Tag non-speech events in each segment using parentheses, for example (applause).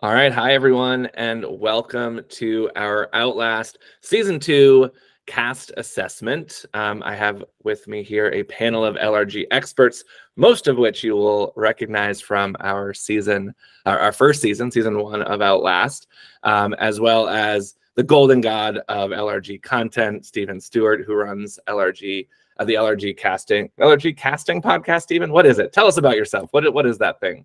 All right. Hi, everyone, and welcome to our Outlast Season 2 cast assessment. Um, I have with me here a panel of LRG experts, most of which you will recognize from our season, our, our first season, season one of Outlast, um, as well as the golden god of LRG content, Stephen Stewart, who runs LRG, uh, the LRG casting, LRG casting podcast. Stephen, what is it? Tell us about yourself. What, what is that thing?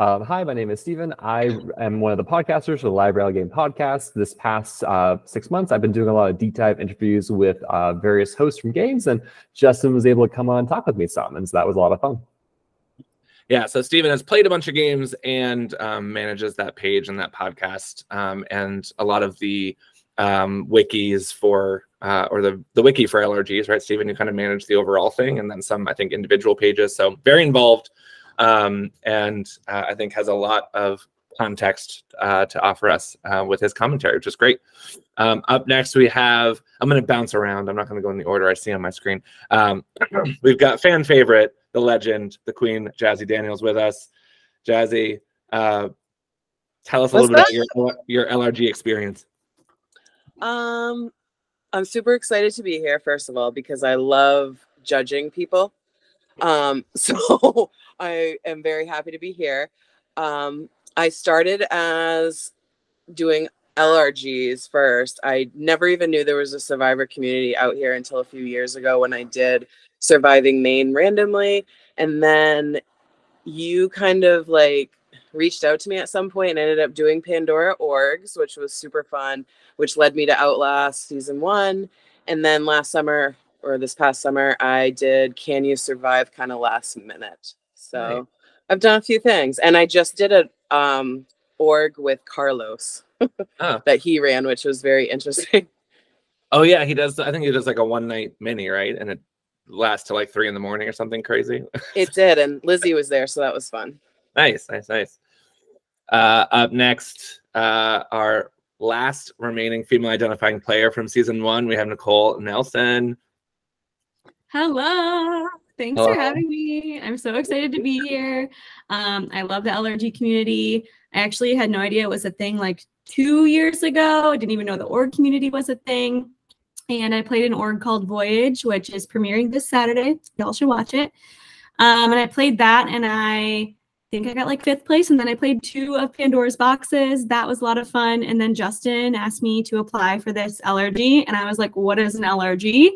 Um, hi, my name is Stephen. I am one of the podcasters for the Live Reality Game podcast. This past uh, six months, I've been doing a lot of deep dive interviews with uh, various hosts from games, and Justin was able to come on and talk with me some, and so that was a lot of fun. Yeah, so Stephen has played a bunch of games and um, manages that page and that podcast, um, and a lot of the um, wikis for uh, or the the wiki for LRGs, right? Stephen, you kind of manage the overall thing, and then some, I think, individual pages. So very involved um, and uh, I think has a lot of context uh, to offer us uh, with his commentary, which is great. Um, up next, we have, I'm going to bounce around. I'm not going to go in the order I see on my screen. Um, (clears throat) we've got fan favorite, the legend, the queen, Jazzy Daniels with us. Jazzy, uh, tell us a What's little bit about your, your LRG experience. Um, I'm super excited to be here, first of all, because I love judging people. Um, (laughs) so I am very happy to be here. Um, I started as doing LRGs first. I never even knew there was a survivor community out here until a few years ago when I did surviving Maine randomly. And then you kind of like reached out to me at some point and ended up doing Pandora orgs, which was super fun, which led me to Outlast season one. And then last summer or this past summer, I did Can You Survive kind of last minute. So right. I've done a few things, and I just did a um, org with Carlos oh. (laughs) that he ran, which was very interesting. (laughs) Oh yeah, he does. I think he does like a one night mini, right? And it lasts till like three in the morning or something crazy. (laughs) it did, and Lizzie was there, so that was fun. Nice, nice, nice. Uh, up next, uh, our last remaining female identifying player from season one, we have Nicole Nelson. Hello. Thanks Hello. for having me. I'm so excited to be here. Um, I love the LRG community. I actually had no idea it was a thing like two years ago. I didn't even know the org community was a thing. And I played an org called Voyage, which is premiering this Saturday. Y'all should watch it. Um, and I played that and I think I got like fifth place. And then I played two of Pandora's boxes. That was a lot of fun. And then Justin asked me to apply for this LRG. And I was like, what is an LRG?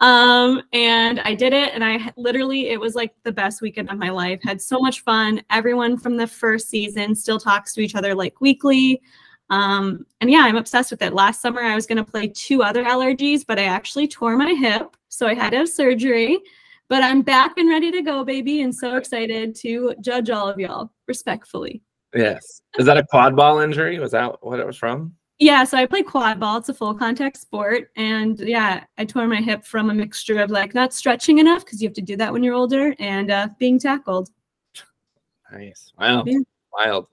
Um, and I did it, and I literally, it was like the best weekend of my life. Had so much fun. Everyone from the first season still talks to each other like weekly. Um, and yeah, I'm obsessed with it. Last summer, I was going to play two other LRGs, but I actually tore my hip, so I had to have surgery. But I'm back and ready to go, baby, and so excited to judge all of y'all respectfully. Yes. Is that a quadball injury? Was that what it was from? Yeah, so I play quadball. It's a full contact sport. And yeah, I tore my hip from a mixture of like not stretching enough because you have to do that when you're older and uh, being tackled. Nice. Wow. Yeah. Wild.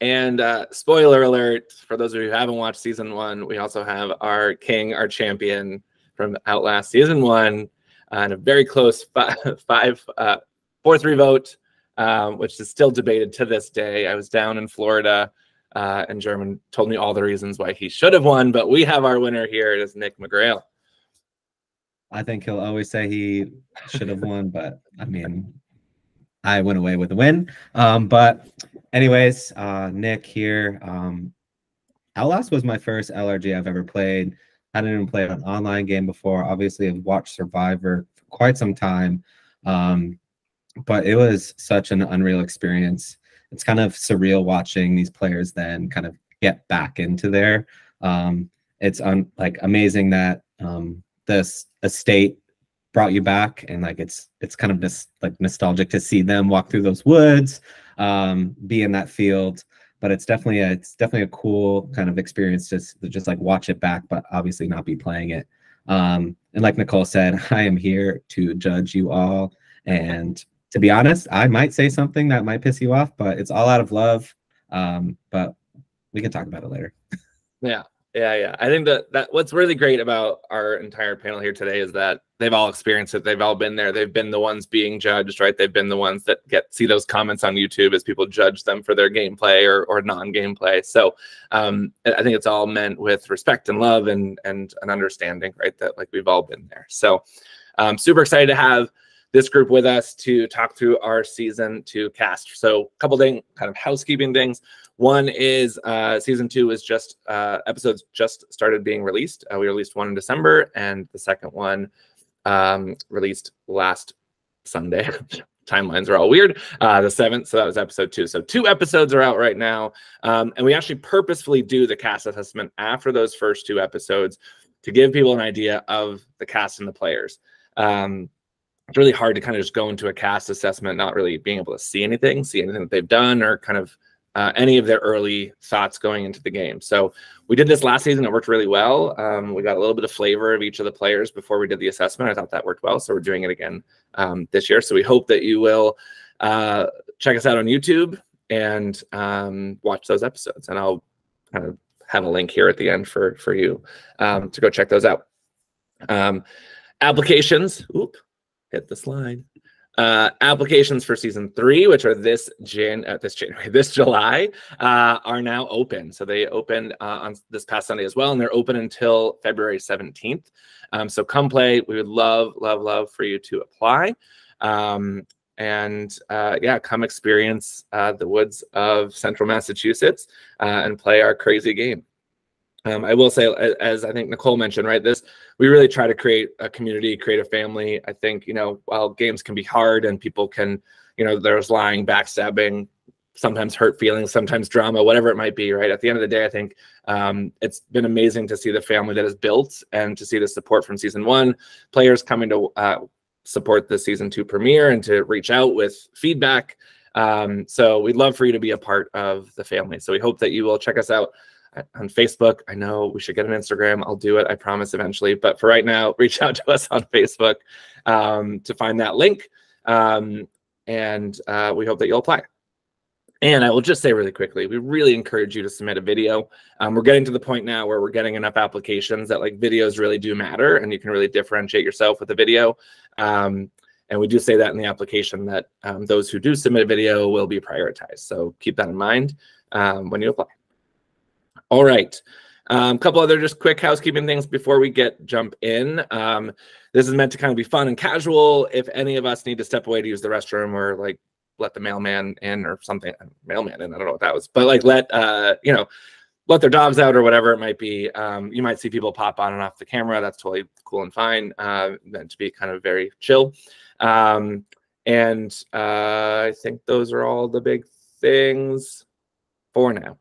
And uh, spoiler alert for those of you who haven't watched season one, we also have our king, our champion from Outlast season one, uh, and a very close five, (laughs) five uh, four three vote, um, which is still debated to this day. I was down in Florida uh, and German told me all the reasons why he should have won, but we have our winner here. It is Nick McGrail. I think he'll always say he should have won, but I mean, I went away with a win. Um, but anyways, uh, Nick here. Um, was my first LRG I've ever played. I didn't even play an online game before. Obviously, I've watched Survivor for quite some time. Um, but it was such an unreal experience it's kind of surreal watching these players then kind of get back into there. Um, it's un- like amazing that um, this estate brought you back, and like it's it's kind of just like nostalgic to see them walk through those woods, um, be in that field. But it's definitely a it's definitely a cool kind of experience just to just like watch it back, but obviously not be playing it. Um, and like Nicole said, (laughs) I am here to judge you all and to be honest, I might say something that might piss you off, but it's all out of love. Um, but we can talk about it later. (laughs) Yeah. Yeah, yeah. I think that that what's really great about our entire panel here today is that they've all experienced it. They've all been there. They've been the ones being judged, right? They've been the ones that get see those comments on YouTube as people judge them for their gameplay or or non-gameplay. So um, I think it's all meant with respect and love and and an understanding, right? That like we've all been there. So um, super excited to have this group with us to talk through our season two cast. So a couple things, kind of housekeeping things. One is uh, season two is just uh, episodes just started being released. Uh, we released one in December, and the second one um, released last Sunday. (laughs) Timelines are all weird. Uh, the seventh, so that was episode two. So two episodes are out right now, um, and we actually purposefully do the cast assessment after those first two episodes to give people an idea of the cast and the players. Um, it's really hard to kind of just go into a cast assessment, not really being able to see anything, see anything that they've done, or kind of uh, any of their early thoughts going into the game. So we did this last season. It worked really well. Um, we got a little bit of flavor of each of the players before we did the assessment. I thought that worked well. So we're doing it again um, this year. So we hope that you will uh, check us out on YouTube and um, watch those episodes. And I'll kind of have a link here at the end for for you um, to go check those out. Um, applications. Oop, hit the slide. Uh, applications for season three, which are this Jan, uh, this January, (laughs) this July, uh, are now open. So they opened uh, on this past Sunday as well, and they're open until February 17th. Um, so come play. We would love, love, love for you to apply. Um, and uh, yeah, come experience uh, the woods of Central Massachusetts and play our crazy game. Um, I will say, as I think Nicole mentioned, right, this we really try to create a community, create a family. I think you know, while games can be hard and people can, you know, there's lying, backstabbing, sometimes hurt feelings, sometimes drama, whatever it might be. Right. At the end of the day, I think um, it's been amazing to see the family that is built and to see the support from season one, players coming to uh, support the season two premiere and to reach out with feedback. Um, so we'd love for you to be a part of the family. So we hope that you will check us out on Facebook. I know we should get an Instagram. I'll do it. I promise eventually. But for right now, (laughs) reach out to us on Facebook um, to find that link. Um, and uh, we hope that you'll apply. And I will just say really quickly, we really encourage you to submit a video. Um, we're getting to the point now where we're getting enough applications that like videos really do matter and you can really differentiate yourself with a video. Um, and we do say that in the application that um, those who do submit a video will be prioritized. So keep that in mind um, when you apply. All right. A um, couple other just quick housekeeping things before we get jump in. Um, this is meant to kind of be fun and casual. If any of us need to step away to use the restroom or like let the mailman in or something, mailman in, I don't know what that was, but like let uh, you know, let their dogs out or whatever it might be. Um, you might see people pop on and off the camera. That's totally cool and fine. Uh, meant to be kind of very chill. Um, and uh, I think those are all the big things for now.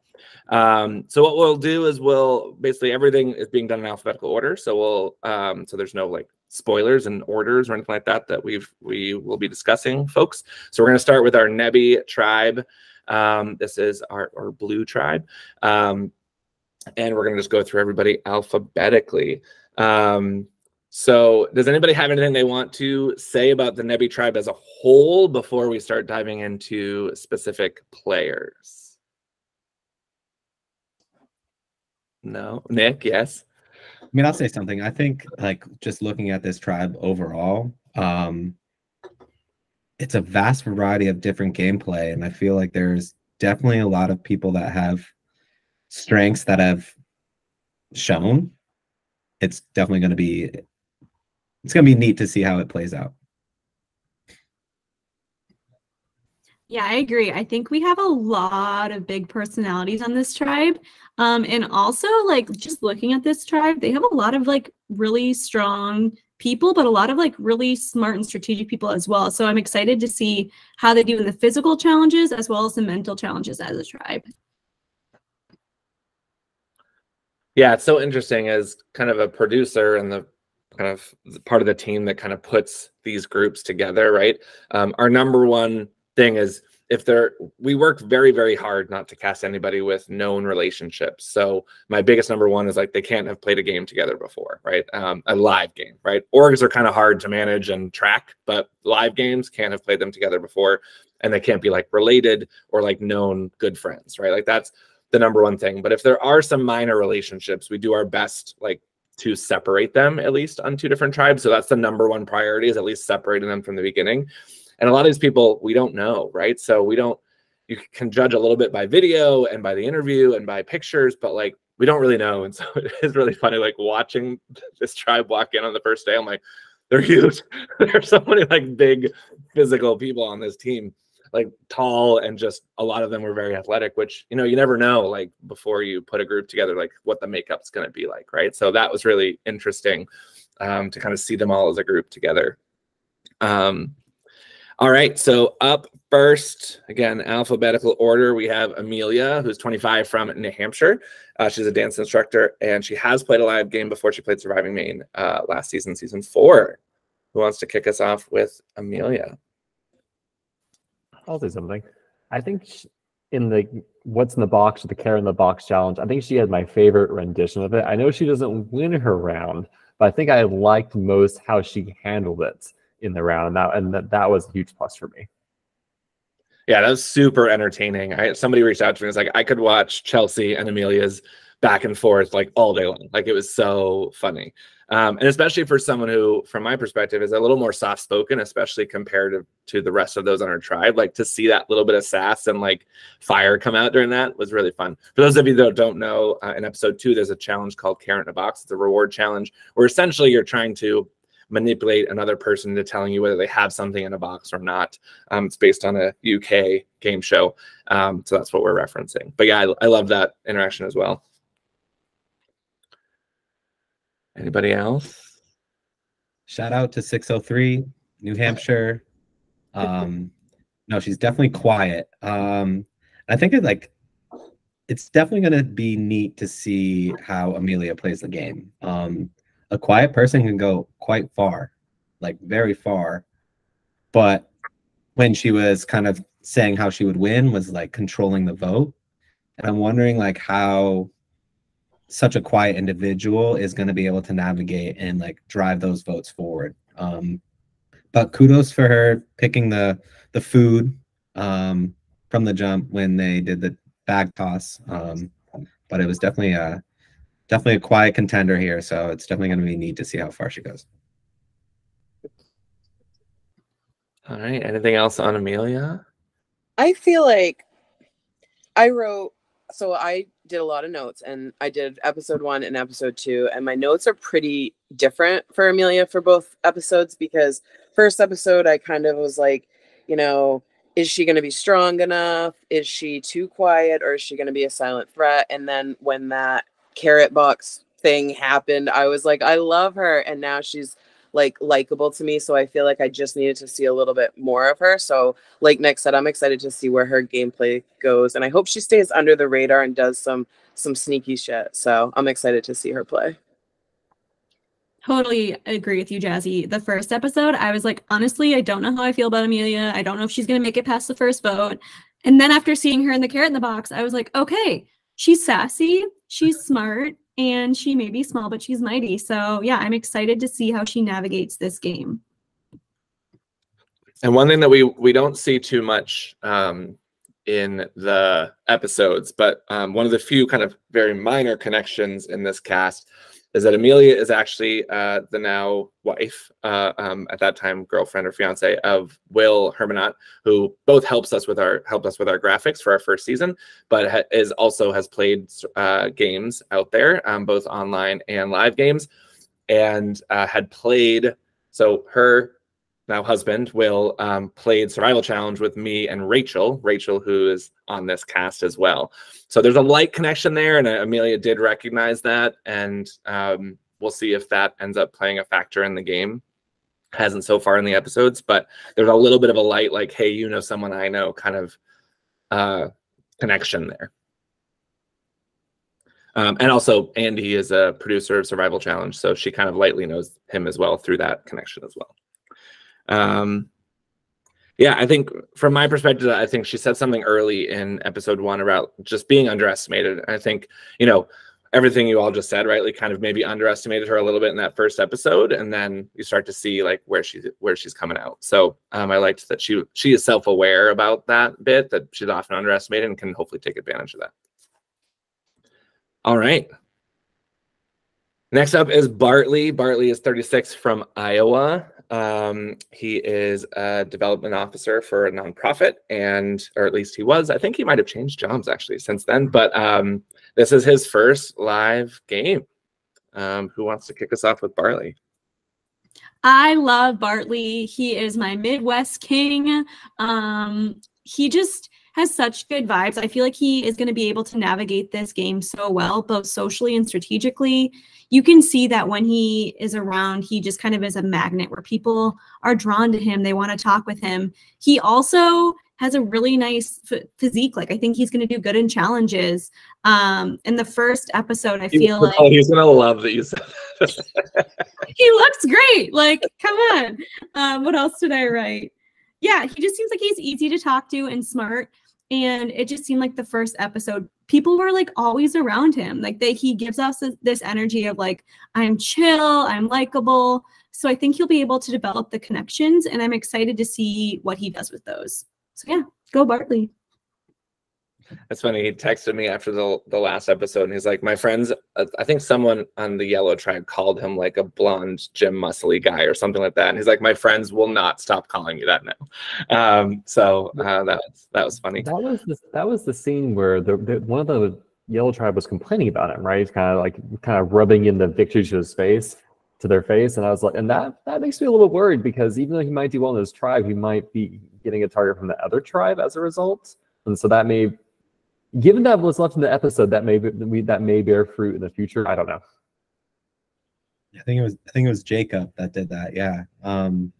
Um, so what we'll do is we'll basically everything is being done in alphabetical order. So we'll um, so there's no like spoilers and orders or anything like that that we've we will be discussing, folks. So we're going to start with our Nebi tribe. Um, this is our, our blue tribe. Um, and we're going to just go through everybody alphabetically. Um, so does anybody have anything they want to say about the Nebi tribe as a whole before we start diving into specific players? No, Nick, yes. I mean, I'll say something. I think like just looking at this tribe overall, um, it's a vast variety of different gameplay, and I feel like there's definitely a lot of people that have strengths that have shown. It's definitely going to be it's going to be neat to see how it plays out. Yeah, I agree. I think we have a lot of big personalities on this tribe. Um, and also, like, just looking at this tribe, they have a lot of like really strong people, but a lot of like really smart and strategic people as well. So I'm excited to see how they do in the physical challenges as well as the mental challenges as a tribe. Yeah, it's so interesting as kind of a producer and the kind of part of the team that kind of puts these groups together, right? Um, our number one thing is if they're we work very very hard not to cast anybody with known relationships so my biggest number one is like they can't have played a game together before right um, a live game right orgs are kind of hard to manage and track but live games can't have played them together before and they can't be like related or like known good friends right like that's the number one thing. But if there are some minor relationships, we do our best like to separate them at least on two different tribes. So that's the number one priority is at least separating them from the beginning. And a lot of these people we don't know, right? So we don't you can judge a little bit by video and by the interview and by pictures, but like we don't really know. And so (laughs) it is really funny, like watching (laughs) this tribe walk in on the first day. I'm like, they're huge. (laughs) There's so many like big physical people on this team, like tall and just a lot of them were very athletic, which you know, you never know like before you put a group together, like what the makeup's gonna be like, right? So that was really interesting um, to kind of see them all as a group together. Um, all right, so up first, again, alphabetical order, we have Amelia, who's 25 from New Hampshire. Uh, she's a dance instructor, and she has played a live game before she played Surviving Maine uh, last season, season four. Who wants to kick us off with Amelia? I'll say something. I think in the what's in the box the carrot in the box challenge, I think she had my favorite rendition of it. I know she doesn't win her round, but I think I liked most how she handled it in the round, and that and that, that was a huge plus for me. Yeah, that was super entertaining. I somebody reached out to me and was like, I could watch Chelsea and Amelia's back and forth like all day long. Like it was so funny. Um, and especially for someone who, from my perspective, is a little more soft spoken, especially compared to, the rest of those on our tribe. Like to see that little bit of sass and like fire come out during that was really fun. For those of you that don't know, uh, in episode two, there's a challenge called Carrot in a Box. It's a reward challenge where essentially you're trying to manipulate another person into telling you whether they have something in a box or not. Um, it's based on a UK game show. Um, so that's what we're referencing. But yeah, I, I love that interaction as well. Anybody else? Shout out to 603, New Hampshire. Um, no, she's definitely quiet. Um, I think it like it's definitely going to be neat to see how Amelia plays the game. Um, a quiet person can go quite far, like very far. But when she was kind of saying how she would win was like controlling the vote. And I'm wondering like how such a quiet individual is going to be able to navigate and like drive those votes forward. Um, but kudos for her picking the the food um, from the jump when they did the bag toss. Um, but it was definitely a definitely a quiet contender here, so it's definitely going to be neat to see how far she goes. All right. Anything else on Amelia? I feel like I wrote so I did a lot of notes and I did episode one and episode two, and my notes are pretty different for Amelia for both episodes because first episode I kind of was like, you know, is she going to be strong enough? Is she too quiet or is she going to be a silent threat? And then when that carrot box thing happened, I was like, I love her. And now she's like likable to me. So I feel like I just needed to see a little bit more of her. So, like Nick said, I'm excited to see where her gameplay goes. And I hope she stays under the radar and does some some sneaky shit. So I'm excited to see her play. Totally agree with you, Jazzy. The first episode, I was like, honestly, I don't know how I feel about Amelia. I don't know if she's going to make it past the first vote. And then after seeing her in the carrot in the box, I was like, okay, she's sassy, she's smart, and she may be small, but she's mighty. So yeah, I'm excited to see how she navigates this game. And one thing that we we don't see too much um, in the episodes, but um, one of the few kind of very minor connections in this cast is that Amelia is actually uh, the now wife, uh, um, at that time girlfriend or fiance of Will Hermanot, who both helps us with our helped us with our graphics for our first season, but ha- is also has played uh, games out there, um, both online and live games, and uh, had played. So her now husband Will um, played Survival Challenge with me and Rachel. Rachel, who is on this cast as well. So there's a light connection there, and uh, Amelia did recognize that, and um, we'll see if that ends up playing a factor in the game. Hasn't so far in the episodes, but there's a little bit of a light, like, hey, you know someone I know, kind of uh, connection there. Um, and also, Andy is a producer of Survival Challenge, so she kind of lightly knows him as well through that connection as well. Um, yeah, I think from my perspective, I think she said something early in episode one about just being underestimated. I think, you know, everything you all just said, right? Like kind of maybe underestimated her a little bit in that first episode. And then you start to see like where she's where she's coming out. So um, I liked that she she is self-aware about that bit, that she's often underestimated and can hopefully take advantage of that. All right. Next up is Bartley. Bartley is 36 from Iowa. Um, he is a development officer for a nonprofit, and or at least he was. I think he might have changed jobs actually since then. But um, this is his first live game. Um, who wants to kick us off with Bartley? I love Bartley. He is my Midwest king. Um, he just has such good vibes. I feel like he is going to be able to navigate this game so well, both socially and strategically. You can see that when he is around, he just kind of is a magnet where people are drawn to him. They want to talk with him. He also has a really nice f- physique. Like I think he's going to do good in challenges. Um, in the first episode, I feel like oh, he's going to love that you said. he looks great. Like, come on. Um, what else did I write? Yeah, he just seems like he's easy to talk to and smart. And it just seemed like the first episode, people were like always around him. Like they, he gives us this, this energy of like, I'm chill, I'm likable. So I think he'll be able to develop the connections, and I'm excited to see what he does with those. So yeah, go Bartley. That's funny. He texted me after the the last episode, and he's like, "My friends, uh, I think someone on the Yellow Tribe called him like a blonde, gym Muscly guy or something like that." And he's like, "My friends will not stop calling me that now." Um, so uh, that was that was funny. That was the, that was the scene where the, the one of the Yellow Tribe was complaining about him, right? He's kind of like kind of rubbing in the victory to his face, to their face, and I was like, and that that makes me a little bit worried because even though he might do well in his tribe, he might be getting a target from the other tribe as a result, and so that may given that was left in the episode, that may be, that may bear fruit in the future. I don't know. I think it was I think it was Jacob that did that. Yeah. Um,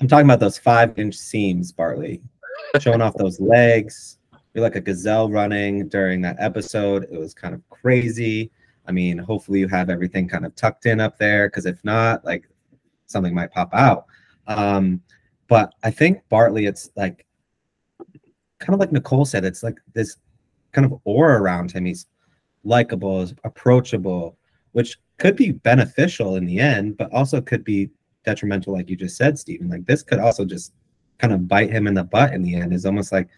I'm talking about those five inch seams, Bartley, showing off those legs. You're like a gazelle running during that episode. It was kind of crazy. I mean, hopefully you have everything kind of tucked in up there, because if not, like something might pop out. Um, but I think Bartley, it's like kind of like Nicole said, it's like this kind of aura around him. He's likable, approachable, which could be beneficial in the end, but also could be detrimental, like you just said, Stephen. Like this could also just kind of bite him in the butt in the end. Is almost like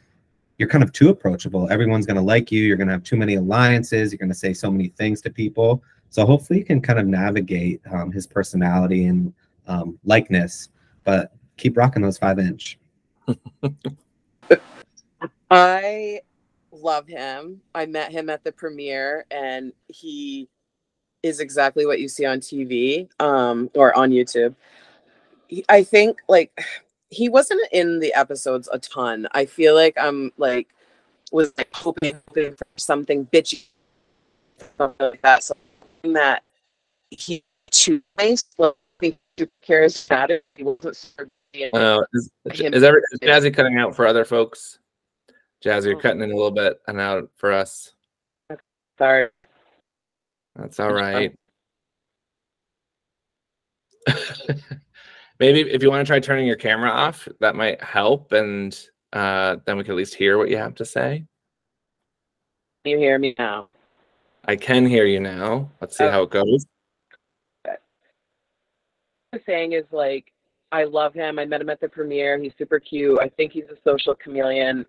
you're kind of too approachable. Everyone's going to like you. You're going to have too many alliances. You're going to say so many things to people. So hopefully you can kind of navigate um, his personality and um, likeness, but keep rocking those five inch. (laughs) I love him. I met him at the premiere and he is exactly what you see on TV um, or on YouTube. He, I think like he wasn't in the episodes a ton. I feel like I'm like was like hoping for something bitchy something like that. So that he too nice, like, too charismatic. He wasn't. Uh, is, is, every, is Jazzy cutting out for other folks? Jazz, you're oh. cutting in a little bit and out for us. Sorry. That's all right. (laughs) Maybe if you want to try turning your camera off, that might help, and uh, then we can at least hear what you have to say. Can you hear me now? I can hear you now. Let's see how it goes. What I'm saying is like, I love him. I met him at the premiere. He's super cute. I think he's a social chameleon.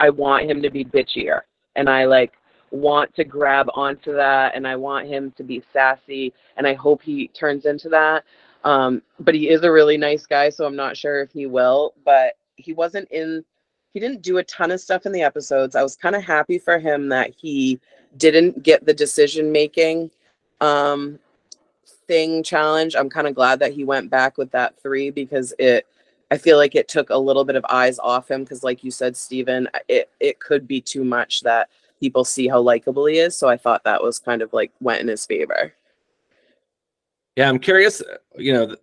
I want him to be bitchier. And I like want to grab onto that and I want him to be sassy and I hope he turns into that. Um, but he is a really nice guy, so I'm not sure if he will. But he wasn't in he didn't do a ton of stuff in the episodes. I was kind of happy for him that he didn't get the decision making um thing challenge. I'm kind of glad that he went back with that three because it I feel like it took a little bit of eyes off him because, like you said, Stephen, it it could be too much that people see how likable he is. So I thought that was kind of like went in his favor. Yeah, I'm curious. You know,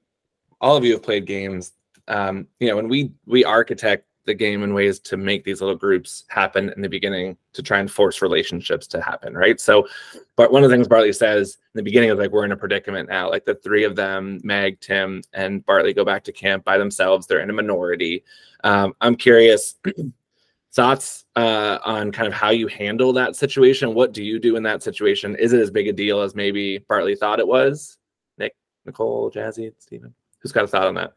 all of you have played games. Um, you know, when we we architect the game in ways to make these little groups happen in the beginning to try and force relationships to happen, right? So, but one of the things Bartley says in the beginning is like we're in a predicament now. Like the three of them, Meg, Tim, and Bartley, go back to camp by themselves. They're in a minority. Um, I'm curious (clears throat) thoughts uh, on kind of how you handle that situation. What do you do in that situation? Is it as big a deal as maybe Bartley thought it was? Nick, Nicole, Jazzy, Stephen, who's got a thought on that?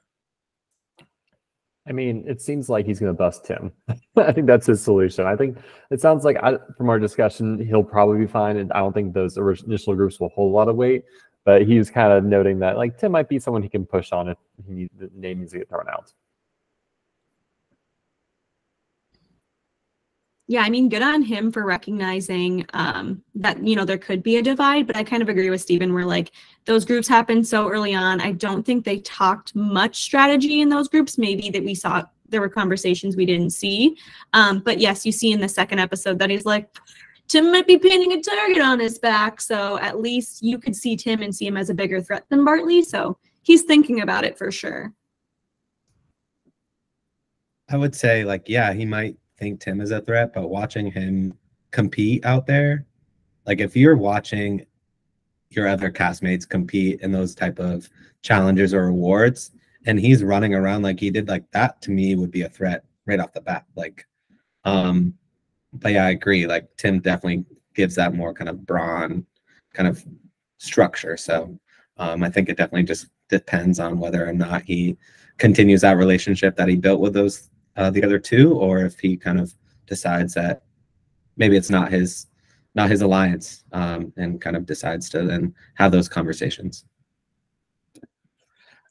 I mean, it seems like he's going to bust Tim. (laughs) I think that's his solution. I think it sounds like I, from our discussion, he'll probably be fine. And I don't think those initial groups will hold a lot of weight. But he's kind of noting that like Tim might be someone he can push on if he needs, the name needs to get thrown out. Yeah, I mean, good on him for recognizing um, that you know there could be a divide. But I kind of agree with Stephen, where like those groups happened so early on. I don't think they talked much strategy in those groups. Maybe that we saw there were conversations we didn't see. Um, but yes, you see in the second episode that he's like, Tim might be painting a target on his back. So at least you could see Tim and see him as a bigger threat than Bartley. So he's thinking about it for sure. I would say, like, yeah, he might think Tim is a threat, but watching him compete out there, like if you're watching your other castmates compete in those type of challenges or awards and he's running around like he did like that to me would be a threat right off the bat like um but yeah i agree like tim definitely gives that more kind of brawn kind of structure so um i think it definitely just depends on whether or not he continues that relationship that he built with those uh, the other two, or if he kind of decides that maybe it's not his not his alliance, um, and kind of decides to then have those conversations.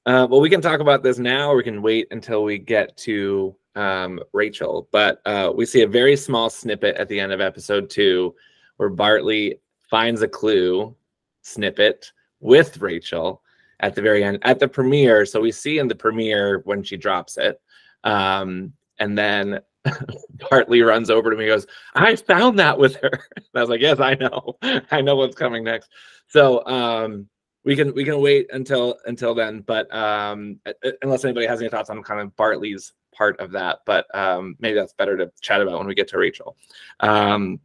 Uh, well, we can talk about this now, or we can wait until we get to um, Rachel. But uh, we see a very small snippet at the end of episode two where Bartley finds a clue snippet with Rachel at the very end at the premiere. So we see in the premiere when she drops it um, and then (laughs) Bartley runs over to me goes, I found that with her. (laughs) And I was like, Yes, I know. (laughs) I know what's coming next. So um, we can we can wait until until then. But um, unless anybody has any thoughts on kind of Bartley's part of that, but um, maybe that's better to chat about when we get to Rachel. Um,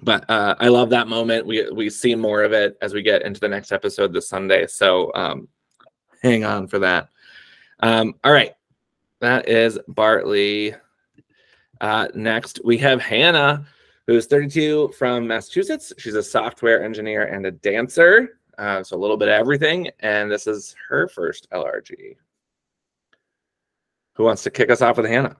but uh, I love that moment. We we see more of it as we get into the next episode this Sunday. So um, hang on for that. Um, all right, that is Bartley. Uh, next, we have Hannah, who's 32 from Massachusetts. She's a software engineer and a dancer. Uh, so a little bit of everything. And this is her first LRG. Who wants to kick us off with Hannah?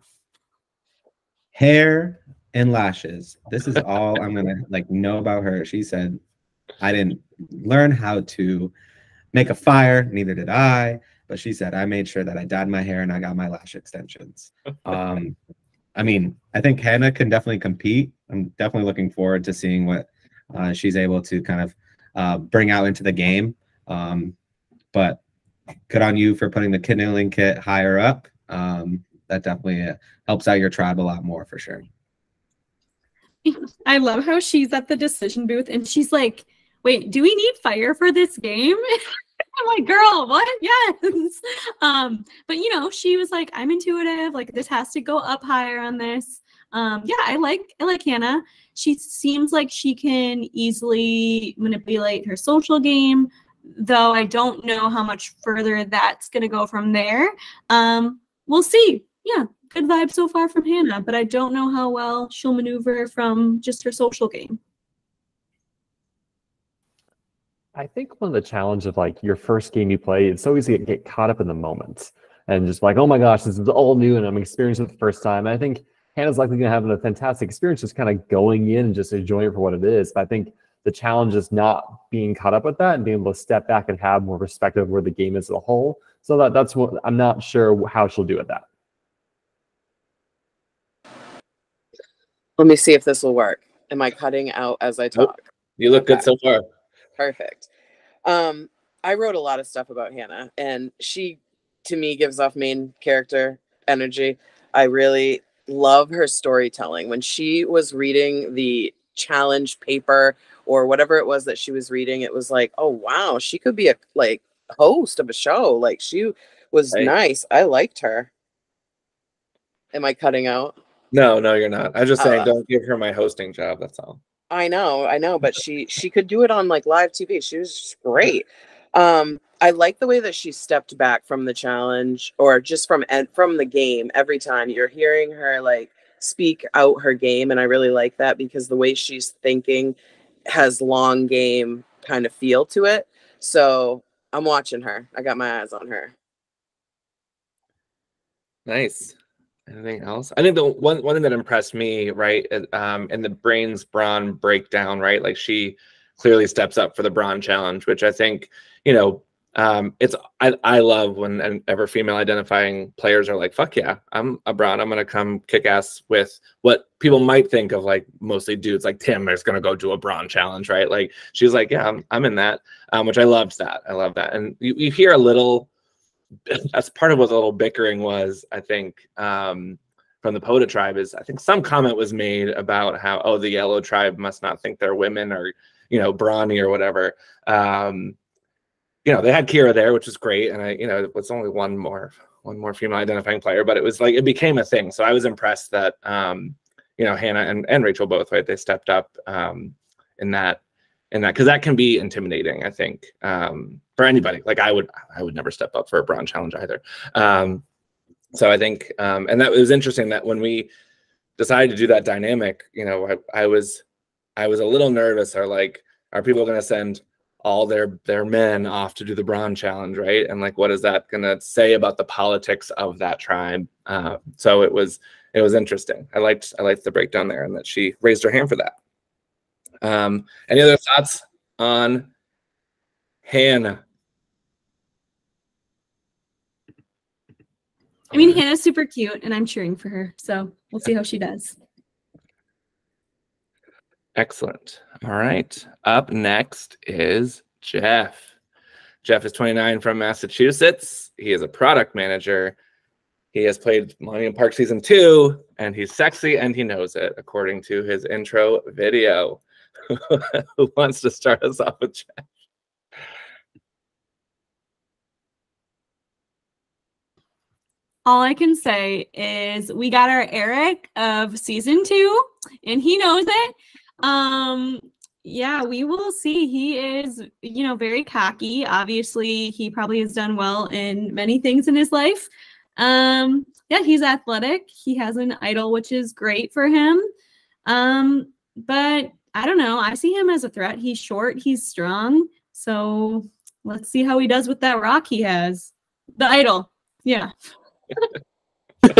Hair and lashes. This is all I'm gonna (laughs) like know about her. She said, I didn't learn how to make a fire, neither did I. But she said, I made sure that I dyed my hair and I got my lash extensions. (laughs) Um, I mean, I think Hannah can definitely compete. I'm definitely looking forward to seeing what uh, she's able to kind of uh, bring out into the game. Um, but good on you for putting the kindling kit higher up. Um, that definitely uh, helps out your tribe a lot more for sure. I love how she's at the decision booth and she's like, wait, do we need fire for this game? (laughs) I'm like, girl, what? (laughs) Yes. Um, but you know, she was like, I'm intuitive, like this has to go up higher on this. Um, yeah, I like I like Hannah. She seems like she can easily manipulate her social game, though I don't know how much further that's gonna go from there. Um, we'll see. Yeah, good vibe so far from Hannah, but I don't know how well she'll maneuver from just her social game. I think one of the challenge of like your first game you play, it's so easy to get caught up in the moment and just like, oh my gosh, this is all new and I'm experiencing it the first time. And I think Hannah's likely going to have a fantastic experience just kind of going in and just enjoying it for what it is. But I think the challenge is not being caught up with that and being able to step back and have more perspective of where the game is as a whole. So that that's what I'm not sure how she'll do with that. Let me see if this will work. Am I cutting out as I talk? Nope. You look okay. good so far. Perfect. Um, I wrote a lot of stuff about Hannah, and she, to me, gives off main character energy. I really love her storytelling. When she was reading the challenge paper or whatever it was that she was reading, it was like, oh wow, she could be a like host of a show. Like she was right. nice. I liked her. Am I cutting out? No, no, you're not. I'm just saying, uh, don't give her my hosting job. That's all. I know, I know, but she she could do it on like live TV. She was great. Um, I like the way that she stepped back from the challenge or just from from the game every time. You're hearing her like speak out her game, and I really like that because the way she's thinking has long game kind of feel to it. So I'm watching her. I got my eyes on her. Nice. Anything else? I think the one one thing that impressed me, right, um, in the brains brawn breakdown, right, like she clearly steps up for the brawn challenge, which I think, you know, um, it's I, I love ever female identifying players are like, fuck yeah, I'm a brawn. I'm gonna come kick ass with what people might think of like mostly dudes like Tim is gonna go do a brawn challenge, right? Like she's like, yeah, I'm, I'm in that, um, which I loved that. I love that. And you, you hear a little (laughs) that's part of what the little bickering was, I think, um, from the Poda tribe is I think some comment was made about how, oh, the yellow tribe must not think they're women or, you know, brawny or whatever. Um, you know, they had Kira there, which was great. And I, you know, it was only one more, one more female identifying player, but it was like, it became a thing. So I was impressed that, um, you know, Hannah and, and Rachel both, right? They stepped up um, in that, that, because that can be intimidating, I think, um, for anybody. Like I would, I would never step up for a brawn challenge either. Um, so I think, um, and that was interesting that when we decided to do that dynamic, you know, I, I was, I was a little nervous. Or like, are people going to send all their their men off to do the brawn challenge, right? And like, what is that going to say about the politics of that tribe? Uh, so it was it was interesting. I liked I liked the breakdown there, and that she raised her hand for that. Um, any other thoughts on Hannah? I mean, Hannah's super cute, and I'm cheering for her. So we'll see how she does. Excellent. All right. Up next is Jeff. Jeff is 29 from Massachusetts. He is a product manager. He has played Millennium Park Season 2, and he's sexy and he knows it, according to his intro video. Who wants to start us off with Jeff? All I can say is we got our Eric of season two, and he knows it. Um, yeah, we will see. He is, you know, very cocky. Obviously, he probably has done well in many things in his life. Um, yeah, he's athletic. He has an idol, which is great for him. Um, but I don't know. I see him as a threat. He's short, he's strong. So let's see how he does with that rock he has. The idol. Yeah. (laughs)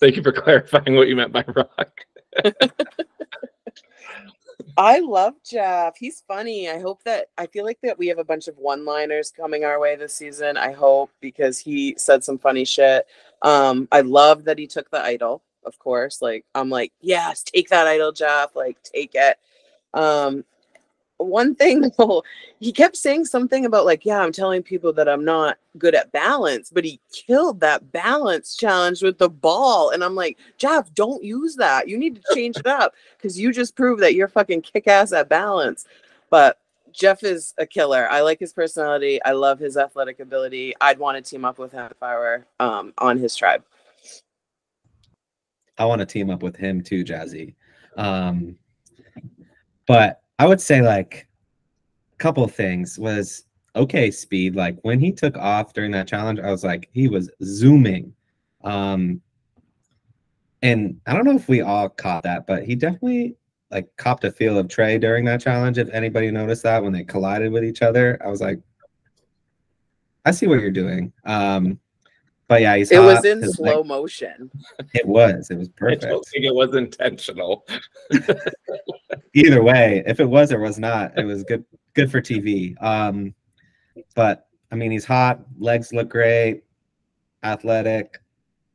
Thank you for clarifying what you meant by rock. (laughs) I love Jeff. He's funny. I hope that I feel like that we have a bunch of one-liners coming our way this season. I hope because he said some funny shit. Um, I love that he took the idol, of course. Like I'm like, yes, take that idol, Jeff. Like take it. Um, one thing (laughs) though, he kept saying something about like, yeah, I'm telling people that I'm not good at balance, but he killed that balance challenge with the ball. And I'm like, Jeff, don't use that. You need to (laughs) change it up because you just proved that you're fucking kick ass at balance. But Jeff is a killer. I like his personality. I love his athletic ability. I'd want to team up with him if I were um, on his tribe. I want to team up with him too, Jazzy. Um, but I would say like a couple things was okay speed. Like when he took off during that challenge, I was like, he was zooming. Um and I don't know if we all caught that, but he definitely like copped a feel of Trey during that challenge. If anybody noticed that when they collided with each other, I was like, I see what you're doing. Um but yeah, he's it was in slow like, motion. It was. It was perfect. I don't think it was intentional. (laughs) Either way, if it was or was not, it was good. Good for TV. Um, but I mean, he's hot. Legs look great. Athletic.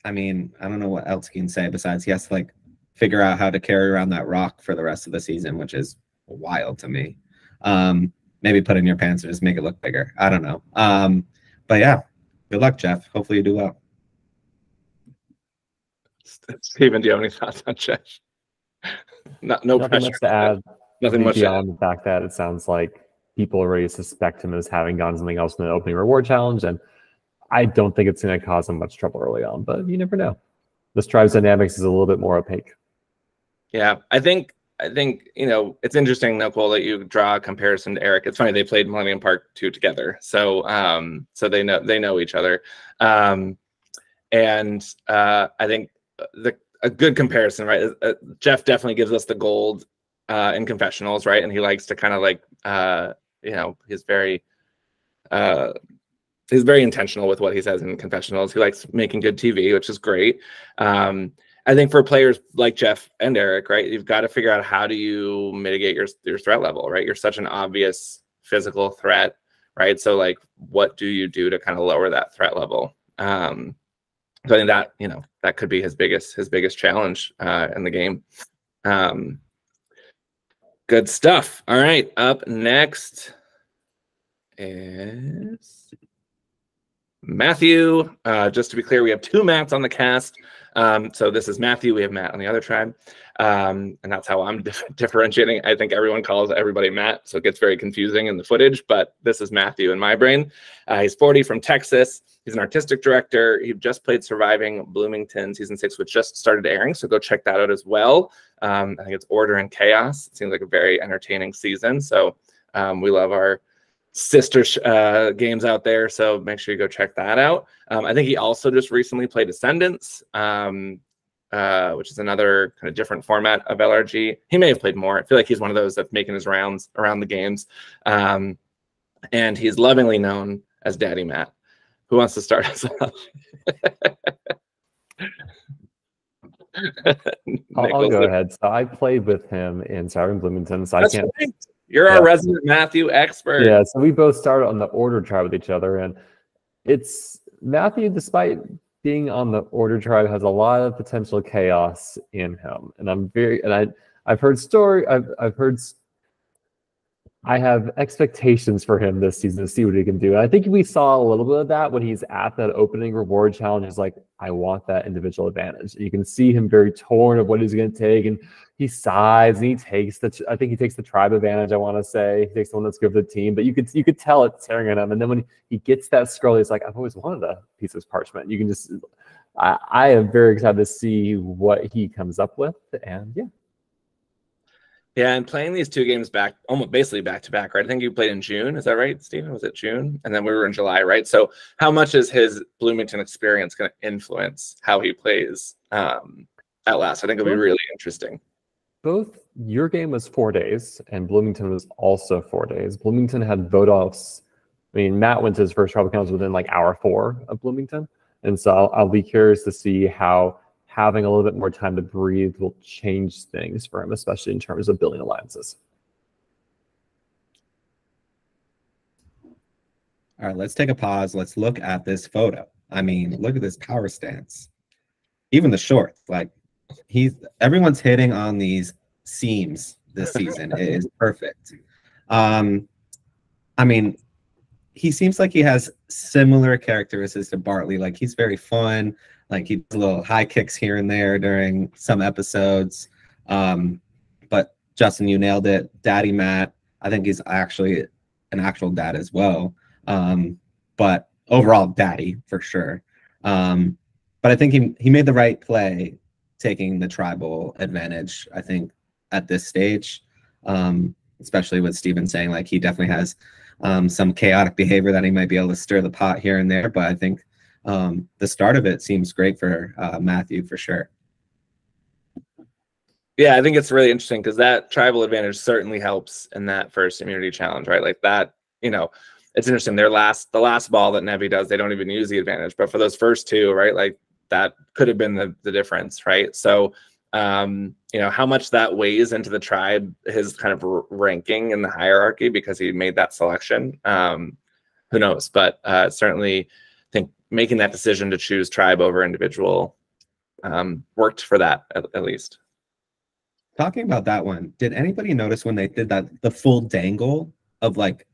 I mean, I don't know what else he can say besides he has to like figure out how to carry around that rock for the rest of the season, which is wild to me. Um, maybe put in your pants or just make it look bigger. I don't know. Um, but yeah, Good luck, Jeff. Hopefully you do well. Stephen, do you have any thoughts on Jeff? Not, no Nothing pressure. much to add. Nothing much beyond the fact that it sounds like people already suspect him as having gotten something else in the opening reward challenge, and I don't think it's going to cause him much trouble early on. But you never know. This tribe's dynamics is a little bit more opaque. Yeah, I think I think you know it's interesting, Nicole, that you draw a comparison to Eric. It's funny they played Millennium Park two together, so um, so they know they know each other, um, and uh, I think the a good comparison, right? Uh, Jeff definitely gives us the gold uh, in confessionals, right? And he likes to kind of like uh, you know he's very uh, he's very intentional with what he says in confessionals. He likes making good TV, which is great. Um, I think for players like Jeff and Eric, right, you've got to figure out how do you mitigate your your threat level, right? You're such an obvious physical threat, right? So like, what do you do to kind of lower that threat level? Um, so I think that you know that could be his biggest his biggest challenge uh, in the game. Um, good stuff. All right, up next is Matthew. Uh, just to be clear, we have two Matts on the cast. Um, so this is Matthew. We have Matt on the other tribe. Um, and that's how I'm dif- (laughs) differentiating. I think everyone calls everybody Matt. So it gets very confusing in the footage, but this is Matthew in my brain. Uh, he's 40 from Texas. He's an artistic director. He just played Surviving Bloomington season six, which just started airing. So go check that out as well. Um, I think it's Order and Chaos. It seems like a very entertaining season. So um, we love our sister uh, games out there. So make sure you go check that out. Um, I think he also just recently played Ascendance, um, uh, which is another kind of different format of LRG. He may have played more. I feel like he's one of those that's making his rounds around the games. Um, and he's lovingly known as Daddy Matt. Who wants to start us off? (laughs) I'll, I'll go ahead. So I played with him in Surviving Bloomington, so That's I can't. right. You're Yeah. our resident Matthew expert. Yeah, so we both started on the order tribe with each other, and it's Matthew, despite being on the order tribe, has a lot of potential chaos in him, and I'm very and I I've heard story I've I've heard I have expectations for him this season to see what he can do. And I think we saw a little bit of that when he's at that opening reward challenge. He's like, I want that individual advantage. You can see him very torn of what he's going to take, and he sighs and he takes the. I think he takes the tribe advantage. I want to say he takes the one that's good for the team, but you could you could tell it's tearing at him. And then when he gets that scroll, he's like, I've always wanted a piece of parchment. You can just. I, I am very excited to see what he comes up with, and yeah, Yeah, and playing these two games back, almost basically back to back, right? I think you played in June. Is that right, Stephen? Was it June? And then we were in July, right? So, how much is his Bloomington experience going to influence how he plays um, Outlast? I think it'll be really interesting. both your game was four days and Bloomington was also four days. Bloomington had vote offs. I mean, Matt went to his first tribal council within like hour four of Bloomington. And so I'll, I'll be curious to see how having a little bit more time to breathe will change things for him, especially in terms of building alliances. All right, let's take a pause. Let's look at this photo. I mean, look at this power stance. Even the shorts, like he's everyone's hitting on these seams this season. it is (laughs) perfect. Um, I mean, he seems like he has similar characteristics to Bartley. Like he's very fun. Like he does little high kicks here and there during some episodes. Um, but Justin, you nailed it. Daddy Matt, I think he's actually an actual dad as well. Um, but overall, daddy for sure. Um, but I think he he made the right play, taking the tribal advantage. I think at this stage, um, especially with Stephen saying like he definitely has um, some chaotic behavior that he might be able to stir the pot here and there. But I think um, the start of it seems great for uh, Matthew for sure. Yeah, I think it's really interesting because that tribal advantage certainly helps in that first immunity challenge, right? Like that, you know, it's interesting. Their last, the last ball that Nevi does, they don't even use the advantage. But for those first two, right, like that could have been the, the difference, right? So, um, you know, how much that weighs into the tribe, his kind of ranking in the hierarchy because he made that selection. Um, who knows? But uh, certainly, making that decision to choose tribe over individual um, worked for that at, at least. Talking about that one, did anybody notice when they did that the full dangle of like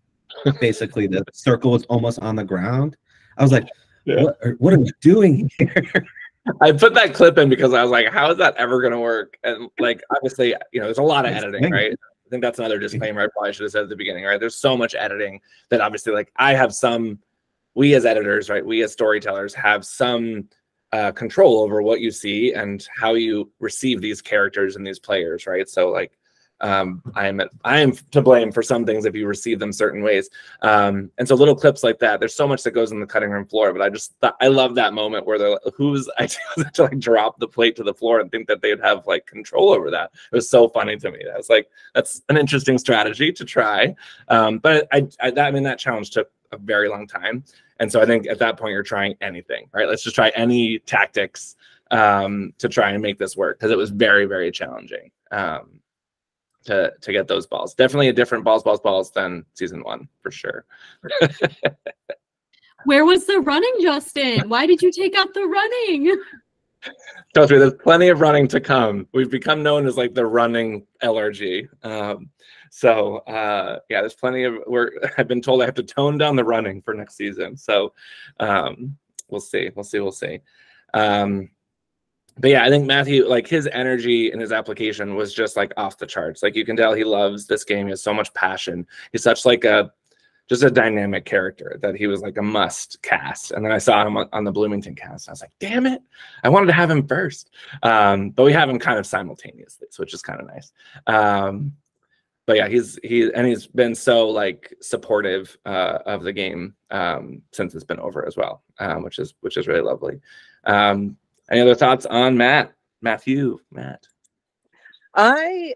basically the circle was almost on the ground? I was like, Yeah. what, are, what are we doing here? (laughs) I put that clip in because I was like, how is that ever going to work? And like, obviously, you know, there's a lot of editing, thing. right? I think that's another disclaimer I probably should have said at the beginning, right? There's so much editing that obviously, like, I have some, we as editors, right? We as storytellers have some uh, control over what you see and how you receive these characters and these players, right? So, like, um, I am I am to blame for some things if you receive them certain ways. Um, and so little clips like that, there's so much that goes in the cutting room floor. But I just I love that moment where they're like, whose (laughs) idea to like drop the plate to the floor and think that they'd have like control over that. It was so funny to me. I was like, that's an interesting strategy to try. Um, but I, I that I mean that challenge took a very long time. And so I think at that point you're trying anything, right? Let's just try any tactics um, to try and make this work because it was very, very challenging um, to to get those balls. Definitely a different balls, balls, balls than season one for sure. (laughs) Where was the running, Justin? Why did you take out the running? Trust me, there's plenty of running to come. We've become known as like the running LRG. Um, so uh, yeah, there's plenty of work. (laughs) I've been told I have to tone down the running for next season. So um, we'll see. We'll see. We'll see. Um, but yeah, I think Matthew, like his energy and his application was just like off the charts. Like you can tell he loves this game. He has so much passion. He's such like a just a dynamic character that he was like a must cast. And then I saw him on, the Bloomington cast. I was like, damn it, I wanted to have him first. Um, but we have him kind of simultaneously, so which is kind of nice. Um, but yeah, he's he and he's been so like supportive uh, of the game um, since it's been over as well, um, which is which is really lovely. Um, any other thoughts on Matt? Matthew, Matt. I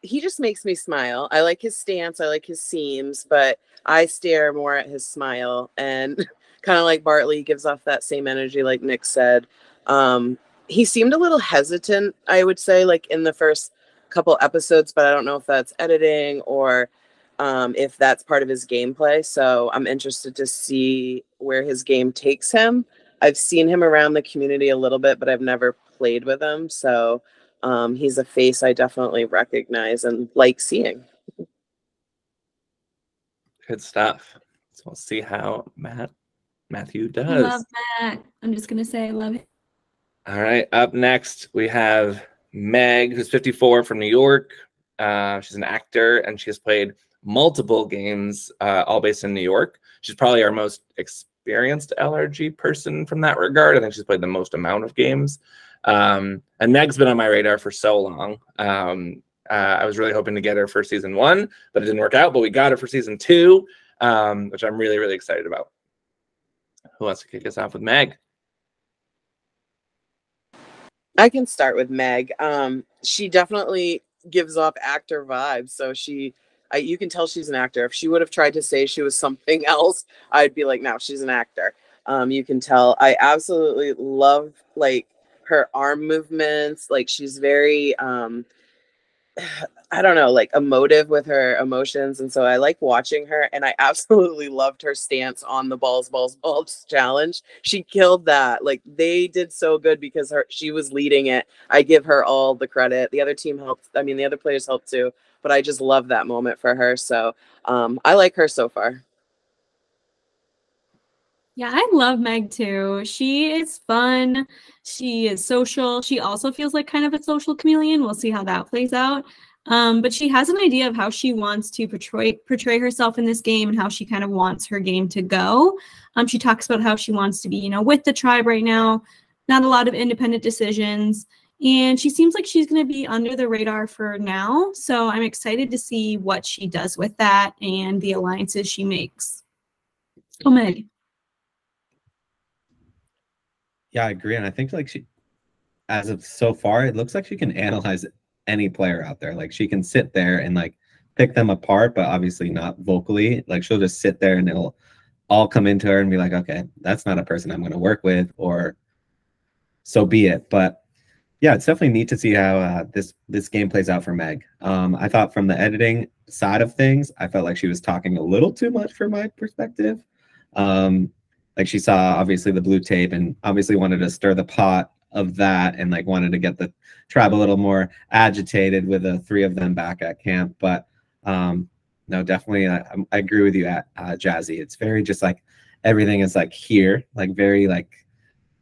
he just makes me smile. I like his stance, I like his seams, but I stare more at his smile and (laughs) kind of like Bartley gives off that same energy like Nick said. Um he seemed a little hesitant, I would say like in the first couple episodes, but I don't know if that's editing or um, if that's part of his gameplay. So I'm interested to see where his game takes him. I've seen him around the community a little bit, but I've never played with him. So um, he's a face I definitely recognize and like seeing. Good stuff. So we'll see how Matt Matthew does. Love Matt. I'm just gonna say I love it. All right. Up next, we have Meg, who's 54 from New York. Uh, she's an actor and she has played multiple games, uh, all based in New York. She's probably our most experienced LRG person from that regard. I think she's played the most amount of games. Um, and Meg's been on my radar for so long. Um, uh, I was really hoping to get her for season one, but it didn't work out. But we got her for season two, um, which I'm really, really excited about. Who wants to kick us off with Meg? I can start with Meg. Um, she definitely gives off actor vibes. So she, I, you can tell she's an actor. If she would have tried to say she was something (laughs) else, I'd be like, no, she's an actor. Um, you can tell. I absolutely love like her arm movements. Like she's very, um, (sighs) I don't know, like emotive with her emotions. And so I like watching her. And I (laughs) absolutely loved her stance on the balls, balls, balls (laughs) challenge. She killed that. Like they did so good because her she was leading it. I give her all the credit. The other team helped. I mean, the other players helped too. But I just love that moment for her. So um, I like her so far. Yeah, I love Meg too. She is fun. She is social. She also feels like kind of a social chameleon. We'll see how that plays out. Um, but she has an idea of how she wants to portray portray herself in this game and how she kind of wants her game to go. Um, she talks about how she wants to be, you know, with the tribe right now. Not a lot of independent decisions, and she seems like she's going to be under the radar for now. So I'm excited to see what she does with that and the alliances she makes. Oh, Meg. Yeah, I agree, and I think like she, as of so far, it looks like she can analyze any player out there. Like she can sit there and like pick them apart, but obviously not vocally. Like she'll just sit there and it'll all come into her and be like, okay, that's not a person I'm going to work with, or so be it. But yeah, it's definitely neat to see how uh, this this game plays out for Meg. Um, I thought from the editing side of things, I felt like she was talking a little too much for my perspective. Um, like she saw obviously the blue tape and obviously wanted to stir the pot of that and like wanted to get the tribe a little more agitated with the three of them back at camp. But um, no, definitely, I, I agree with you at uh, Jazzy. It's very just like everything is like here, like very like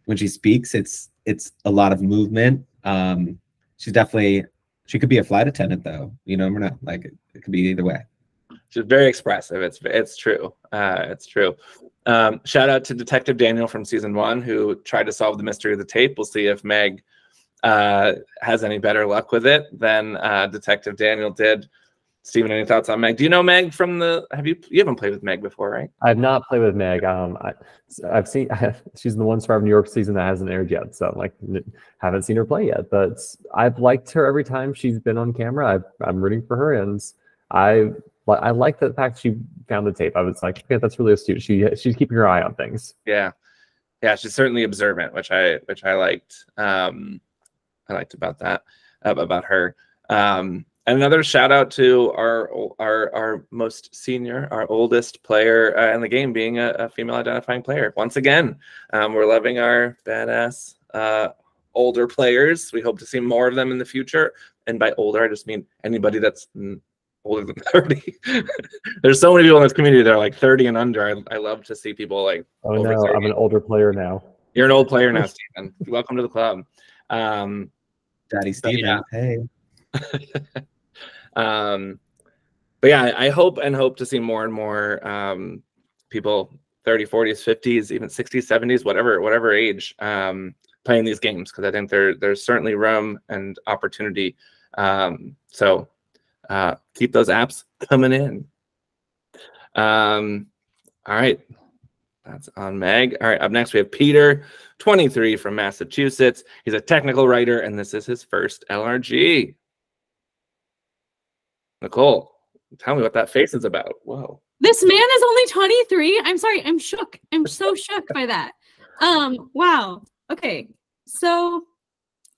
when she speaks, it's it's a lot of movement. Um, she's definitely she could be a flight attendant though. You know, we're not like it could be either way. She's very expressive. It's it's true. Uh, it's true. Um, shout out to Detective Daniel from season one who tried to solve the mystery of the tape. We'll see if Meg uh, has any better luck with it than uh, Detective Daniel did. Stephen, any thoughts on Meg? Do you know Meg from the? Have you you haven't played with Meg before, right? I've not played with Meg. Um, I, have seen (laughs) she's in the one Star of New York season that hasn't aired yet, so like haven't seen her play yet. But I've liked her every time she's been on camera. i am rooting for her, and I but I like the fact she found the tape. I was like, okay, that's really astute. She she's keeping her eye on things. Yeah, yeah, she's certainly observant, which I which I liked. Um, I liked about that uh, about her. Um, another shout out to our our our most senior, our oldest player uh, in the game, being a, a, female identifying player. Once again, um, we're loving our badass uh, older players. We hope to see more of them in the future. And by older, I just mean anybody that's older than (laughs) 30. There's so many people in this community that are like 30 and under. I, I love to see people like. Oh no, 30. I'm an older player now. You're an old player now, (laughs) Stephen. Welcome to the club. Um, Daddy Stephen. Yeah. Hey. (laughs) um, but yeah, I hope and hope to see more and more um, people 30, 40s, 50s, even 60s, 70s, whatever, whatever age, um, playing these games because I think there there's certainly room and opportunity. Um, so uh, keep those apps coming in. Um, all right, that's on Meg. All right, up next we have Peter, 23 from Massachusetts. He's a technical writer, and this is his first LRG. Nicole, tell me what that face is about. Whoa. This man is only 23. I'm sorry, I'm shook. I'm so (laughs) shook by that. Um, wow. Okay. So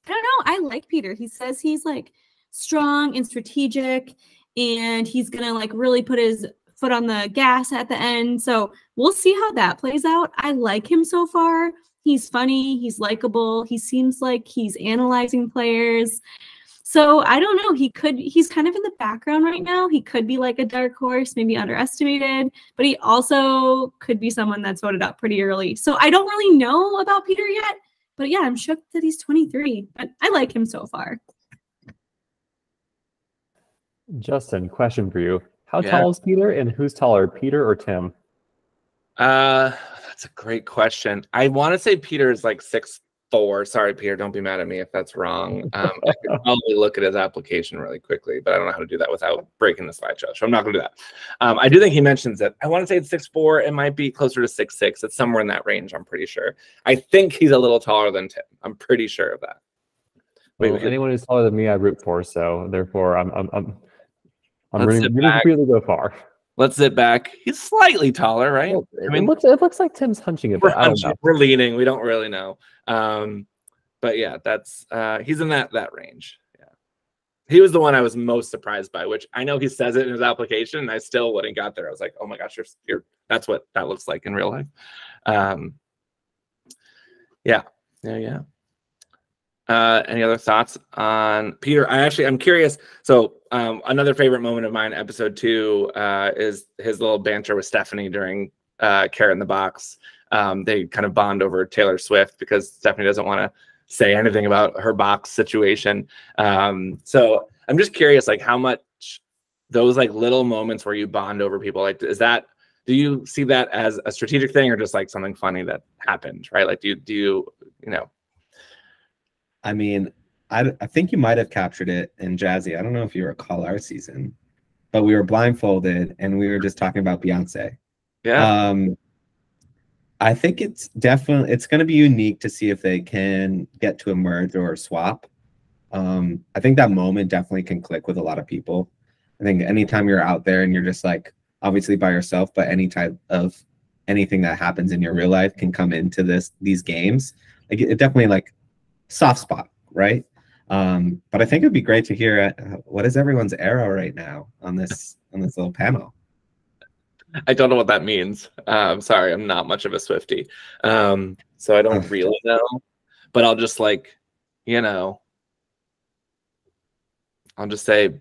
I don't know. I like Peter. He says he's like strong and strategic and he's going to like really put his foot on the gas at the end. So we'll see how that plays out. I like him so far. He's funny, he's likable, he seems like he's analyzing players. So I don't know. He could, he's kind of in the background right now. He could be like a dark horse, maybe underestimated, but he also could be someone that's voted up pretty early. So I don't really know about Peter yet. But yeah, I'm shook that he's 23, but I like him so far. Justin, question for you. How yeah. tall is Peter and who's taller, Peter or Tim? Uh that's a great question. I want to say Peter is like six four. Sorry, Peter, don't be mad at me if that's wrong. Um, I could (laughs) probably look at his application really quickly, but I don't know how to do that without breaking the slideshow. So I'm not going to do that. Um, I do think he mentions it. I want to say it's six four. It might be closer to six six. It's somewhere in that range. I'm pretty sure. I think he's a little taller than Tim. I'm pretty sure of that. Wait, well, anyone who's taller than me, I root for. So therefore, I'm I'm I'm I'm Let's rooting, rooting for you to go far. Let's sit back. He's slightly taller, right? I mean, it looks it looks like Tim's hunching it. We're, hunching, we're leaning. We don't really know. Um, but yeah, that's uh, he's in that that range. Yeah, he was the one I was most surprised by. Which I know he says it in his application, and I still wouldn't got there, I was like, oh my gosh, you're, you're that's what that looks like in real life. Um, yeah, yeah, yeah. Uh, any other thoughts on Peter? I actually I'm curious. So um, another favorite moment of mine, episode two, uh, is his little banter with Stephanie during uh, in the Box. Um, they kind of bond over Taylor Swift because Stephanie doesn't want to say anything about her box situation. Um, so I'm just curious, like how much those like little moments where you bond over people, like is that do you see that as a strategic thing or just like something funny that happened, right? Like do you do you you know I mean, I, I think you might have captured it in Jazzy. I don't know if you recall our season, but we were blindfolded and we were just talking about Beyonce. Yeah. Um, I think it's definitely it's going to be unique to see if they can get to a merge or a swap. Um, I think that moment definitely can click with a lot of people. I think anytime you're out there and you're just like obviously by yourself, but any type of anything that happens in your real life can come into this these games. Like it definitely like soft spot, right? Um, but I think it'd be great to hear uh, what is everyone's arrow right now on this on this little panel. I don't know what that means. Um, sorry, I'm not much of a Swifty, um, so I don't (laughs) really know. But I'll just like, you know, I'll just say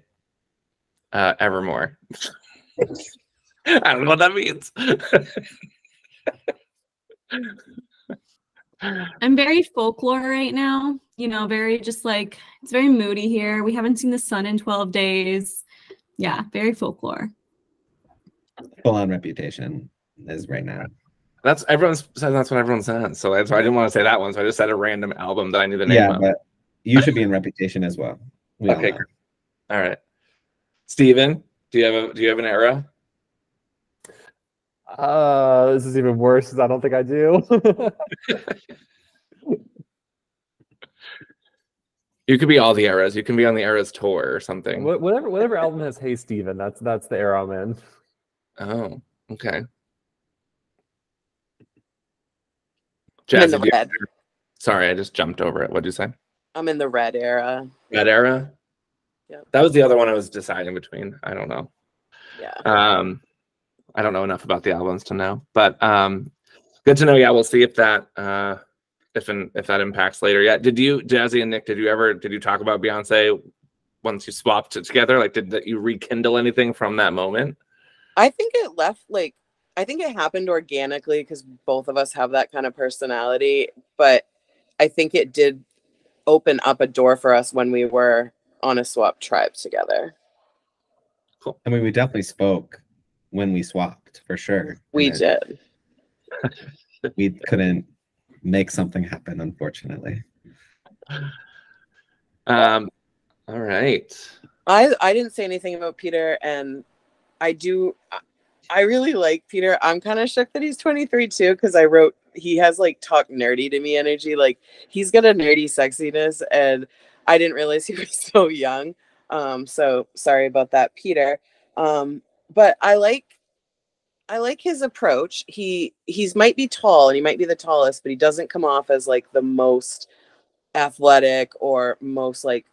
uh, Evermore. (laughs) I don't know what that means. (laughs) I'm very folklore right now. You know, very just like it's very moody here. We haven't seen the sun in 12 days. Yeah, very folklore. Full on reputation is right now. That's everyone's said that's what everyone says. So that's why I didn't want to say that one. So I just said a random album that I knew the name yeah, of. but you should be in reputation as well. We okay, all, all right. Stephen, do you have a do you have an era? Uh, this is even worse because I don't think I do. (laughs) You could be all the eras. You can be on the eras tour or something. Wha- Whatever whatever album has Hey Stephen, that's that's the era I'm in. Oh, okay. I'm in the did you- red. sorry, I just jumped over it. What'd you say? I'm in the red era. Red era. Yeah. That was the other one I was deciding between. I don't know. Yeah. Um, I don't know enough about the albums to know, but um, good to know. Yeah, we'll see if that uh, if and if that impacts later. Yeah. Did you, Jazzy and Nick? Did you ever did you talk about Beyonce once you swapped it together? Like, did that you rekindle anything from that moment? I think it left like I think it happened organically because both of us have that kind of personality, but I think it did open up a door for us when we were on a swap tribe together. Cool. I mean, we definitely spoke when we swapped for sure. We And did. (laughs) We couldn't make something happen, unfortunately. Um, all right. I I didn't say anything about Peter and I do I- I really like Peter. I'm kind of shook that he's 23 too because I wrote he has like talk nerdy to me energy. Like he's got a nerdy sexiness and I didn't realize he (laughs) was so young. Um so sorry about that Peter. Um but I like I like his approach. He he's might be tall and he might be the tallest, but he doesn't come off as like the most athletic or most like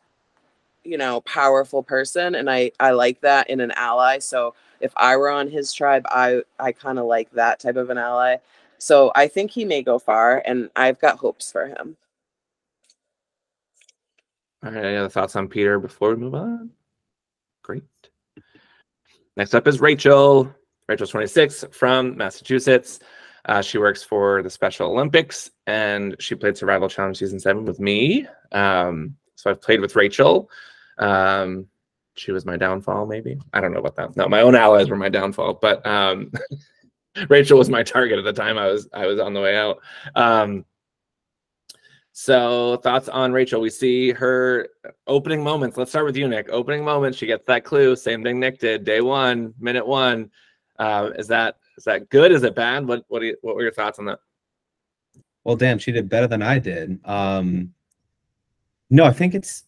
you know powerful person and i i like that in an ally so if i were on his tribe i i kind of like that type of an ally so i think he may go far and i've got hopes for him All right. Any other thoughts on Peter before we move on? Next up is Rachel. Rachel's 26 from Massachusetts. Uh, she works for the Special Olympics and she played Survival Challenge Season 7 with me. Um, so I've played with Rachel. Um, she was my downfall, maybe. I don't know about that. No, my own allies were my downfall, but um, (laughs) Rachel was my target at the time I was I was on the way out. Um, so thoughts on Rachel? We see her opening moments. Let's start with you, Nick. Opening moments. She gets that clue. Same thing Nick did. Day one, minute one. Uh, is that is that good? Is it bad? What what you, what were your thoughts on that? Well, damn, she did better than I did. Um, no, I think it's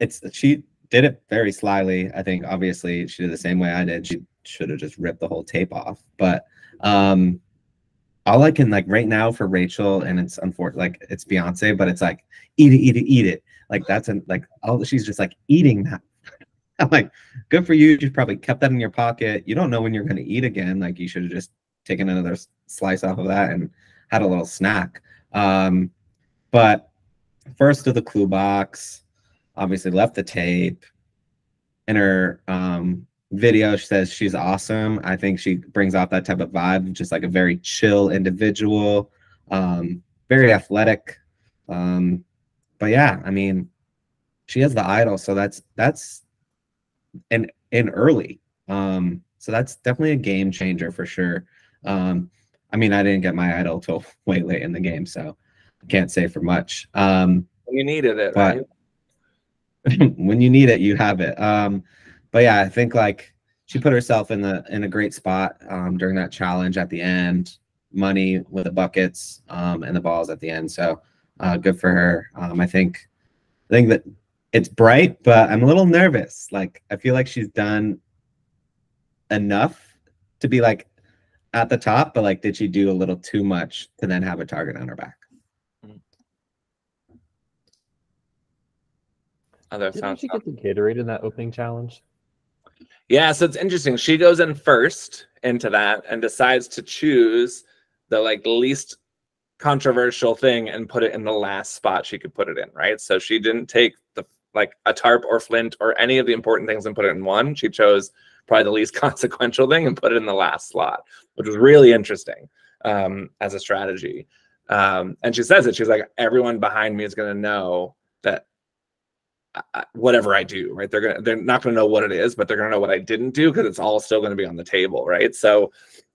it's she did it very slyly. I think obviously she did the same way I did. She should have just ripped the whole tape off. But um, all I can like right now for Rachel, and it's unfortunate, like it's Beyonce, but it's like eat it, eat it, eat it. Like that's an like all she's just like eating that. (laughs) I'm like, good for you. You probably kept that in your pocket. You don't know when you're going to eat again. Like you should have just taken another slice off of that and had a little snack. Um, but first of the clue box, obviously left the tape. In her um, video, she says she's awesome. I think she brings off that type of vibe, just like a very chill individual, um, very athletic. Um, but yeah, I mean, she has the idol, so that's that's and in early. Um, so that's definitely a game changer for sure. Um, I mean, I didn't get my idol till (laughs) way late in the game, so I can't say for much. Um, You needed it, But- right? (laughs) when you need it, you have it. Um, but yeah, I think like she put herself in the in a great spot um, during that challenge at the end. Money with the buckets um, and the balls at the end. So uh, good for her. Um, I think I think that it's bright, but I'm a little nervous. Like I feel like she's done enough to be like at the top, but like did she do a little too much to then have a target on her back? Other Didn't thoughts? she get the Gatorade in that opening challenge? Yeah, so it's interesting. She goes in first into that and decides to choose the like least controversial thing and put it in the last spot she could put it in, right? So she didn't take the like a tarp or flint or any of the important things and put it in one. She chose probably the least (laughs) consequential thing and put it in the last slot, which was really interesting um, as a strategy. Um, and she says it. She's like, everyone behind me is going to know whatever I do, right? They're gonna they're not gonna know what it is, but they're gonna know what I didn't do because it's all still gonna be on the table, right? So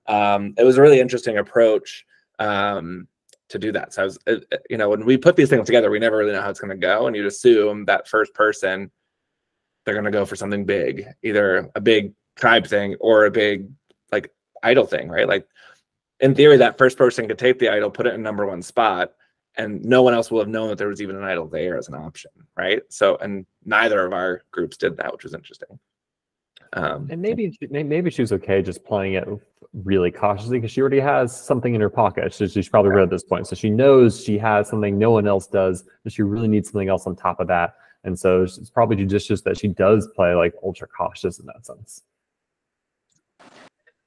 um, it was a really interesting approach um, to do that. So I was, it- it- you know, when we put these things together, we never really know how it's gonna go, and you'd assume that first person they're gonna go for something big, either a big tribe thing or a big like idol thing, right? Like in theory, that first person could take the idol, put it in number one spot, and no one else will have known that there was even an idol there as an option, right? So, and neither of our groups did that, which was interesting. Um, And maybe she- maybe she was okay just playing it really cautiously because she already has something in her pocket. So she's probably read at this point, so she knows she has something no one else does, but she really needs something else on top of that. And so it's probably judicious that she does play like ultra cautious in that sense.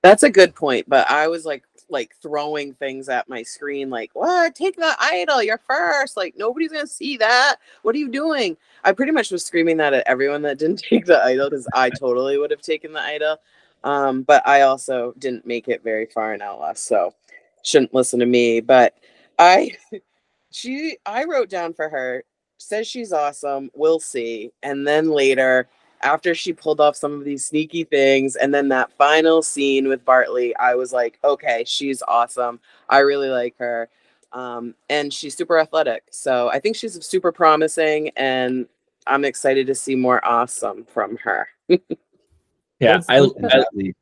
That's a good point, but I was like like throwing things at my screen like, "What? Take the idol. You're first. Like nobody's going to see that. What are you doing?" I pretty much was screaming that at everyone that didn't (laughs) take the idol cuz I totally would have taken the idol. Um, but I also didn't make it very far in Outlast, so shouldn't listen to me, but I (laughs) she I wrote down for her says she's awesome, we'll see. And then later after she pulled off some of these sneaky things and then that final scene with Bartley, I was like, okay, she's awesome. I really like her. Um, and she's super athletic. So I think she's super promising and I'm excited to see more awesome from her. (laughs) yeah, Let's- I, I, Exactly.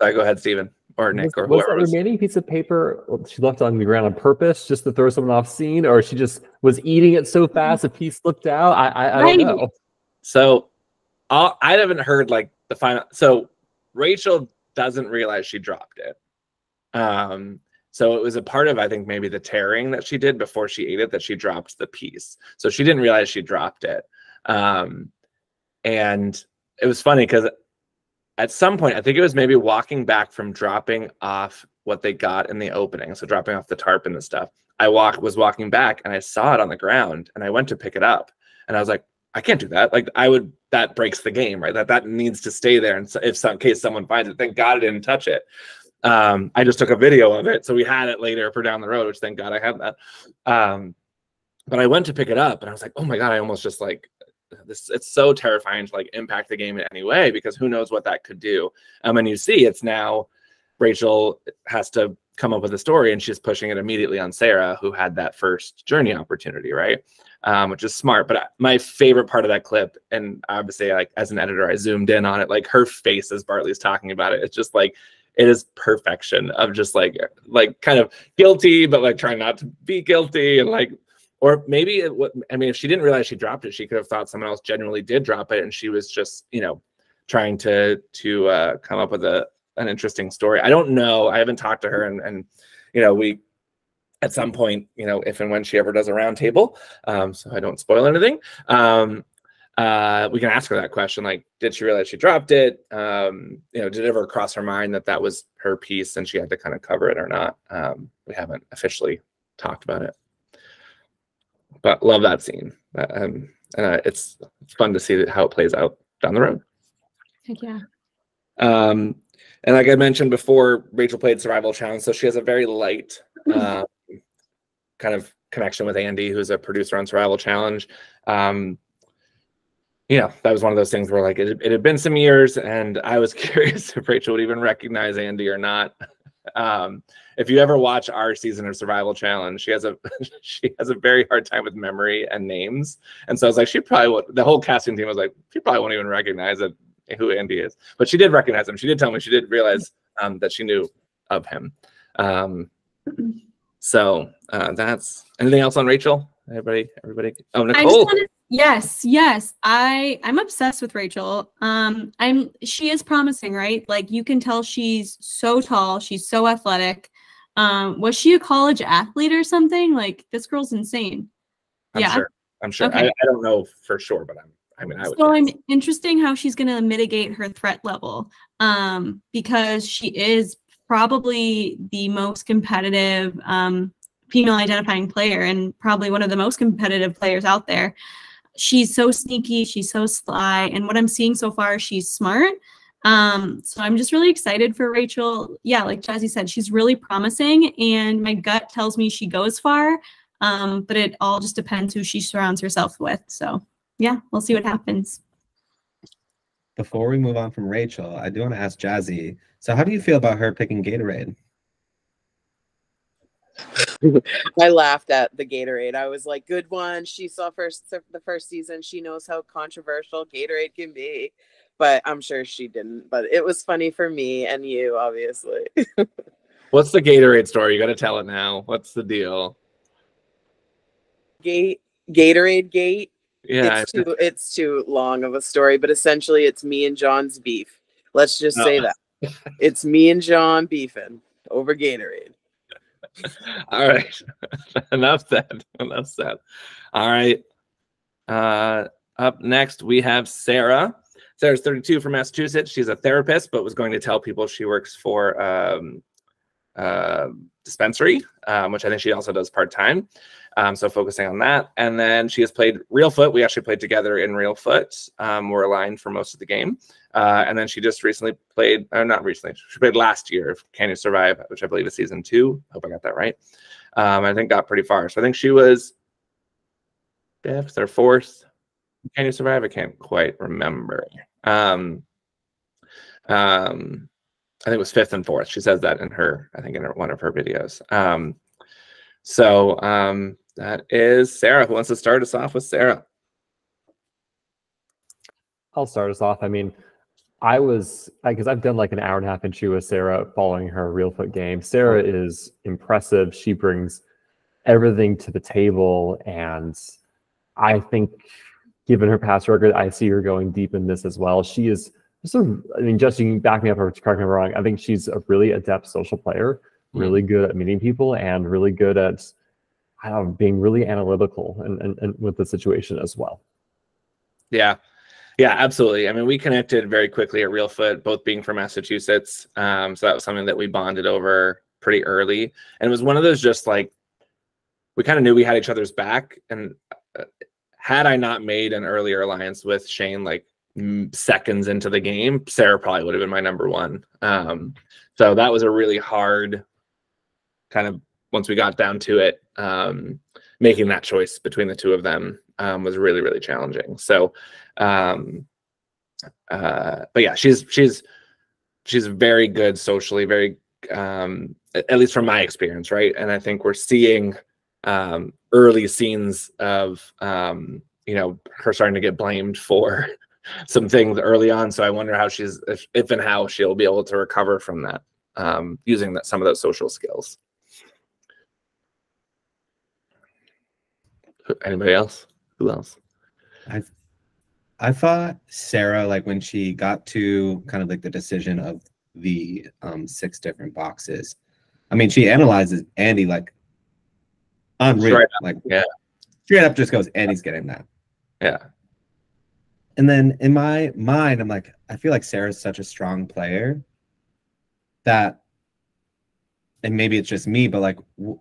I go ahead, Stephen or Nick or was, was whoever. that Was, remaining piece of paper she left on the ground on purpose just to throw someone off scene, or she just was eating it so fast a piece slipped out? I I, I don't know. So I'll, I haven't heard like the final. So Rachel doesn't realize she dropped it. Um, so it was a part of I think maybe the tearing that she did before she ate it that she dropped the piece. So she didn't realize she dropped it. Um, and it was funny because at some point, I think it was maybe walking back from dropping off what they got in the opening. So dropping off the tarp and the stuff. I walk was walking back and I saw it on the ground and I went to pick it up and I was like, I can't do that. Like I would that breaks the game, right? That that needs to stay there. And so if some case someone finds it, thank God I didn't touch it. Um, I just took a video of it, so we had it later for down the road, which thank God I have that. Um, but I went to pick it up and I was like, oh my God, I almost just like this it's so terrifying to like impact the game in any way because who knows what that could do. Um, and you see it's now Rachel has to come up with a story and she's pushing it immediately on Sarah, who had that first journey opportunity, right? Um, which is smart. But my favorite part of that clip, and obviously, like as an editor, I zoomed in on it, like her face as Bartley's talking about it. It's just like it is perfection of just like like kind of guilty, but like trying not to be guilty and like or maybe it, I mean, if she didn't realize she dropped it, she could have thought someone else genuinely did drop it, and she was just you know trying to to uh, come up with a an interesting story. I don't know. I haven't talked to her, and and you know we at some point, you know, if and when she ever does a roundtable, um, so I don't spoil anything, um, uh, we can ask her that question. Like, did she realize she dropped it? Um, you know, did it ever cross her mind that that was her piece and she had to kind of cover it or not? Um, we haven't officially talked about it, but love that scene. Uh, um, and uh, it's it's fun to see how it plays out down the road. Heck yeah. Um, and like I mentioned before, Rachel played Survival Challenge, so she has a very light (laughs) um, kind of connection with Andy, who's a producer on Survival Challenge. Um, you know, that was one of those things where like it, it had been some years, and I was (laughs) curious if Rachel would even recognize Andy or not. (laughs) Um, if you ever watch our season of Survival Challenge, she has a she has a very hard time with memory and names, and so I was like, she probably would. The whole casting team was like, she probably won't even recognize it who Andy is, but she did recognize him. She did tell me she did realize um, that she knew of him. Um, so uh, that's anything else on Rachel? Everybody, everybody. Oh, I just Nicole. wanted, yes, yes. I I'm obsessed with Rachel. Um, I'm she is promising, right? Like you can tell she's so tall, she's so athletic. Um, was she a college athlete or something? Like this girl's insane. I'm yeah. sure. I'm sure. Okay. I, I don't know for sure, but I'm. I mean, I would. So I'm interesting how she's going to mitigate her threat level um, because she is probably the most competitive um, female identifying player and probably one of the most competitive players out there. She's so sneaky, she's so sly, and what I'm seeing so far, she's smart. Um, so I'm just really excited for Rachel. Yeah, like Jazzy said, she's really promising, and my gut tells me she goes far. Um, but it all just depends who she surrounds herself with. So yeah, we'll see what happens. Before we move on from Rachel, I do want to ask Jazzy. So, how do you feel about her picking Gatorade? (laughs) I laughed at the Gatorade. I was like, good one. She saw first the first season. She knows how controversial Gatorade can be. But I'm sure she didn't. But it was funny for me and you, obviously. (laughs) What's the Gatorade story? You got to tell it now. What's the deal? Gate, Gatorade Gate. Yeah, it's too it's too long of a story, but essentially it's me and John's beef. Let's just say Oh. that. It's me and John beefing over Gatorade. (laughs) All right. (laughs) Enough said. Enough said. All right. Uh, up next, we have Sarah. Sarah's 32 from Massachusetts. She's a therapist, but was going to tell people she works for um, uh, dispensary, um, which I think she also does part time. Um, so focusing on that. And then she has played Real Foot. We actually played together in Real Foot. Um, we're aligned for most of the game. Uh, and then she just recently played, or not recently, she played last year Can You Survive, which I believe is season two. Hope I got that right. Um, I think got pretty far. So I think she was fifth or fourth. Can You Survive? I can't quite remember. Um, um, I think it was fifth and fourth. She says that in her, I think in her, one of her videos. Um, so um, that is Sarah. Who wants to start us off with Sarah? I'll start us off. I mean, I was because I've done like an hour and a half interview with Sarah following her real foot game. Sarah is impressive. She brings everything to the table, and I think, given her past record, I see her going deep in this as well. She is just a, I mean, just you can back me up or correct me if I'm wrong. I think she's a really adept social player, really good at meeting people, and really good at I don't know, being really analytical and, and, and with the situation as well. Yeah. Yeah, absolutely. I mean, we connected very quickly at Real Foot, both being from Massachusetts. Um, so that was something that we bonded over pretty early. And it was one of those just like we kind of knew we had each other's back. And uh, had I not made an earlier alliance with Shane, like seconds into the game, Sarah probably would have been my number one. Um, so that was a really hard kind of once we got down to it, um, making that choice between the two of them um, was really, really challenging. So, um, uh, but yeah, she's she's she's very good socially, very um, at least from my experience, right? And I think we're seeing um, early scenes of um, you know her starting to get blamed for some things early on. So I wonder how she's if, if and how she'll be able to recover from that um, using that some of those social skills. Anybody else? Who else? I I thought Sarah, like when she got to kind of like the decision of the um six different boxes. I mean, she analyzes Andy like unreal. Straight like yeah. straight up just goes, Andy's getting that. Yeah. And then in my mind, I'm like, I feel like Sarah's such a strong player that, and maybe it's just me, but like w-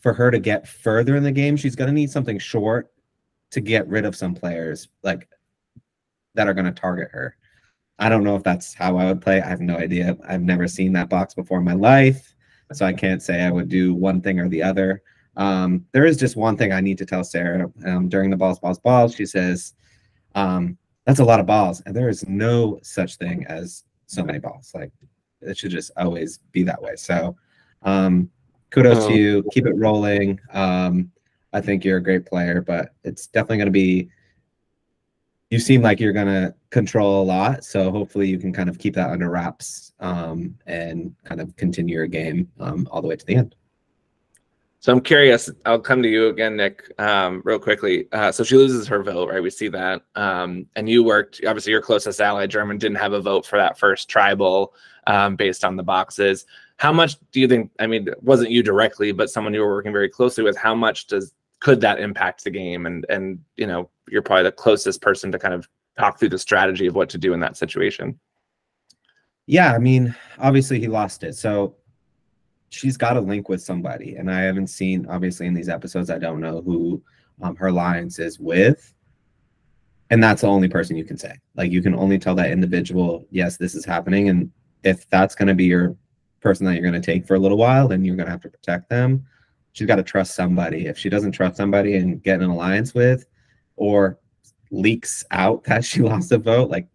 for her to get further in the game, she's going to need something short to get rid of some players like that are going to target her. I don't know if that's how I would play. I have no idea. I've never seen that box before in my life. So I can't say I would do one thing or the other. Um, there is just one thing I need to tell Sarah um, during the balls, balls, balls. She says, um, that's a lot of balls. And there is no such thing as so many balls. Like it should just always be that way. So um, kudos Oh. to you. Keep it rolling. Um, I think you're a great player, but it's definitely going to be. You seem like you're going to control a lot, so hopefully you can kind of keep that under wraps um, and kind of continue your game um, all the way to the end. So I'm curious. I'll come to you again, Nick, um, real quickly. Uh, so she loses her vote, right? We see that. Um, and you worked, obviously, your closest ally, German, didn't have a vote for that first tribal um, based on the boxes. How much do you think? I mean, it wasn't you directly, but someone you were working very closely with. How much does could that impact the game? And and you know, you're probably the closest person to kind of talk through the strategy of what to do in that situation. Yeah, I mean, obviously he lost it. So she's got a link with somebody. And I haven't seen, obviously, in these episodes, I don't know who um, her alliance is with. And that's the only person you can say. Like, you can only tell that individual, yes, this is happening. And if that's going to be your person that you're going to take for a little while, then you're going to have to protect them. She's got to trust somebody. If she doesn't trust somebody and get an alliance with, or leaks out that (laughs) she lost a vote, like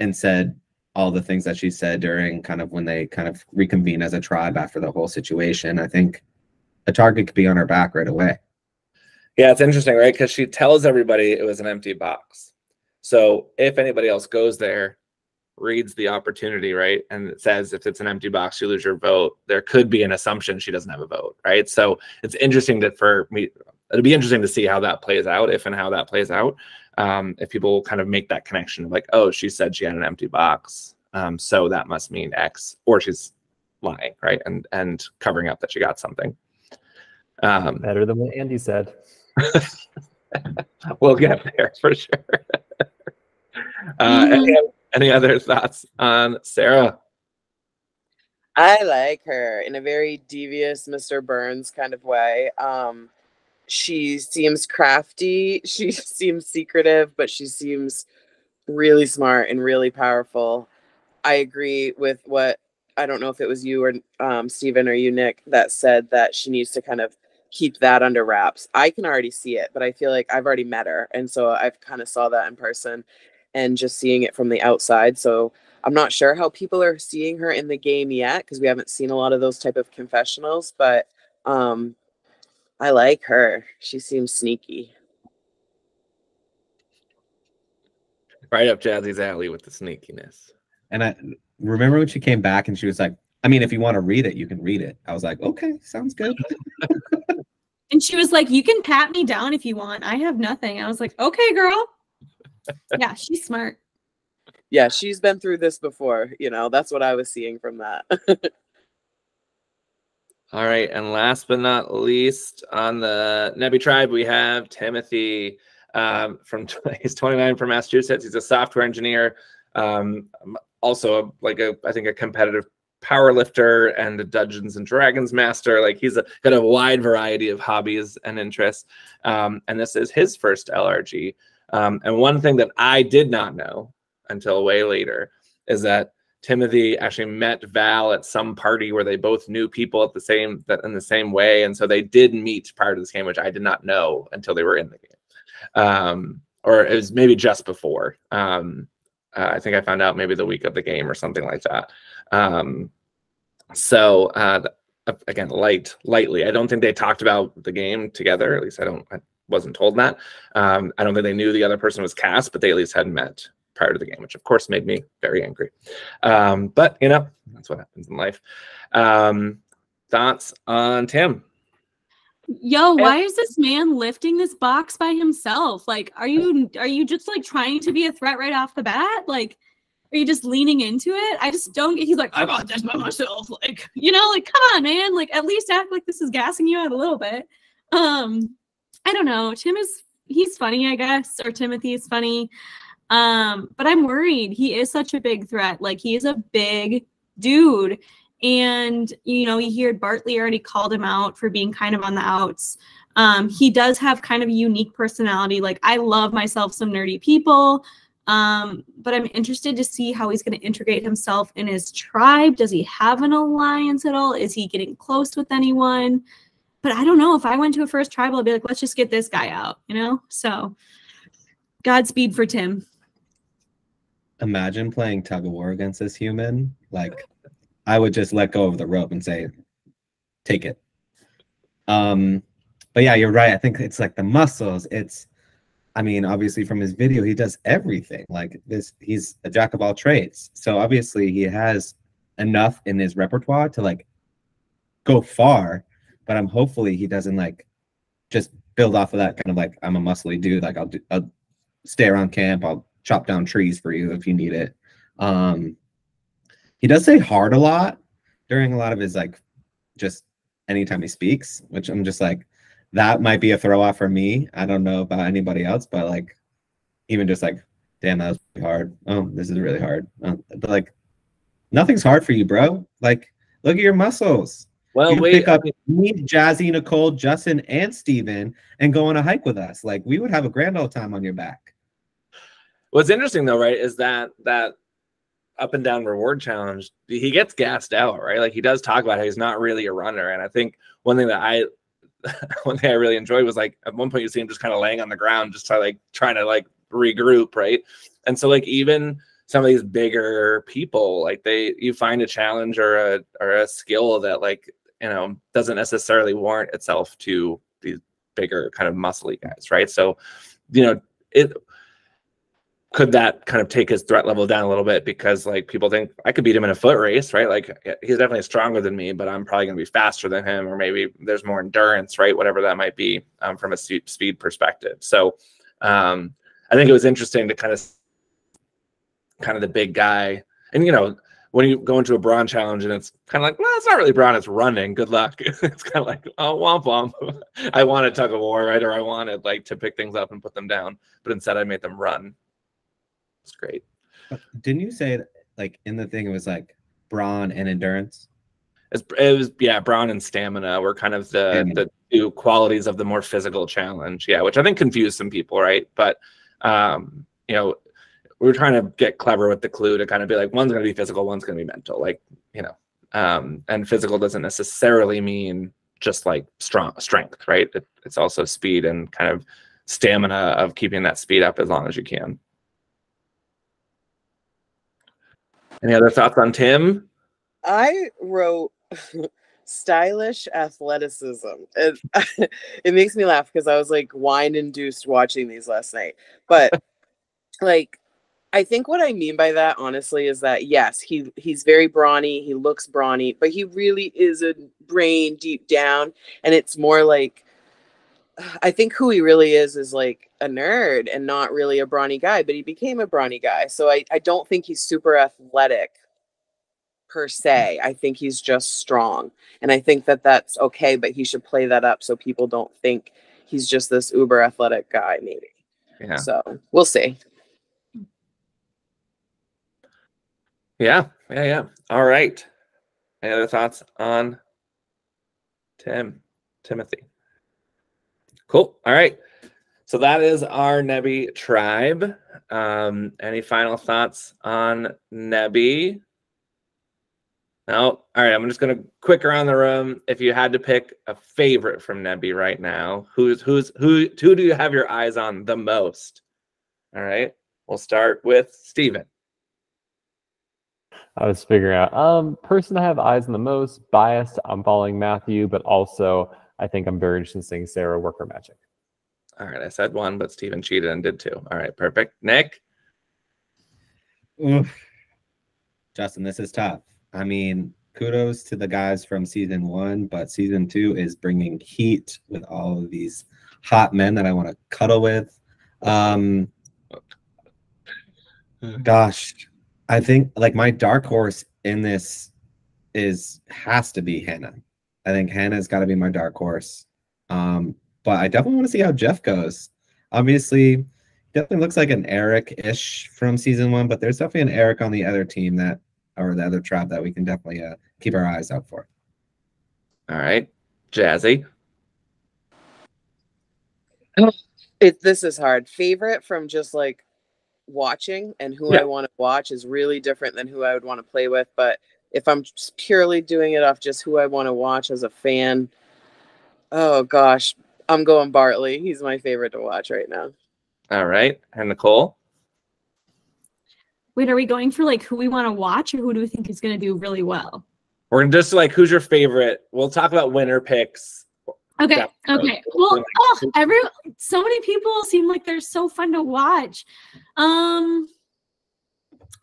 and said all the things that she said during kind of when they kind of reconvene as a tribe after the whole situation. I think a target could be on her back right away. Yeah, it's interesting, right? Because she tells everybody it was an empty box. So if anybody else goes there, reads the opportunity, right? And it says if it's an empty box, you lose your vote. There could be an assumption she doesn't have a vote, right? So it's interesting that for me, it'll be interesting to see how that plays out, if and how that plays out. Um, if people kind of make that connection of like, oh, she said she had an empty box, um, so that must mean X, or she's lying, right? And and covering up that she got something. Um, Better than what Andy said. (laughs) we'll get there for sure. (laughs) uh, any, any other thoughts on Sarah? I like her in a very devious Mr. Burns kind of way. Um, she seems crafty. She (laughs) seems secretive, but she seems really smart and really powerful. I agree with what I don't know if it was you or um, Stephen or you, Nick, that said that she needs to kind of keep that under wraps. I can already see it, but I feel like I've already met her, and so I've kind of saw that in person, and just seeing it from the outside. So I'm not sure how people are seeing her in the game yet because we haven't seen a lot of those type of confessionals, but um, I like her. She seems sneaky. Right up Jazzy's alley with the sneakiness. And I remember when she came back and she was like, I mean, if you want to read it, you can read it. I was like, okay, sounds good. (laughs) And she was like, You can pat me down if you want. I have nothing. I was like, Okay, girl. (laughs) Yeah, she's smart. Yeah, she's been through this before. You know, that's what I was seeing from that. (laughs) All right, and last but not least, on the Nebby tribe, we have Timothy um, from (laughs) he's 29 from Massachusetts. He's a software engineer, um, also like a I think a competitive power lifter and a Dungeons and Dragons master. Like he's a, got a wide variety of hobbies and interests. Um, and this is his first LRG. Um, and one thing that I did not know until way later is that Timothy actually met Val at some party where they both knew people at the same in the same way, and so they did meet prior to this game, which I did not know until they were in the game, um, or it was maybe just before. Um, uh, I think I found out maybe the week of the game or something like that. Um, so uh, again, light lightly. I don't think they talked about the game together. At least I don't. I wasn't told that. Um, I don't think they knew the other person was cast, but they at least hadn't met prior to the game, which of course made me very angry. Um, but you know, that's what happens in life. Um, thoughts on Tim? Yo, why is this man lifting this box by himself? Like, are you are you just like trying to be a threat right off the bat? Like, are you just leaning into it? I just don't get. He's like, I got this by myself. Like, you know, like, come on, man. Like, at least act like this is gassing you out a little bit. Um, I don't know. Tim is he's funny, I guess, or Timothy is funny. Um, but I'm worried. He is such a big threat. Like he is a big dude. And you know, you hear Bartley already called him out for being kind of on the outs. Um, he does have kind of a unique personality. Like I love myself some nerdy people. Um, but I'm interested to see how he's going to integrate himself in his tribe. Does he have an alliance at all? Is he getting close with anyone? But I don't know. If I went to a first tribe, I'd be like, let's just get this guy out, you know? So Godspeed for Tim imagine playing tug of war against this human. Like, I would just let go of the rope and say, "Take it." Um, but yeah, you're right. I think it's like the muscles. It's, I mean, obviously from his video, he does everything. Like this, he's a jack of all trades. So obviously he has enough in his repertoire to like go far. But I'm hopefully he doesn't like just build off of that kind of like I'm a muscly dude. Like I'll do, I'll stay around camp. I'll chop down trees for you if you need it. Um, he does say hard a lot during a lot of his like just anytime he speaks, which I'm just like, that might be a throw off for me. I don't know about anybody else, but like, even just like, damn, that was really hard. Oh, this is really hard. Uh, but like, nothing's hard for you, bro. Like, look at your muscles. Well, you wait, pick up me, Jazzy, Nicole, Justin, and Stephen and go on a hike with us. Like, we would have a grand old time on your back. What's interesting though, right, is that that up and down reward challenge, he gets gassed out, right? Like he does talk about how he's not really a runner. And I think one thing that I (laughs) one thing I really enjoyed was like at one point you see him just kind of laying on the ground, just like trying to like regroup, right? And so like even some of these bigger people, like they you find a challenge or a or a skill that like you know doesn't necessarily warrant itself to these bigger kind of muscly guys, right? So you know it could that kind of take his threat level down a little bit because like people think I could beat him in a foot race, right? Like he's definitely stronger than me, but I'm probably going to be faster than him, or maybe there's more endurance, right? Whatever that might be um, from a speed perspective. So um, I think it was interesting to kind of kind of the big guy, and you know when you go into a brawn challenge and it's kind of like, well, it's not really brawn, it's running. Good luck. (laughs) it's kind of like, oh, womp womp. (laughs) I wanted tug of war, right? Or I wanted like to pick things up and put them down, but instead I made them run. It's great. Didn't you say like in the thing it was like brawn and endurance? It's, it was yeah, brawn and stamina were kind of the stamina. the two qualities of the more physical challenge. Yeah, which I think confused some people, right? But um, you know, we were trying to get clever with the clue to kind of be like one's going to be physical, one's going to be mental. Like you know, um, and physical doesn't necessarily mean just like strong strength, right? It, it's also speed and kind of stamina of keeping that speed up as long as you can. Any other thoughts on Tim? I wrote (laughs) stylish athleticism. It, (laughs) it makes me laugh because I was like wine induced watching these last night. But (laughs) like I think what I mean by that honestly is that yes, he he's very brawny, he looks brawny, but he really is a brain deep down and it's more like I think who he really is is like a nerd and not really a brawny guy, but he became a brawny guy. So I, I don't think he's super athletic per se. I think he's just strong. And I think that that's okay, but he should play that up so people don't think he's just this uber athletic guy, maybe. Yeah. So we'll see. Yeah. Yeah. Yeah. All right. Any other thoughts on Tim, Timothy? Cool. All right. So that is our Nebby tribe. Um, any final thoughts on Nebby? No. All right. I'm just gonna quick around the room. If you had to pick a favorite from Nebby right now, who's who's who who do you have your eyes on the most? All right. We'll start with Stephen. I was figuring out. Um, person I have eyes on the most, biased. I'm following Matthew, but also I think I'm very interested in seeing Sarah work her magic. All right, I said one, but Stephen cheated and did two. All right, perfect. Nick. Oof. Justin, this is tough. I mean, kudos to the guys from season one, but season two is bringing heat with all of these hot men that I want to cuddle with. Um, gosh, I think like my dark horse in this is has to be Hannah. I think Hannah's got to be my dark horse. Um, but I definitely want to see how Jeff goes. Obviously, definitely looks like an Eric-ish from season one, but there's definitely an Eric on the other team that, or the other tribe that we can definitely uh, keep our eyes out for. All right, Jazzy. (clears throat) It, this is hard. Favorite from just like watching and who yeah. I want to watch is really different than who I would want to play with. But if I'm purely doing it off just who I want to watch as a fan, oh gosh, I'm going Bartley. He's my favorite to watch right now. All right. And Nicole? Wait, are we going for like who we want to watch or who do we think is going to do really well? We're just like, who's your favorite? We'll talk about winner picks. Okay. Okay. Well, oh, every so many people seem like they're so fun to watch. Um,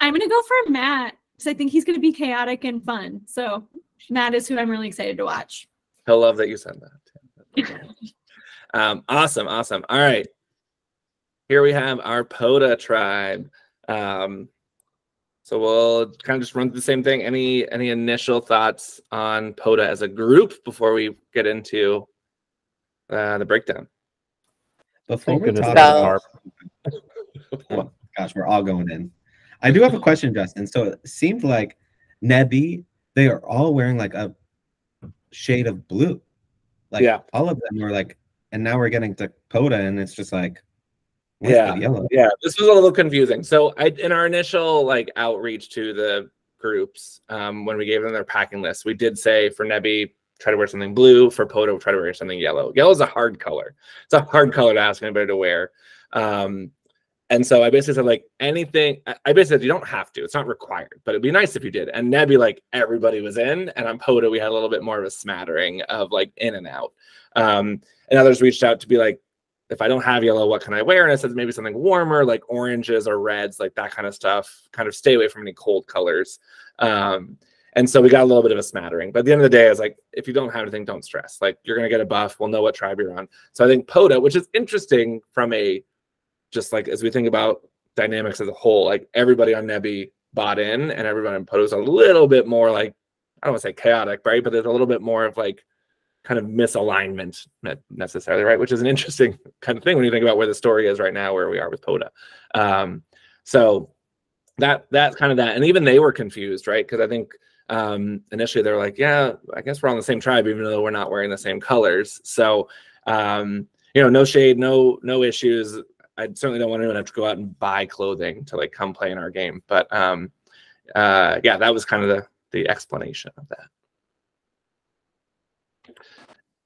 I'm gonna go for Matt because I think he's going to be chaotic and fun. So Matt is who I'm really excited to watch. He'll love that you said that. (laughs) um, awesome, awesome. All right, here we have our Poda tribe. Um, so we'll kind of just run through the same thing. Any any initial thoughts on Poda as a group before we get into uh, the breakdown? Before we talk oh, (laughs) gosh, we're all going in. I do have a question, Justin. So it seemed like Nebby, they are all wearing like a shade of blue. Like yeah. all of them were like, and now we're getting to Poda, and it's just like yeah, yellow. yeah. This was a little confusing. So I in our initial like outreach to the groups, um, when we gave them their packing list, we did say for Nebby, try to wear something blue. For Poda, try to wear something yellow. Yellow is a hard color. It's a hard color to ask anybody to wear. Um, and so I basically said, like, anything, I basically said, you don't have to, it's not required, but it'd be nice if you did. And Nebby, like, everybody was in. And on Poda, we had a little bit more of a smattering of like in and out. Um, and others reached out to be like, if I don't have yellow, what can I wear? And I said maybe something warmer, like oranges or reds, like that kind of stuff. Kind of stay away from any cold colors. Um, and so we got a little bit of a smattering. But at the end of the day, I was like, if you don't have anything, don't stress. Like you're gonna get a buff. We'll know what tribe you're on. So I think POTA, which is interesting from a just like as we think about dynamics as a whole, like everybody on Nebby bought in and everybody on POTA was a little bit more like, I don't want to say chaotic, right? But there's a little bit more of like kind of misalignment necessarily, right? Which is an interesting (laughs) kind of thing when you think about where the story is right now, where we are with Poda. Um, so that that's kind of that. And even they were confused, right? Because I think um, initially they're like, yeah, I guess we're on the same tribe, even though we're not wearing the same colors. So, um, you know, no shade, no, no issues. I certainly don't want anyone to have to go out and buy clothing to like come play in our game. But um, uh, yeah, that was kind of the, the explanation of that.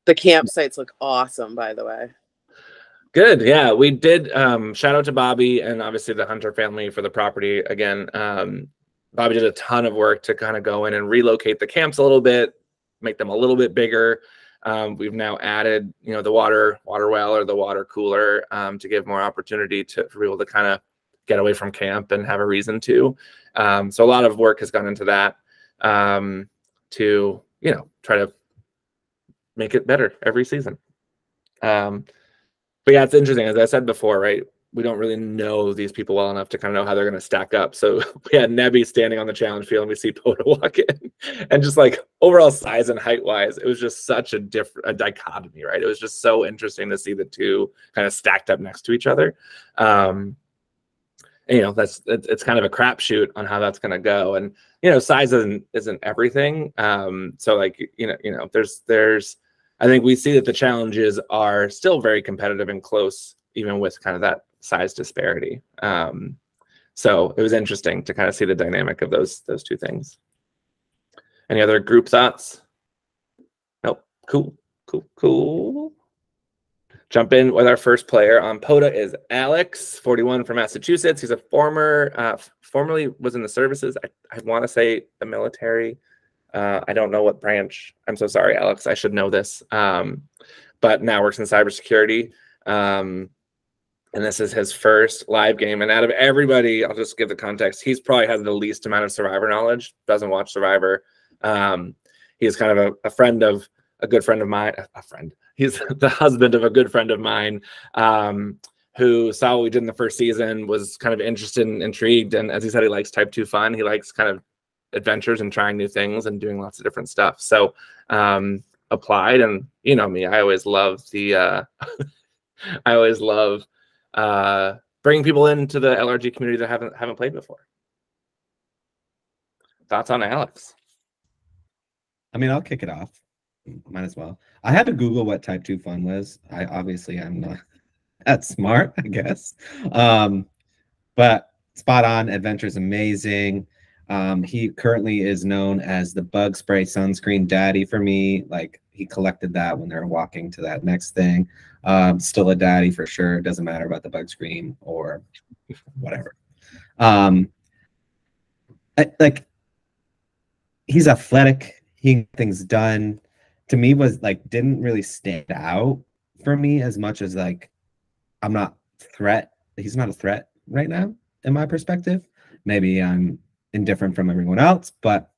The campsites look awesome, by the way. Good. Yeah, we did. Um, shout out to Bobby and obviously the Hunter family for the property again. Um, Bobby did a ton of work to kind of go in and relocate the camps a little bit, make them a little bit bigger. Um, we've now added, you know, the water water well or the water cooler um, to give more opportunity to for people to kind of get away from camp and have a reason to. Um, so a lot of work has gone into that um, to, you know, try to make it better every season. Um, but yeah, it's interesting. As I said before, right? We don't really know these people well enough to kind of know how they're going to stack up. So (laughs) we had Nebby standing on the challenge field and we see (laughs) POTA walk in and just like overall size and height wise, it was just such a different a dichotomy, right? It was just so interesting to see the two kind of stacked up next to each other. Um, you know, that's it's, it's kind of a crapshoot on how that's going to go. And, you know, size isn't, isn't everything. Um, so like, you know, you know, there's, there's, I think we see that the challenges are still very competitive and close, even with kind of that size disparity. Um, so it was interesting to kind of see the dynamic of those those two things. Any other group thoughts? Nope. Cool. Cool. Cool. Jump in with our first player on POTA is Alex, 41 from Massachusetts. He's a former, uh, formerly was in the services. I, I want to say the military. Uh, I don't know what branch. I'm so sorry, Alex. I should know this. Um, but now works in cybersecurity. Um, and this is his first live game. And out of everybody, I'll just give the context. He's probably has the least amount of Survivor knowledge. Doesn't watch Survivor. Um, he's kind of a, a, friend of a good friend of mine. A friend. He's (laughs) the husband of a good friend of mine. Um, who saw what we did in the first season, was kind of interested and intrigued. And as he said, he likes type two fun. He likes kind of adventures and trying new things and doing lots of different stuff. So um, applied, and you know me, I always love the. Uh, (laughs) I always love uh, bringing people into the LRG community that haven't haven't played before. Thoughts on Alex? I mean, I'll kick it off. Might as well. I had to Google what Type Two Fun was. I obviously I'm not (laughs) that smart, I guess. Um, but spot on. Adventure's amazing. Um, he currently is known as the bug spray sunscreen daddy for me. Like he collected that when they're walking to that next thing. Um, still a daddy for sure. Doesn't matter about the bug screen or whatever. Um, I, like he's athletic. He things done. To me, was like didn't really stand out for me as much as like I'm not threat. He's not a threat right now, in my perspective. Maybe I'm indifferent from everyone else, but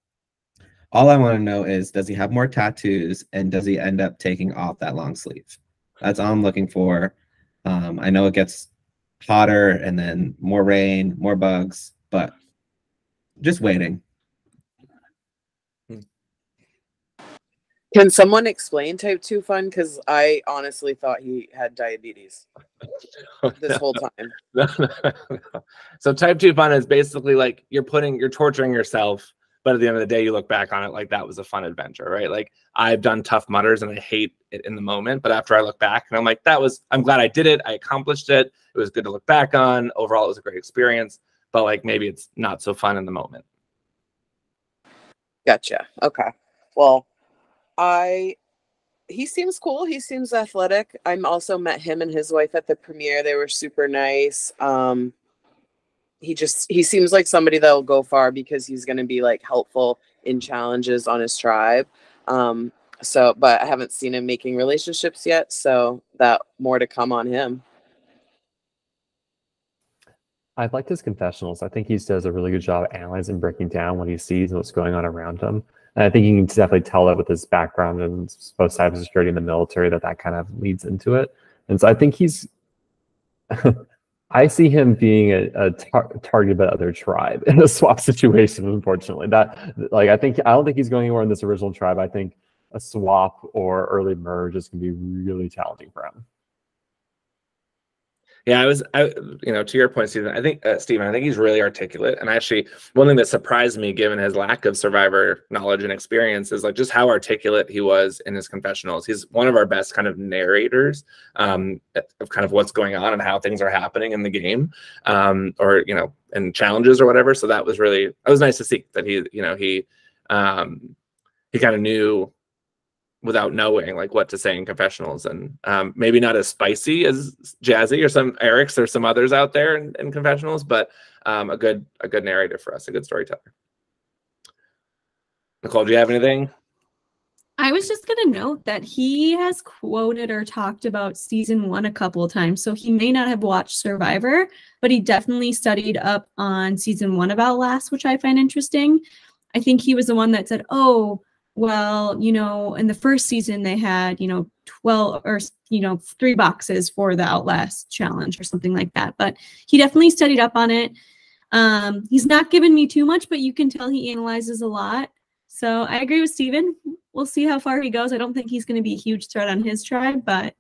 all I want to know is does he have more tattoos and does he end up taking off that long sleeve? That's all I'm looking for. Um, I know it gets hotter and then more rain, more bugs, but just waiting. Can someone explain type 2 fun? Because I honestly thought he had diabetes (laughs) this whole time. No, no, no. So type 2 fun is basically like you're putting, you're torturing yourself but at the end of the day you look back on it like that was a fun adventure right? Like i've done Tough Mudders and i hate it in the moment but after i look back and i'm like that was i'm glad i did it. I accomplished it. It was good to look back on. Overall it was a great experience but like maybe it's not so fun in the moment. Gotcha. Okay. Well i he seems cool. He seems athletic. I'm also met him and his wife at the premiere. They were super nice. Um he just he seems like somebody that will go far because he's going to be like helpful in challenges on his tribe. Um, so, but I haven't seen him making relationships yet. So that more to come on him. I liked his confessionals. I think he does a really good job analyzing, breaking down what he sees and what's going on around him. And I think you can definitely tell that with his background in both cybersecurity and the military that that kind of leads into it. And so I think he's, (laughs) I see him being a, a tar- targeted by other tribe (laughs) in a swap situation. Unfortunately, that like I think I don't think he's going anywhere in this original tribe. I think a swap or early merge is going to be really challenging for him. Yeah, I was, I, you know, to your point, Stephen. I think uh, Stephen, I think he's really articulate, and actually, one thing that surprised me, given his lack of survivor knowledge and experience, is like just how articulate he was in his confessionals. He's one of our best kind of narrators um, of kind of what's going on and how things are happening in the game, um, or you know, and challenges or whatever. So that was really, that was nice to see that he, you know, he, um, he kind of knew without knowing like what to say in confessionals and um, maybe not as spicy as jazzy or some eric's or some others out there in, in confessionals but um, a good a good narrator for us a good storyteller nicole do you have anything I was just going to note that he has quoted or talked about season one a couple of times. So he may not have watched Survivor, but he definitely studied up on season one of Outlast, which I find interesting. I think he was the one that said, Oh, well, you know, in the first season they had, you know, 12 or, you know, three boxes for the Outlast challenge or something like that. But he definitely studied up on it. Um, he's not given me too much, but you can tell he analyzes a lot. So I agree with Stephen. We'll see how far he goes. I don't think he's going to be a huge threat on his tribe, but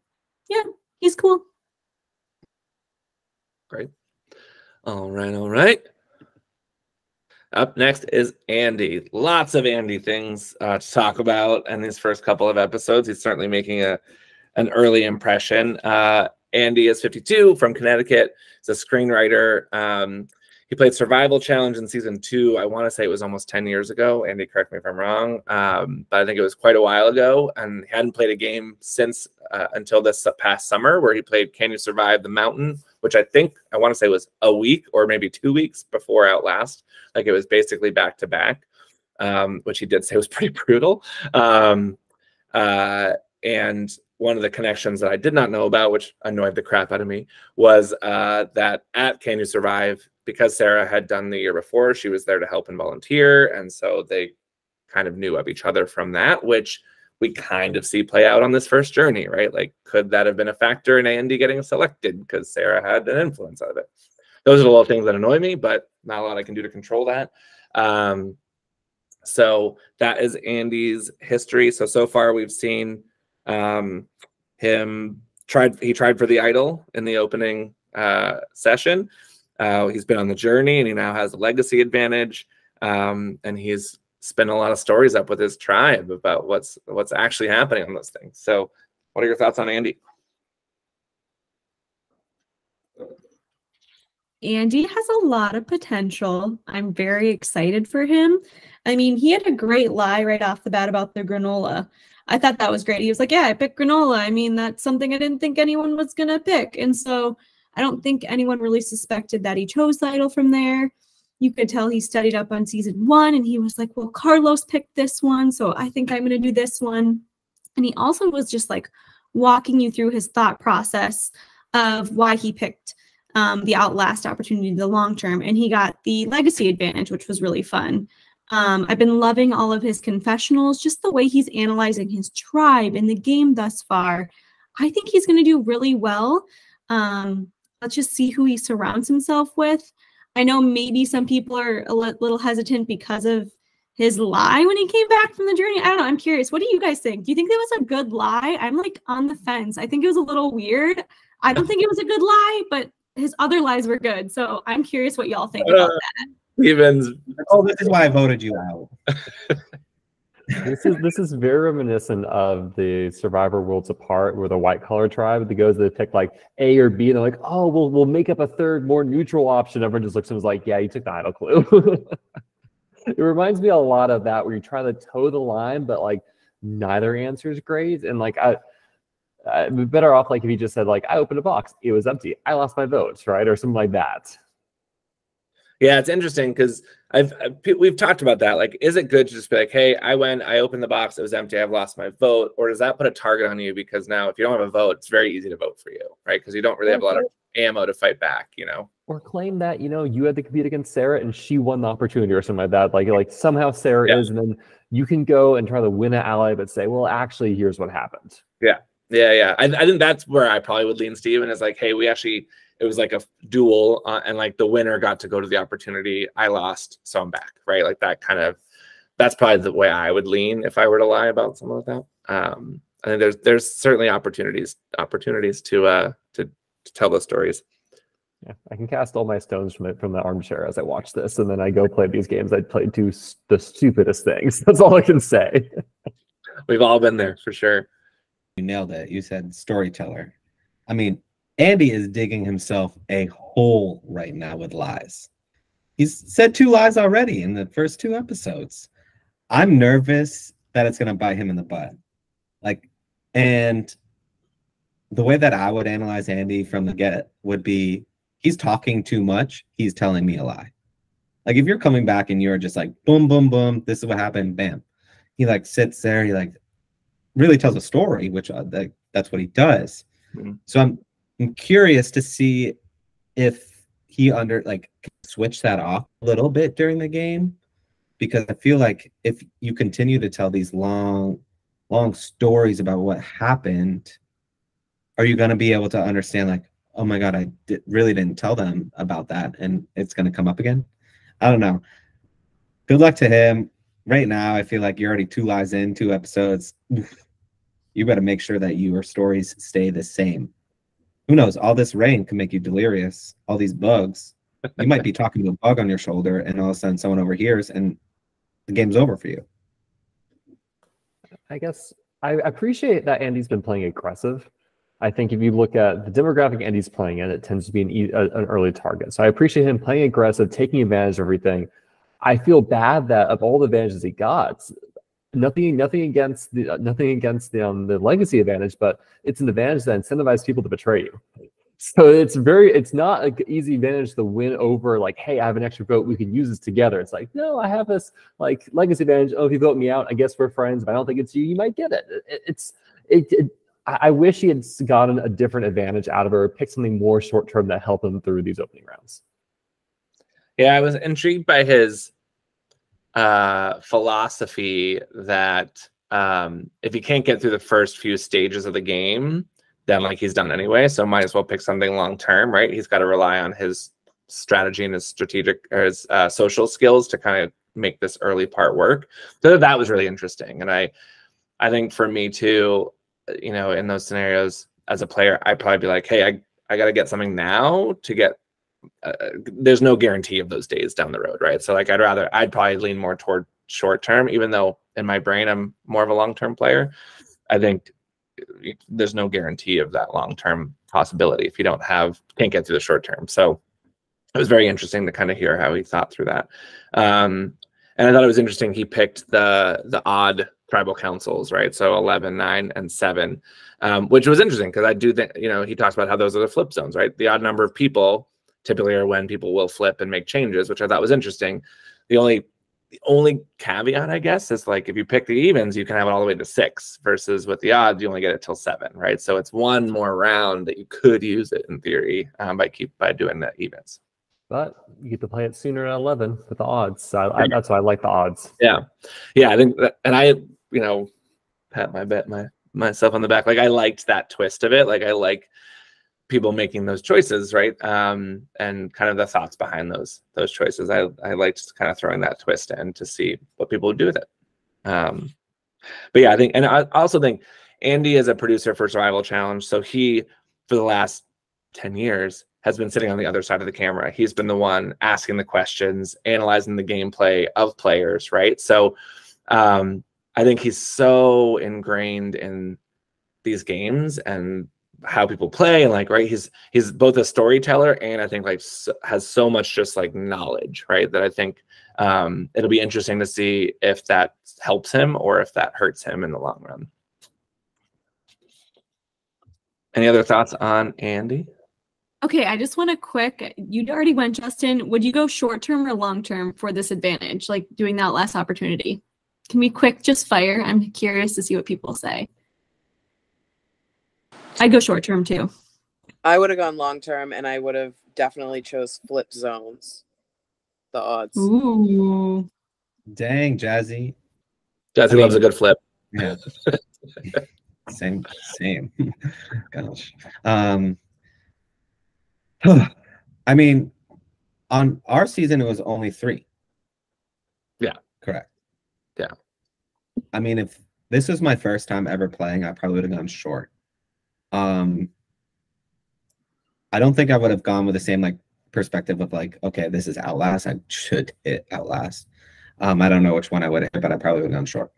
yeah, he's cool. Great. All right, all right. Up next is Andy. Lots of Andy things uh, to talk about in these first couple of episodes. He's certainly making a an early impression. Uh, Andy is 52 from Connecticut. He's a screenwriter. Um, he played Survival Challenge in season two. I want to say it was almost 10 years ago. Andy, correct me if I'm wrong, um, but I think it was quite a while ago. And he hadn't played a game since uh, until this past summer, where he played Can You Survive the Mountain, which I think I want to say was a week or maybe two weeks before Outlast. Like it was basically back to back, um, which he did say was (laughs) pretty brutal. Um, uh, and one of the connections that I did not know about, which annoyed the crap out of me, was uh, that at Can You Survive, because Sarah had done the year before, she was there to help and volunteer. And so they kind of knew of each other from that, which we kind of see play out on this first journey, right? Like, could that have been a factor in Andy getting selected because Sarah had an influence out of it? Those are the little things that annoy me, but not a lot I can do to control that. Um, so that is Andy's history. So so far we've seen um, him tried. He tried for the idol in the opening uh, session. Uh, he's been on the journey and he now has a legacy advantage. Um, and he's spent a lot of stories up with his tribe about what's what's actually happening on those things. So, what are your thoughts on Andy? Andy has a lot of potential. I'm very excited for him. I mean, he had a great lie right off the bat about the granola. I thought that was great. He was like, Yeah, I picked granola. I mean, that's something I didn't think anyone was going to pick. And so I don't think anyone really suspected that he chose the idol from there. You could tell he studied up on season one and he was like, well, Carlos picked this one, so I think I'm going to do this one. And he also was just like walking you through his thought process of why he picked um, the Outlast opportunity, the long term, and he got the legacy advantage, which was really fun. Um, I've been loving all of his confessionals, just the way he's analyzing his tribe in the game thus far. I think he's going to do really well. Um, let's just see who he surrounds himself with. I know maybe some people are a little hesitant because of his lie when he came back from the journey. I don't know. I'm curious. What do you guys think? Do you think that was a good lie? I'm like on the fence. I think it was a little weird. I don't think it was a good lie, but his other lies were good. So I'm curious what y'all think about uh, that. Stevens. Oh, this is why I voted you out. (laughs) this is this is very reminiscent of the Survivor Worlds Apart, where the white collar tribe that goes they pick like A or B, and they're like, oh, we'll we'll make up a third, more neutral option. Everyone just looks and was like, yeah, you took the idol clue. (laughs) it reminds me a lot of that, where you try to toe the line, but like neither answer is great, and like I. I'd be better off like if he just said like I opened a box, it was empty, I lost my votes, right, or something like that. Yeah, it's interesting because I've, uh, I've we've talked about that. Like, is it good to just be like, "Hey, I went, I opened the box, it was empty, I've lost my vote," or does that put a target on you? Because now, if you don't have a vote, it's very easy to vote for you, right? Because you don't really have a lot of ammo to fight back, you know. Or claim that you know you had to compete against Sarah and she won the opportunity or something like that. Like, like somehow Sarah Yeah. is, and then you can go and try to win an ally, but say, "Well, actually, here's what happened." Yeah, yeah. yeah. I, I think that's where I probably would lean Stephen is like, hey, we actually it was like a duel, uh, and like the winner got to go to the opportunity. I lost, so I'm back, right? Like that kind of. That's probably the way I would lean if I were to lie about something like that. Um, I think there's there's certainly opportunities opportunities to uh to, to tell those stories. Yeah, I can cast all my stones from it from the armchair as I watch this, and then I go play these games. I play do the stupidest things. (laughs) That's all I can say. We've all been there for sure. You nailed it. You said storyteller. I mean, Andy is digging himself a hole right now with lies. He's said two lies already in the first two episodes. I'm nervous that it's going to bite him in the butt. Like, and the way that I would analyze Andy from the get would be he's talking too much. He's telling me a lie. Like, if you're coming back and you're just like, boom, boom, boom, this is what happened, bam. He like sits there, he like really tells a story, which uh, that, that's what he does. Mhm. So I'm I'm curious to see if he under like switch that off a little bit during the game because I feel like if you continue to tell these long long stories about what happened, are you going to be able to understand like, oh my god, I really didn't tell them about that, and it's going to come up again? I don't know. Good luck to him. Right now, I feel like you're already two lies in, two episodes. (laughs) You better make sure that your stories stay the same. Who knows? All this rain can make you delirious. All these bugs. You might be (laughs) talking to a bug on your shoulder, and all of a sudden someone overhears, and the game's over for you. I guess I appreciate that Andy's been playing aggressive. I think if you look at the demographic Andy's playing in, it tends to be an, e- an early target. So I appreciate him playing aggressive, taking advantage of everything. I feel bad that of all the advantages he got, nothing nothing against the nothing against the um, the legacy advantage, but it's an advantage that incentivizes people to betray you. So it's very it's not an easy advantage to win over like, hey, I have an extra vote, we can use this together. It's like, no, I have this like legacy advantage. Oh, if you vote me out, I guess we're friends. If I don't think it's you, you might get it. It- it's it, it I wish he had gotten a different advantage out of her, picked something more short term that helped him through these opening rounds. Yeah, I was intrigued by his uh, philosophy that um, if he can't get through the first few stages of the game, then like he's done anyway. So might as well pick something long term, right? He's got to rely on his strategy and his strategic or his uh, social skills to kind of make this early part work. So that was really interesting, and I, I think for me too, you know, in those scenarios as a player, I'd probably be like, hey, I I got to get something now to get uh, there's no guarantee of those days down the road, right? So like I'd rather I'd probably lean more toward short term, even though in my brain I'm more of a long term player. I think uh, there's no guarantee of that long term possibility if you don't have can't get through the short term. So it was very interesting to kind of hear how he thought through that. Um, and I thought it was interesting he picked the the odd tribal councils, right? So 11, 9, and 7, um, which was interesting because I do think, you know, he talks about how those are the flip zones, right? The odd number of people typically are when people will flip and make changes, which I thought was interesting. The only the only caveat, I guess, is like if you pick the evens, you can have it all the way to six, versus with the odds, you only get it till seven, right? So it's one more round that you could use it in theory um, by keep by doing the evens. But you get to play it sooner at 11 with the odds. So I, I, that's why I like the odds. Yeah, yeah, I think, that, and I, you know, pat my bet my myself on the back. Like I liked that twist of it. Like I like people making those choices, right? Um, and kind of the thoughts behind those those choices. I I liked kind of throwing that twist in to see what people would do with it. Um, but yeah, I think, and I also think Andy is a producer for Survival Challenge, so he for the last ten years has been sitting on the other side of the camera. He's been the one asking the questions, analyzing the gameplay of players, right? So um, I think he's so ingrained in these games and how people play and like right he's he's both a storyteller and i think like s has so much just like knowledge right that i think um it'll be interesting to see if that helps him or if that hurts him in the long run any other thoughts on andy Okay, I just want a quick. You already went, Justin. Would you go short term or long term for this advantage, like doing that last opportunity? Can we quick just fire? I'm curious to see what people say. I'd go short term too. I would have gone long term, and I would have definitely chose flip zones. The odds. Ooh. Dang, Jazzy. Jazzy I loves a good flip. Yeah. (laughs) same, same. (laughs) Gosh. Um, (sighs) I mean, on our season, it was only three. Yeah. Correct. Yeah. I mean, if this was my first time ever playing, I probably would have gone short. Um, I don't think I would have gone with the same like perspective of like, okay, this is Outlast. I should hit Outlast. Um, I don't know which one I would have hit, but I probably would have gone short.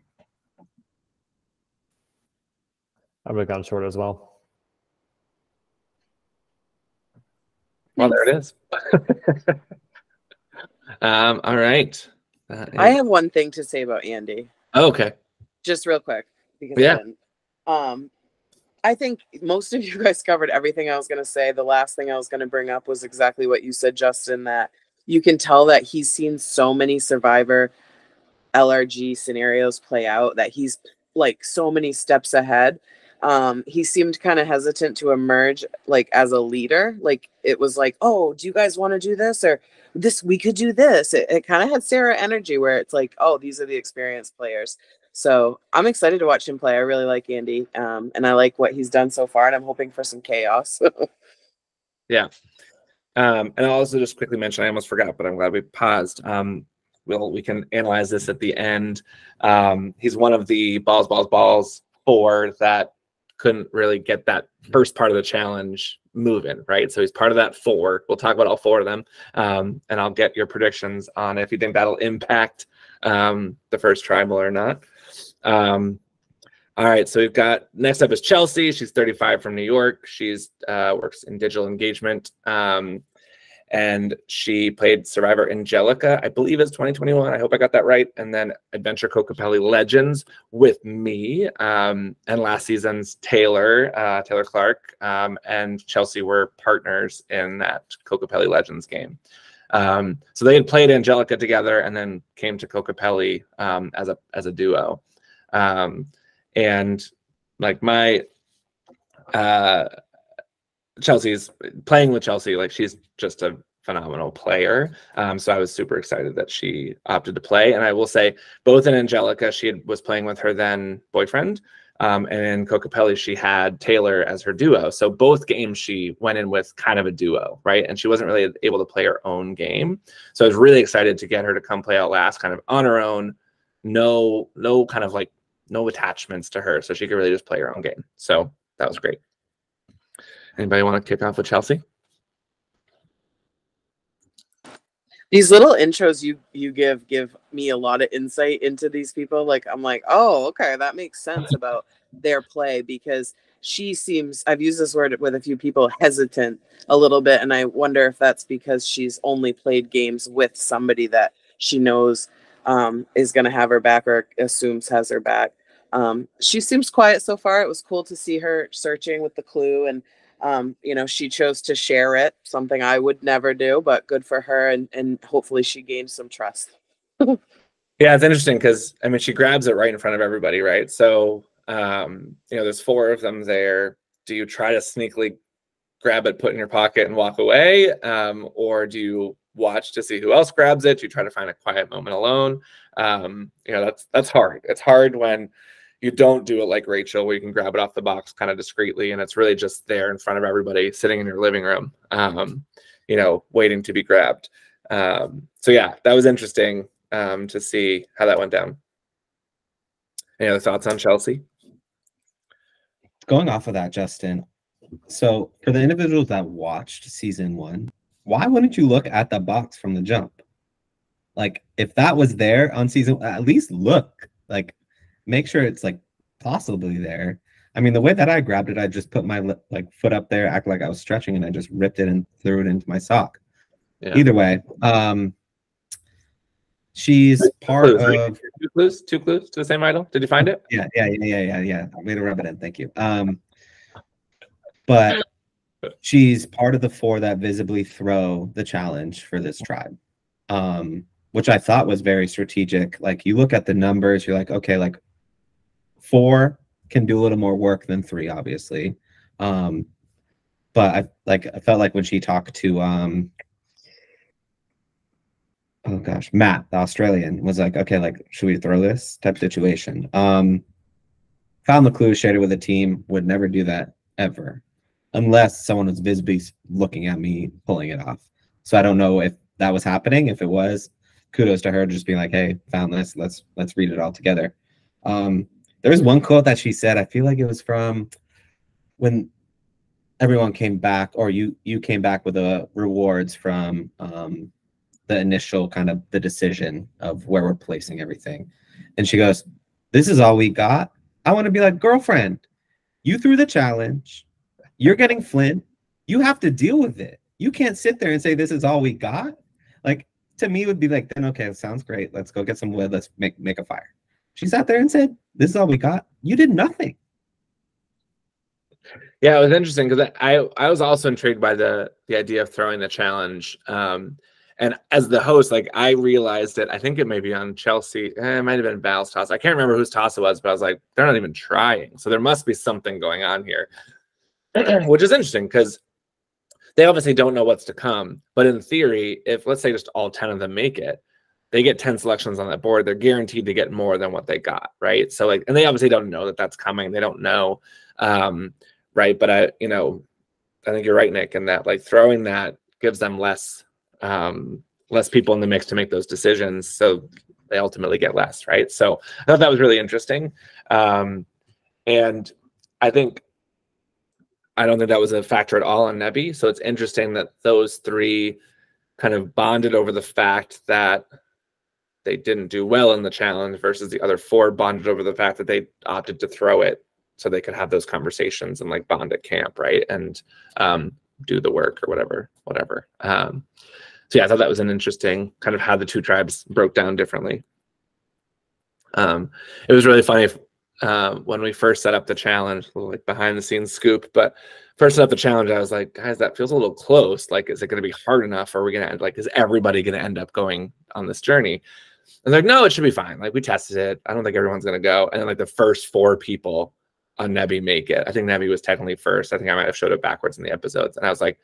I would have gone short as well. Well, there it is. (laughs) um, all right. Uh, I have one thing to say about Andy. oh, okay. just real quick because Yeah. Um I think most of you (laughs) guys covered everything I was going to say. The last thing I was going to bring up was exactly what you said Justin that you can tell that he's seen so many survivor LRG scenarios play out that he's like so many steps ahead. Um he seemed kind of hesitant to emerge like as a leader. Like it was like, "Oh, do you guys want to do this or this we could do this." It, it kind of had Sarah energy where it's like, "Oh, these are the experienced players." So I'm excited to watch him play. I really like Andy, um, and I like what he's done so far, and I'm hoping for some chaos. (laughs) Yeah. Um, and I'll also just quickly mention, I almost forgot, but I'm glad we paused. Um, we'll, we can analyze this at the end. Um, he's one of the balls, balls, balls four that couldn't really get that first part of the challenge moving, right? So he's part of that four. We'll talk about all four of them. Um, and I'll get your predictions on if you think that'll impact um, the first tribal or not. Um, all right, so we've got next up is Chelsea. She's 35 from New York. She's uh, works in digital engagement, um, and she played Survivor Angelica. I believe it's 2021. I hope I got that right. And then Adventure Cocopelli Legends with me, um, and last season's Taylor uh, Taylor Clark um, and Chelsea were partners in that Cocopelli Legends game. Um, so they had played Angelica together, and then came to Cocopelli um, as a as a duo. Um, and like my uh Chelsea's playing with Chelsea, like she's just a phenomenal player. Um, so I was super excited that she opted to play. And I will say, both in Angelica, she had, was playing with her then boyfriend, um, and in Cocopelli, she had Taylor as her duo. So both games she went in with kind of a duo, right? And she wasn't really able to play her own game. So I was really excited to get her to come play out last, kind of on her own. No, no kind of like no attachments to her, so she could really just play her own game. So that was great. Anybody want to kick off with Chelsea? these little intros you you give give me a lot of insight into these people. Like I'm like, oh, okay, that makes sense about their play because she seems I've used this word with a few people hesitant a little bit, and I wonder if that's because she's only played games with somebody that she knows um, is going to have her back or assumes has her back. Um, she seems quiet so far. It was cool to see her searching with the clue, and um, you know, she chose to share it, something I would never do, but good for her, and and hopefully she gained some trust. (laughs) Yeah, it's interesting because I mean she grabs it right in front of everybody, right? So um, you know, there's four of them there. Do you try to sneakily grab it, put it in your pocket, and walk away, um, or do you watch to see who else grabs it? You try to find a quiet moment alone? Um, you know, that's that's hard. It's hard when you don't do it like Rachel, where you can grab it off the box kind of discreetly, and it's really just there in front of everybody, sitting in your living room, um, you know, waiting to be grabbed. Um, so yeah, that was interesting um, to see how that went down. Any other thoughts on Chelsea? going off of that, Justin. So for the individuals that watched season one, why wouldn't you look at the box from the jump? Like if that was there on season, at least look. Like make sure it's like possibly there. I mean, the way that I grabbed it, I just put my like foot up there, act like I was stretching, and I just ripped it and threw it into my sock. Yeah. Either way, um, she's part Clues, of Two clues, two clues to the same idol. Did you find it? yeah, yeah, yeah, yeah, yeah, yeah. Way to rub it in. Thank you. Um, but she's part of the four that visibly throw the challenge for this tribe. Um, which I thought was very strategic. Like you look at the numbers, you're like, okay, like four can do a little more work than three, obviously. Um, but I like I felt like when she talked to um oh gosh, Matt, the Australian, was like, okay, like, should we throw this type situation? Um found the clue, shared it with the team, would never do that ever. Unless someone was visibly looking at me pulling it off. So I don't know if that was happening. If it was, kudos to her just being like, hey, found this, let's let's read it all together. Um, there was one quote that she said, I feel like it was from when everyone came back or you you came back with the rewards from um, the initial kind of the decision of where we're placing everything and she goes this is all we got i want to be like girlfriend you threw the challenge you're getting flint you have to deal with it you can't sit there and say this is all we got like to me would be like then okay sounds great let's go get some wood let's make make a fire she sat there and said this is all we got you did nothing yeah, it was interesting because I I was also intrigued by the the idea of throwing the challenge. Um, and as the host, like I realized it. I think it may be on Chelsea. Eh, it might have been Val's toss. I can't remember whose toss it was, but I was like, they're not even trying. So there must be something going on here, (clears throat) which is interesting because they obviously don't know what's to come. But in theory, if let's say just all ten of them make it, they get 10 selections on that board they're guaranteed to get more than what they got right so like and they obviously don't know that that's coming they don't know um right but i you know i think you're right nick in that like throwing that gives them less um less people in the mix to make those decisions so they ultimately get less right so i thought that was really interesting um and i think i don't think that was a factor at all on nebby so it's interesting that those three kind of bonded over the fact that they didn't do well in the challenge versus the other four bonded over the fact that they opted to throw it so they could have those conversations and like bond at camp right and um, do the work or whatever whatever. Um, so yeah i thought that was an interesting kind of how the two tribes broke down differently. Um, it was really funny uh, when we first set up the challenge like behind the scenes scoop but first set up the challenge i was like guys that feels a little close like is it going to be hard enough or are we going to like is everybody going to end up going on this journey and they're like, no, it should be fine. Like we tested it. I don't think everyone's gonna go. And then like the first four people on Nebby make it. I think Nebby was technically first. I think I might have showed it backwards in the episodes. And I was like,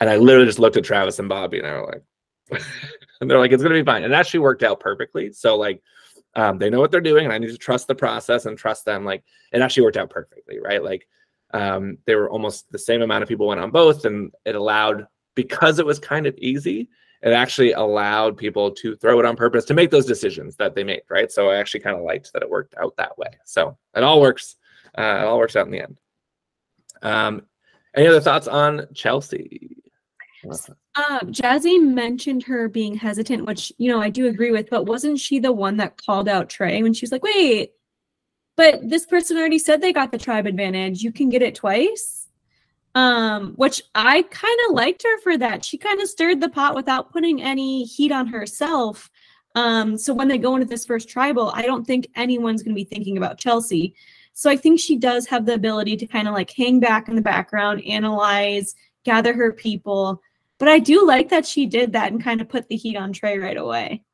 and I literally just looked at Travis and Bobby and I were like, (laughs) and they're like, it's gonna be fine. And it actually worked out perfectly. So like um, they know what they're doing and I need to trust the process and trust them. Like it actually worked out perfectly, right? Like um, they were almost the same amount of people went on both, and it allowed because it was kind of easy it actually allowed people to throw it on purpose to make those decisions that they made, right? So I actually kind of liked that it worked out that way. So it all works. Uh, it all works out in the end. Um, any other thoughts on Chelsea? Uh, Jazzy mentioned her being hesitant, which you know I do agree with. But wasn't she the one that called out Trey when she was like, "Wait, but this person already said they got the tribe advantage. You can get it twice." um which i kind of liked her for that she kind of stirred the pot without putting any heat on herself um so when they go into this first tribal i don't think anyone's going to be thinking about chelsea so i think she does have the ability to kind of like hang back in the background analyze gather her people but i do like that she did that and kind of put the heat on trey right away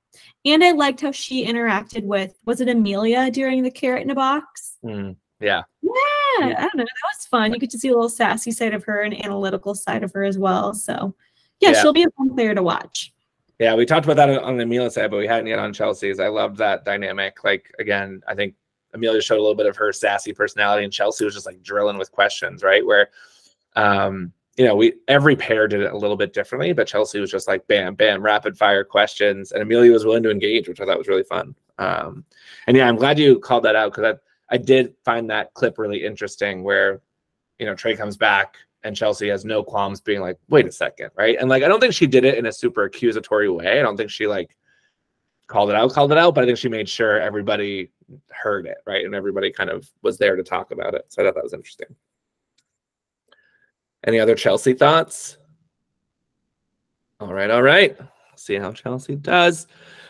and i liked how she interacted with was it amelia during the carrot in a box mm, yeah yeah yeah, I don't know. That was fun. You get to see a little sassy side of her and analytical side of her as well. So, yeah, yeah. she'll be a fun player to watch. Yeah, we talked about that on the Amelia side, but we hadn't yet on Chelsea's. I loved that dynamic. Like again, I think Amelia showed a little bit of her sassy personality, and Chelsea was just like drilling with questions, right? Where, um, you know, we every pair did it a little bit differently, but Chelsea was just like bam, bam, rapid fire questions, and Amelia was willing to engage, which I thought was really fun. Um, and yeah, I'm glad you called that out because I did find that clip really interesting where, you know, Trey comes back and Chelsea has no qualms being like, wait a second, right? And like, I don't think she did it in a super accusatory way. I don't think she like called it out, called it out, but I think she made sure everybody heard it, right? And everybody kind of was there to talk about it. So I thought that was interesting. Any other Chelsea thoughts? All right, all right. See how Chelsea does.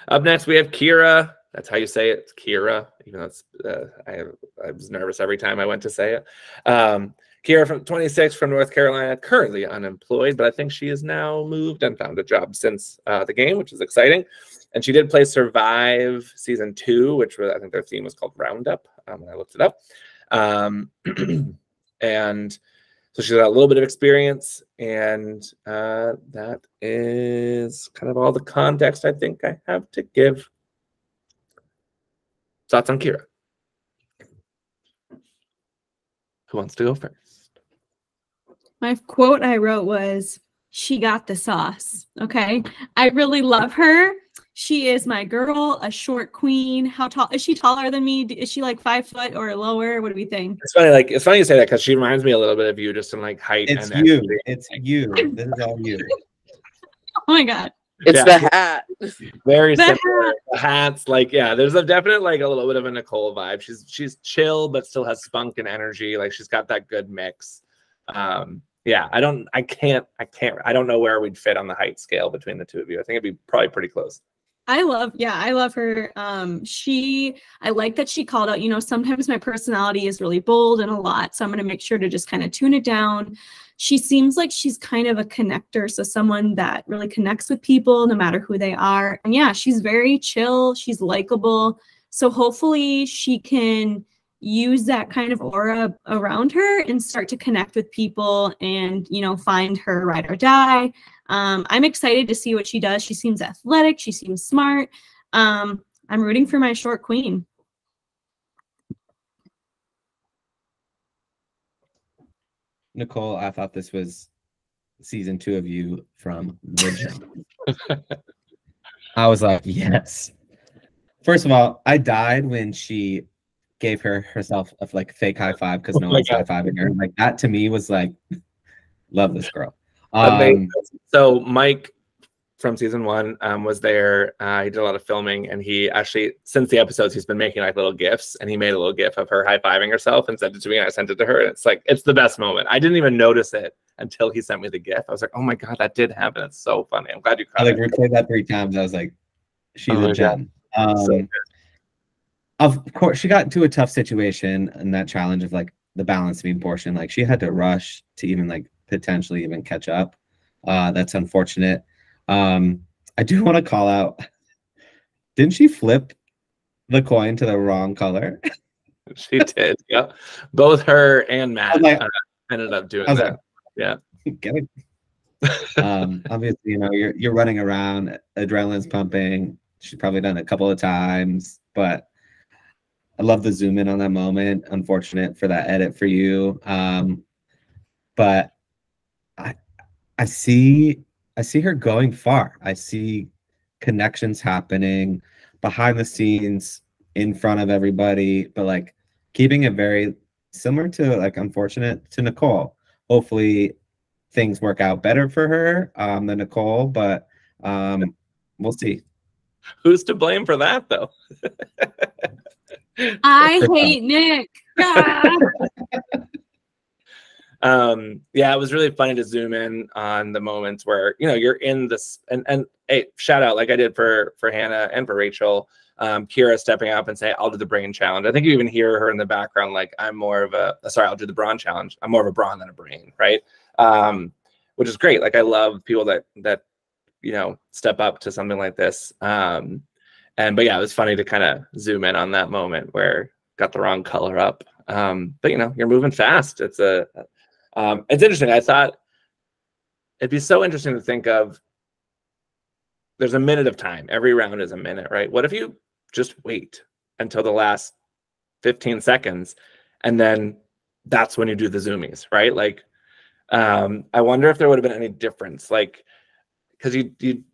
Up next, we have Kira that's how you say it. It's Kira, even though it's, uh, I, I was nervous every time I went to say it. Um, Kira from 26 from North Carolina, currently unemployed, but I think she has now moved and found a job since uh, the game, which is exciting. And she did play Survive season two, which was, I think their theme was called Roundup. Um, when I looked it up. Um, (clears throat) and so she's got a little bit of experience, and uh, that is kind of all the context I think I have to give. Thoughts on Kira? Who wants to go first? My quote I wrote was, She got the sauce. Okay. I really love her. She is my girl, a short queen. How tall is she? Taller than me? Is she like five foot or lower? What do we think? It's funny, like it's funny you say that because she reminds me a little bit of you, just in like height. It's and you. energy. It's you. This is all you. (laughs) Oh my god. It's Yeah. the hat. (laughs) Very The similar. The hats, like yeah, there's a definite like a little bit of a Nicole vibe. She's she's chill but still has spunk and energy. Like she's got that good mix. Um, yeah, I don't, I can't, I can't, I don't know where we'd fit on the height scale between the two of you. I think it'd be probably pretty close. I love, yeah, I love her. Um, she, I like that she called out, you know, sometimes my personality is really bold and a lot. So I'm going to make sure to just kind of tune it down. She seems like she's kind of a connector. So someone that really connects with people no matter who they are. And yeah, she's very chill. She's likable. So hopefully she can use that kind of aura around her and start to connect with people and, you know, find her ride or die. Um, I'm excited to see what she does. She seems athletic. She seems smart. Um, I'm rooting for my short queen. Nicole, I thought this was season two of you from the (laughs) jump. I was like, yes. First of all, I died when she gave her herself a like fake high five because no Oh my one's high fiving her. Like that to me was like, love this girl. Um, so Mike from season one um, was there. Uh, he did a lot of filming, and he actually, since the episodes, he's been making like little gifs, and he made a little gif of her high fiving herself and sent it to me. And I sent it to her, and it's like it's the best moment. I didn't even notice it until he sent me the gif. I was like, oh my god, that did happen. It's so funny. I'm glad you I caught like it. replayed that three times. I was like, she's Oh a gem. Um, So of course, she got into a tough situation in that challenge of like the balance beam portion. Like she had to rush to even like potentially even catch up. Uh, that's unfortunate. Um, I do (laughs) want to call out. Didn't she flip the coin to the wrong color? (laughs) She did. Yeah, both her and Matt like- uh, ended up doing that. like, Yeah. (laughs) Get it. um, obviously, you know, you're you're running around, adrenaline's pumping. She's probably done it a couple of times, but I love the zoom in on that moment. Unfortunate for that edit for you. Um, but I I see I see her going far. I see connections happening behind the scenes in front of everybody, but like keeping it very similar to like unfortunate to Nicole. Hopefully things work out better for her um, than Nicole, but um, we'll see. Who's to blame for that though? I (laughs) hate Nick. (laughs) (laughs) Um yeah it was really funny to zoom in on the moments where you know you're in this and and hey shout out like i did for for hannah and for rachel um kira stepping up and say i'll do the brain challenge. I think you even hear her in the background like i'm more of a sorry i'll do the brawn challenge. I'm more of a brawn than a brain right? Um which is great. Like i love people that that you know step up to something like this. Um and but yeah it was funny to kind of zoom in on that moment where got the wrong color up. Um but you know you're moving fast. It's a um, it's interesting. I thought it'd be so interesting to think of. There's a minute of time. Every round is a minute, right? What if you just wait until the last 15 seconds, and then that's when you do the zoomies, right? Like, um, I wonder if there would have been any difference, like, because you you.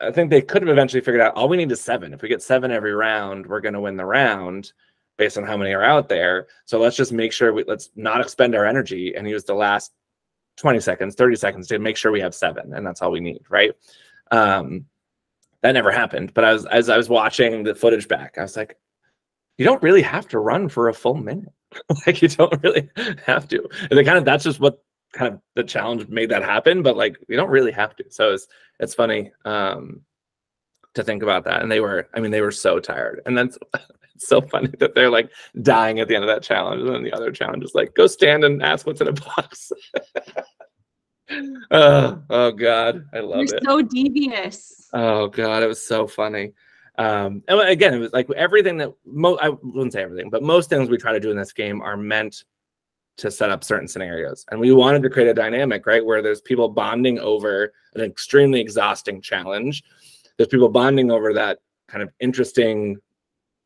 I think they could have eventually figured out all we need is seven. If we get seven every round, we're going to win the round based on how many are out there. So let's just make sure we let's not expend our energy and use the last 20 seconds, 30 seconds to make sure we have seven, and that's all we need, right? Um, that never happened. But I was as I was watching the footage back, I was like, you don't really have to run for a full minute. (laughs) like you don't really have to. And they kind of that's just what kind of the challenge made that happen, but like you don't really have to. So it's it's funny um to think about that. And they were, I mean, they were so tired. And (laughs) so funny that they're like dying at the end of that challenge, and then the other challenge is like, go stand and ask what's in a box. (laughs) oh, oh God, I love You're it. so devious. Oh God, it was so funny. Um, and again, it was like everything that mo I wouldn't say everything, but most things we try to do in this game are meant to set up certain scenarios. And we wanted to create a dynamic, right, where there's people bonding over an extremely exhausting challenge. There's people bonding over that kind of interesting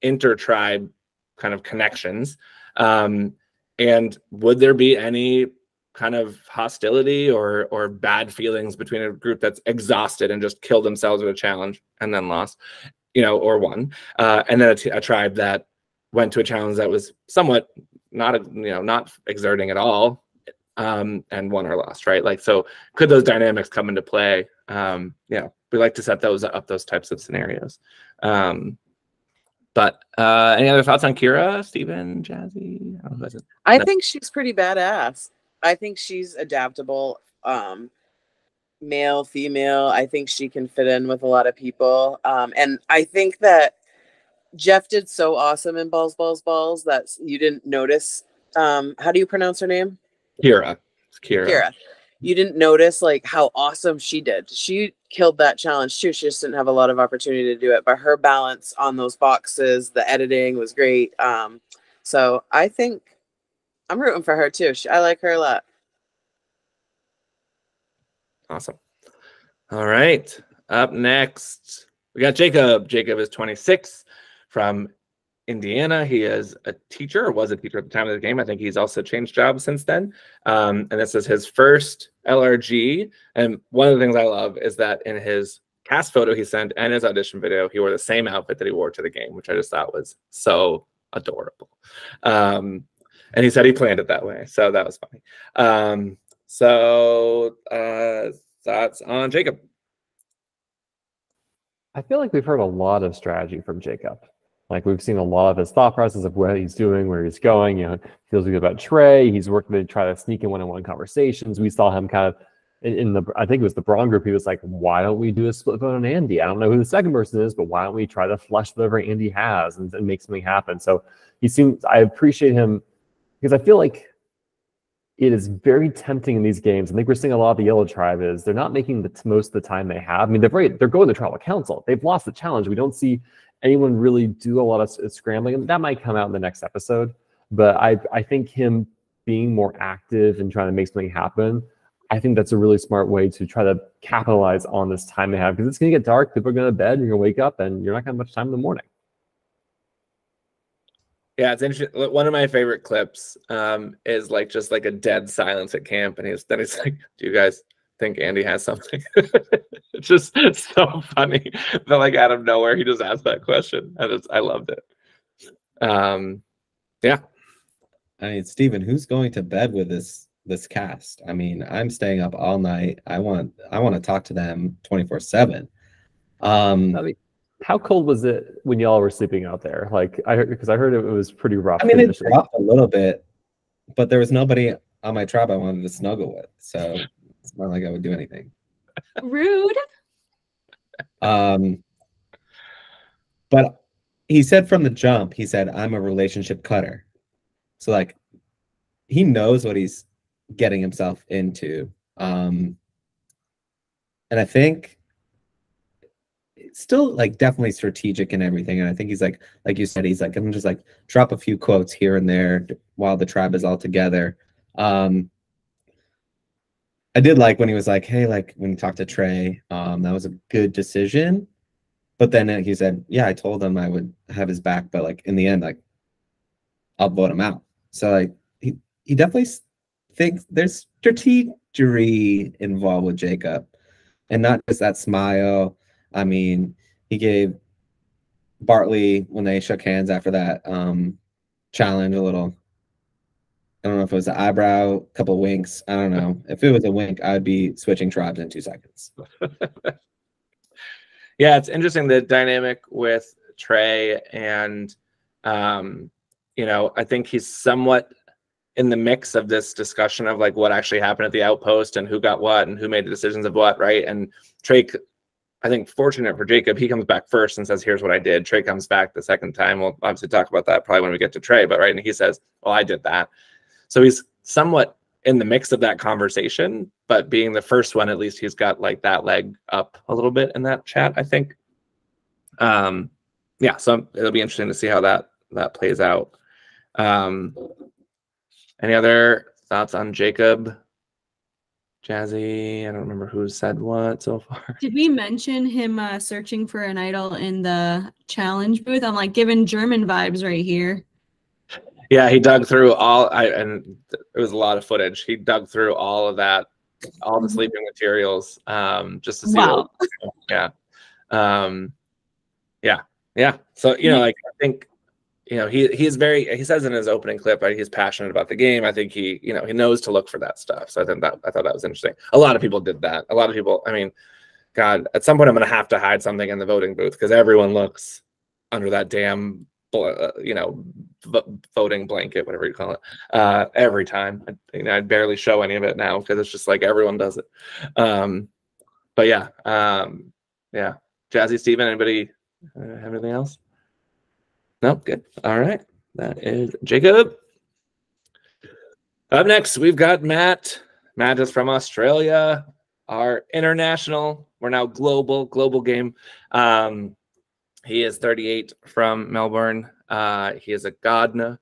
inter-tribe kind of connections. Um, and would there be any kind of hostility or or bad feelings between a group that's exhausted and just killed themselves with a challenge and then lost, you know, or won, uh, and then a, tribe that went to a challenge that was somewhat not a, you know not exerting at all um and won or lost right? Like so could those dynamics come into play? Um yeah we like to set those up those types of scenarios. Um but uh any other thoughts on kira stephen jazzy How was it? I No. think she's pretty badass. I think she's adaptable. Um, male, female. I think she can fit in with a lot of people. Um, and I think that Jeff did so awesome in Balls, Balls, Balls that you didn't notice. Um, how do you pronounce her name? kira it's kira, Kira. You didn't notice like how awesome she did. She killed that challenge too. She just didn't have a lot of opportunity to do it, but her balance on those boxes, the editing was great. Um, so I think I'm rooting for her too. I like her a lot. awesome all right up next we got jacob jacob is 26 from Indiana. He is a teacher, or was a teacher at the time of the game. I think he's also changed jobs since then. Um, and this is his first LRG. And one of the things I love is that in his cast photo he sent and his audition video, he wore the same outfit that he wore to the game, which I just thought was so adorable. Um, and he said he planned it that way. So that was funny. Um, so uh, thoughts on Jacob? I feel like we've heard a lot of strategy from Jacob. Like we've seen a lot of his thought process of what he's doing, where he's going. You know, feels good about Trey. He's working to try to sneak in one-on-one conversations. We saw him kind of in, in the. I think it was the brawn group. He was like, "Why don't we do a split vote on Andy? I don't know who the second person is, but why don't we try to flush whatever Andy has and, and make something happen?" So he seems. I appreciate him because I feel like it is very tempting in these games. I think we're seeing a lot of the Yellow Tribe is they're not making the t- most of the time they have. I mean, they're very they're going to tribal council. They've lost the challenge. We don't see anyone really do a lot of scrambling, that might come out in the next episode. But I I think him being more active and trying to make something happen. I think that's a really smart way to try to capitalize on this time they have because it's going to get dark. People are going to bed. You're going to wake up, and you're not going to have much time in the morning. Yeah, it's interesting. One of my favorite clips um, is like just like a dead silence at camp, and he's then he's like, "Do you guys think Andy has something?" (laughs) it's just so funny that like out of nowhere he just asked that question, I just I loved it. Um, yeah, I mean, Stephen, who's going to bed with this this cast? I mean, I'm staying up all night. I want I want to talk to them 24/7. Um I mean, how cold was it when y'all were sleeping out there? Like I heard because I heard it was pretty rough. I mean, it dropped a little bit, but there was nobody on my tribe I wanted to snuggle with. So it's not like I would do anything. Rude. Um, but he said from the jump, he said, I'm a relationship cutter. So, like, he knows what he's getting himself into. Um, and I think it's still like definitely strategic and everything. And I think he's like, like you said, he's like, I'm just like drop a few quotes here and there while the tribe is all together. Um, I did like when he was like, "Hey, like when you talked to Trey, um, that was a good decision." But then uh, he said, "Yeah, I told him I would have his back, but like in the end, like I'll vote him out." So like he he definitely thinks there's strategery involved with Jacob, and not just that smile. I mean, he gave Bartley when they shook hands after that um, challenge a little I don't know if it was an eyebrow, a couple winks. I don't know. (laughs) If it was a wink, I'd be switching tribes in two seconds. (laughs) yeah, it's interesting the dynamic with Trey and um, you know, I think he's somewhat in the mix of this discussion of like what actually happened at the outpost and who got what and who made the decisions of what, right? And Trey I think fortunate for Jacob, he comes back first and says, "Here's what I did." Trey comes back the second time. We'll obviously talk about that probably when we get to Trey, but right, and he says, "Well, I did that." So he's somewhat in the mix of that conversation, but being the first one, at least he's got like that leg up a little bit in that chat. I think. Um, yeah, so it'll be interesting to see how that that plays out. Um, any other thoughts on Jacob? Jazzy, I don't remember who said what so far. Did we mention him uh, searching for an idol in the challenge booth? I'm like giving German vibes right here. Yeah, he dug through all I and it was a lot of footage. He dug through all of that, all the Mhm. sleeping materials, um, just to see. Wow. What, yeah, um, yeah, yeah. So you know, like I think, you know, he he's very. He says in his opening clip, right, he's passionate about the game. I think he, you know, he knows to look for that stuff. So I think that I thought that was interesting. A lot of people did that. A lot of people. I mean, God, at some point I'm going to have to hide something in the voting booth because everyone looks under that damn, uh, you know, voting blanket, whatever you call it, uh, every time. I, you know, I barely show any of it now because it's just like everyone does it. Um, but yeah, um, yeah. Jazzy Stephen, anybody uh, have anything else? No, good. All right. That is Jacob. Up next, we've got Matt. Matt is from Australia, our international, we're now global, global game. Um, he is 38 from Melbourne. Uh, he is a Godna.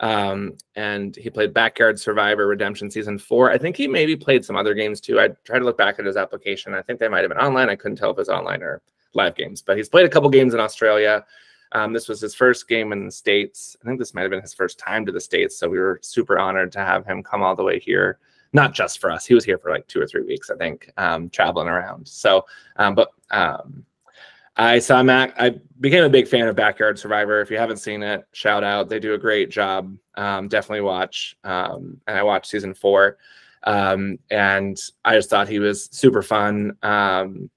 Um, and he played Backyard Survivor Redemption Season 4. I think he maybe played some other games too. I tried to look back at his application. I think they might have been online. I couldn't tell if it was online or live games, but he's played a couple games in Australia. Um, this was his first game in the States. I think this might have been his first time to the States. So we were super honored to have him come all the way here. Not just for us. He was here for like two or three weeks, I think, um, traveling around. So, um, but um, I saw Mac. I became a big fan of Backyard Survivor. If you haven't seen it, shout out. They do a great job. Um, definitely watch. Um, and I watched season four. Um, and I just thought he was super fun. Um,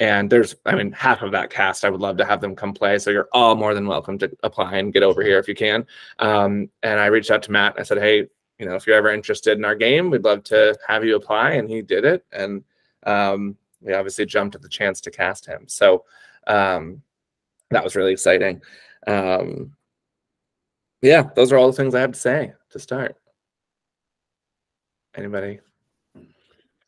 and there's, I mean, half of that cast, I would love to have them come play. So you're all more than welcome to apply and get over here if you can. Um, and I reached out to Matt. I said, hey, you know, if you're ever interested in our game, we'd love to have you apply. And he did it. And um, we obviously jumped at the chance to cast him. So um, that was really exciting. Um, yeah, those are all the things I have to say to start. Anybody?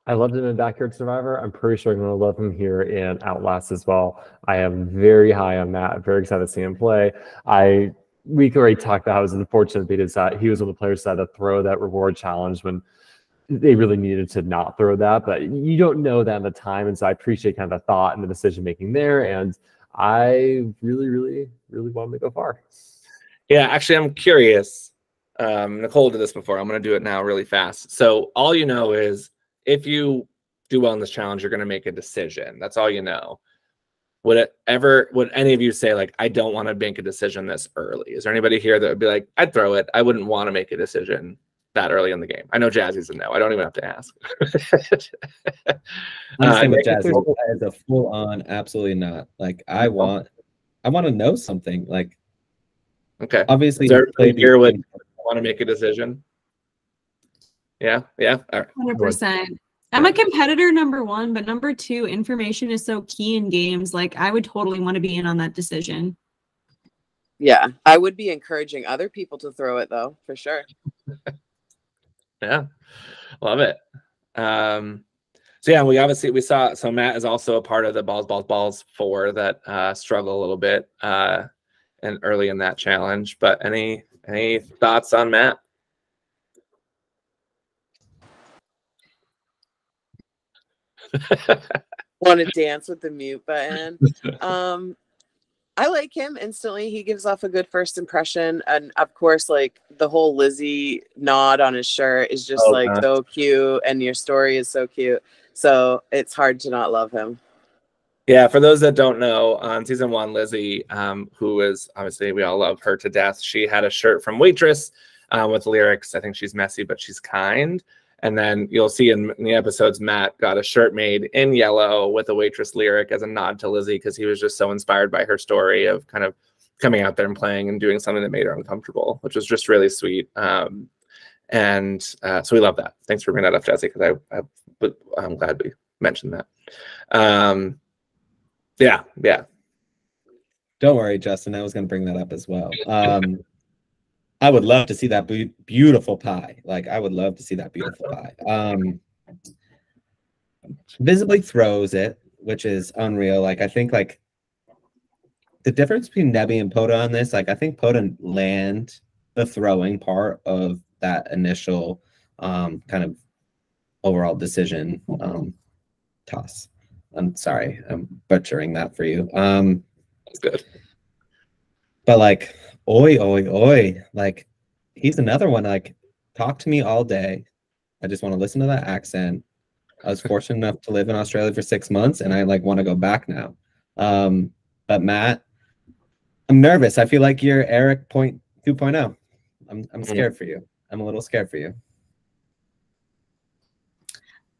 I loved him in Backyard Survivor. I'm pretty sure I'm going to love him here in Outlast as well. I am very high on that. I'm very excited to see him play. I we already talked about how it was unfortunate because uh, he was one of the players that had to throw that reward challenge when they really needed to not throw that. But you don't know that at the time, and so I appreciate kind of the thought and the decision making there. And I really, really, really want to go far. Yeah, actually, I'm curious. Um, Nicole did this before. I'm going to do it now really fast. So all you know is if you do well in this challenge, you're going to make a decision. That's all you know. Would it ever, would any of you say, like, I don't want to make a decision this early? Is there anybody here that would be like, I'd throw it. I wouldn't want to make a decision that early in the game? I know Jazzy's a no. I don't even have to ask. I'm (laughs) Uh, same with Jazzy. there's- That is a full on, absolutely not. Like I want, I want to know something. Like okay. obviously, Is there he's played here would want to make a decision? Yeah. Yeah. Hundred percent. I'm a competitor number one, but number two, information is so key in games. Like I would totally want to be in on that decision. Yeah, I would be encouraging other people to throw it though, for sure. (laughs) Yeah, love it. Um, so yeah, we obviously we saw. So Matt is also a part of the balls, balls, balls four that uh, struggle a little bit uh, and early in that challenge. But any any thoughts on Matt? (laughs) Want to dance with the mute button. Um I like him instantly. He gives off a good first impression. And of course, like the whole Lizzie nod on his shirt is just Oh, like God. so cute. And your story is so cute. So it's hard to not love him. Yeah, for those that don't know, on season one, Lizzie, um, who is obviously we all love her to death, she had a shirt from Waitress uh, with lyrics. I think she's messy, but she's kind. And then you'll see in, in the episodes, Matt got a shirt made in yellow with a Waitress lyric as a nod to Lizzie because he was just so inspired by her story of kind of coming out there and playing and doing something that made her uncomfortable, which was just really sweet. Um, and uh, so we love that. Thanks for bringing that up, Jazzy, because I, I, I'm glad we mentioned that. Um, Yeah, yeah. Don't worry, Justin. I was going to bring that up as well. Um, I would love to see that be- beautiful pie. Like, I would love to see that beautiful pie. Um, visibly throws it, which is unreal. Like, I think like the difference between Nebby and Poda on this, like, I think Poda land the throwing part of that initial um, kind of overall decision um, toss. I'm sorry, I'm butchering that for you. Um, That's good. but like, oi, oi, oi, like he's another one. Like, talk to me all day. I just want to listen to that accent. I was fortunate enough to live in Australia for six months, and I like want to go back now. Um, but Matt, I'm nervous. I feel like you're Eric point 2.0. I'm I'm Mhm. scared for you. I'm a little scared for you.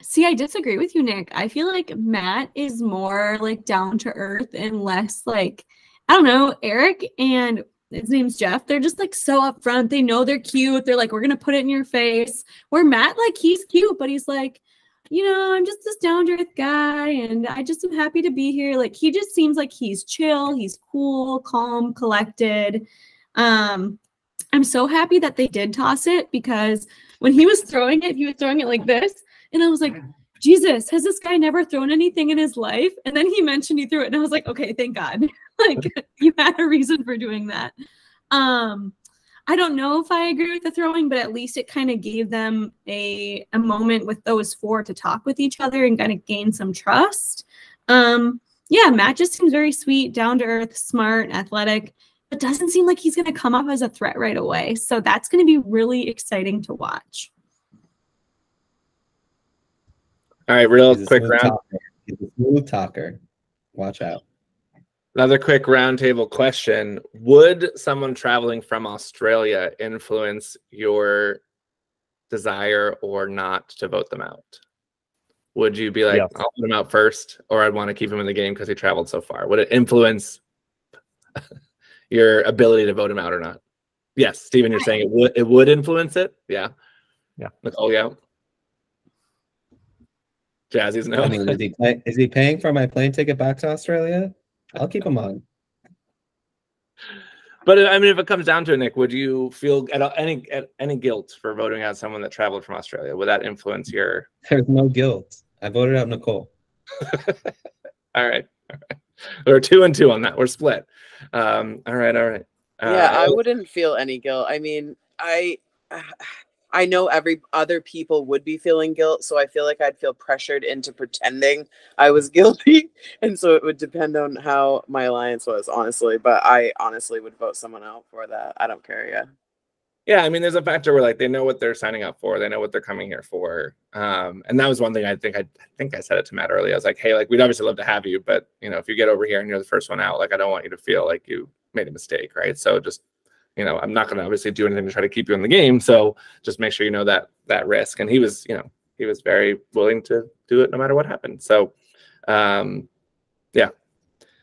See, I disagree with you, Nick. I feel like Matt is more like down to earth and less like, I don't know, Eric and his name's Jeff. They're just like so upfront. They know they're cute. They're like, we're gonna put it in your face. Where Matt, like, he's cute, but he's like, you know, I'm just this down to earth guy, and I just am happy to be here. Like, he just seems like he's chill, he's cool, calm, collected. Um, I'm so happy that they did toss it because when he was throwing it, he was throwing it like this. And I was like, Jesus, has this guy never thrown anything in his life? And then he mentioned he threw it, and I was like, okay, thank God. (laughs) like (laughs) you had a reason for doing that. Um, I don't know if I agree with the throwing, but at least it kind of gave them a a moment with those four to talk with each other and kind of gain some trust. Um, yeah, Matt just seems very sweet, down to earth, smart, athletic, but doesn't seem like he's going to come up as a threat right away. So that's going to be really exciting to watch. All right, real He's quick round. talker. He's a smooth talker. Watch out. Another quick roundtable question: Would someone traveling from Australia influence your desire or not to vote them out? Would you be like, Yes. I'll put him out first, or I'd want to keep him in the game because he traveled so far? Would it influence (laughs) your ability to vote him out or not? Yes, Stephen, you're saying it would. It would influence it. Yeah. Yeah. Nicole, yeah. Jazzy's no. I mean, is he pay- is he paying for my plane ticket back to Australia? I'll keep him on. But I mean, if it comes down to it, Nick, would you feel at all- any at any guilt for voting out someone that traveled from Australia? Would that influence your? (laughs) There's no guilt. I voted out Nicole. (laughs) All right, all right. (laughs) We're two and two on that. We're split. Um, all right, all right. Uh, yeah, I wouldn't feel any guilt. I mean, I I know every other people would be feeling guilt, so I feel like I'd feel pressured into pretending I was (laughs) guilty, and so it would depend on how my alliance was, honestly. But I honestly would vote someone out for that. I don't care. Yeah. Yeah, I mean, there's a factor where like they know what they're signing up for, they know what they're coming here for, um, and that was one thing I think I, I think I said it to Matt earlier. I was like, hey, like we'd obviously love to have you, but you know, if you get over here and you're the first one out, like I don't want you to feel like you made a mistake, right? So just you know, I'm not going to obviously do anything to try to keep you in the game. So just make sure you know that that risk. And he was, you know, he was very willing to do it no matter what happened. So, um, yeah,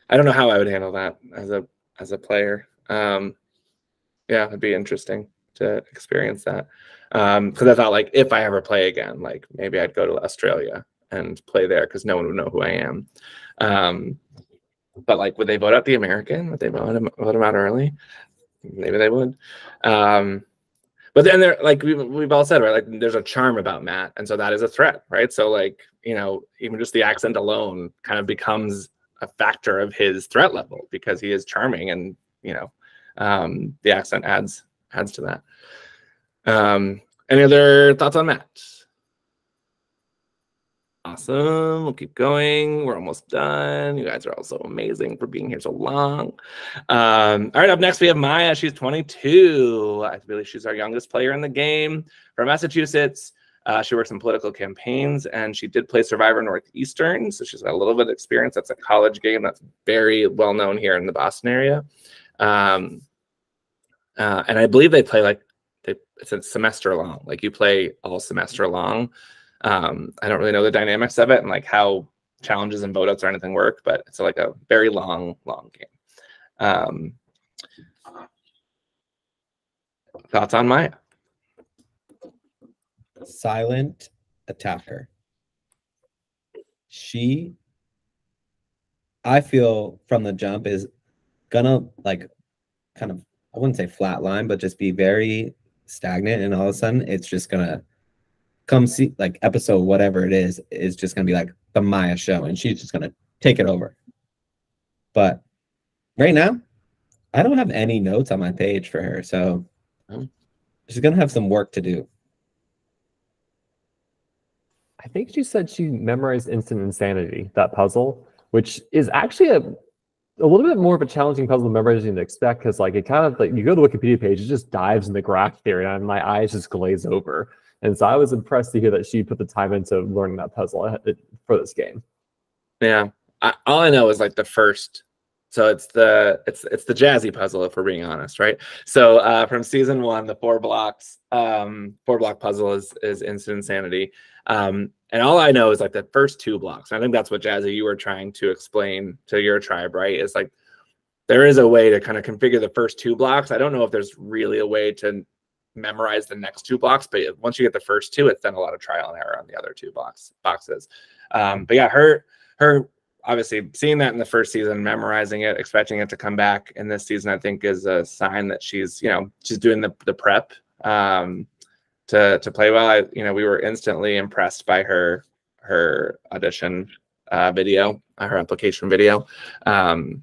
I don't know how I would handle that as a as a player. Um, yeah, it'd be interesting to experience that. Um, because I thought like if I ever play again, like maybe I'd go to Australia and play there because no one would know who I am. Um, but like, would they vote out the American? Would they vote him, vote him out early? Maybe they would. Um, but then they're like we've, we've all said right like there's a charm about matt and so that is a threat right? So like you know even just the accent alone kind of becomes a factor of his threat level because he is charming and you know um the accent adds adds to that. Um any other thoughts on matt awesome we'll keep going we're almost done you guys are all so amazing for being here so long um, all right, up next we have Maya. She's 22. I believe she's our youngest player in the game from Massachusetts. Uh, she works in political campaigns and she did play Survivor Northeastern. So she's got a little bit of experience. That's a college game that's very well known here in the Boston area. Um, uh, and I believe they play like they, it's a semester long. Like you play all semester long. Um, I don't really know the dynamics of it and like how challenges and vote outs or anything work, but it's like a very long, long game. Um, thoughts on Maya? Silent attacker. She I feel from the jump is gonna like kind of I wouldn't say flatline, but just be very stagnant, and all of a sudden it's just gonna come see like episode whatever it is is just gonna be like the Maya show, and she's just gonna take it over. But right now, I don't have any notes on my page for her, so Oh. she's gonna have some work to do. I think she said she memorized Instant Insanity, that puzzle, which is actually a a little bit more of a challenging puzzle to memorize than you expect because like it kind of like you go to the Wikipedia page, it just dives in the graph theory and my eyes just glaze over. And so I was impressed to hear that she put the time into learning that puzzle uh, for this game. Yeah. I, all I know is like the first. So it's the it's it's the jazzy puzzle if we're being honest, right? So uh, from season one, the four blocks, um, four block puzzle is is instant insanity. Um, and all I know is like the first two blocks. And I think that's what Jazzy you were trying to explain to your tribe, right? Is like there is a way to kind of configure the first two blocks. I don't know if there's really a way to memorize the next two blocks, but once you get the first two, it's then a lot of trial and error on the other two box boxes. Um, but yeah, her her obviously seeing that in the first season, memorizing it, expecting it to come back in this season, I think is a sign that she's you know she's doing the the prep um, to to play well. I you know we were instantly impressed by her her audition uh, video, her application video. Um,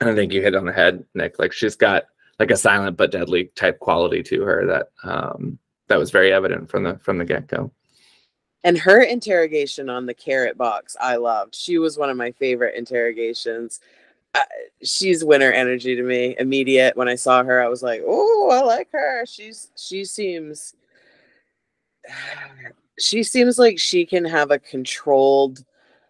and I think you hit on the head, Nick. Like she's got like a silent but deadly type quality to her that um, that was very evident from the from the get go. And her interrogation on the carrot box, I loved. She was one of my favorite interrogations. Uh, she's winner energy to me. Immediate when I saw her, I was like, "Oh, I like her." She's she seems (sighs) she seems like she can have a controlled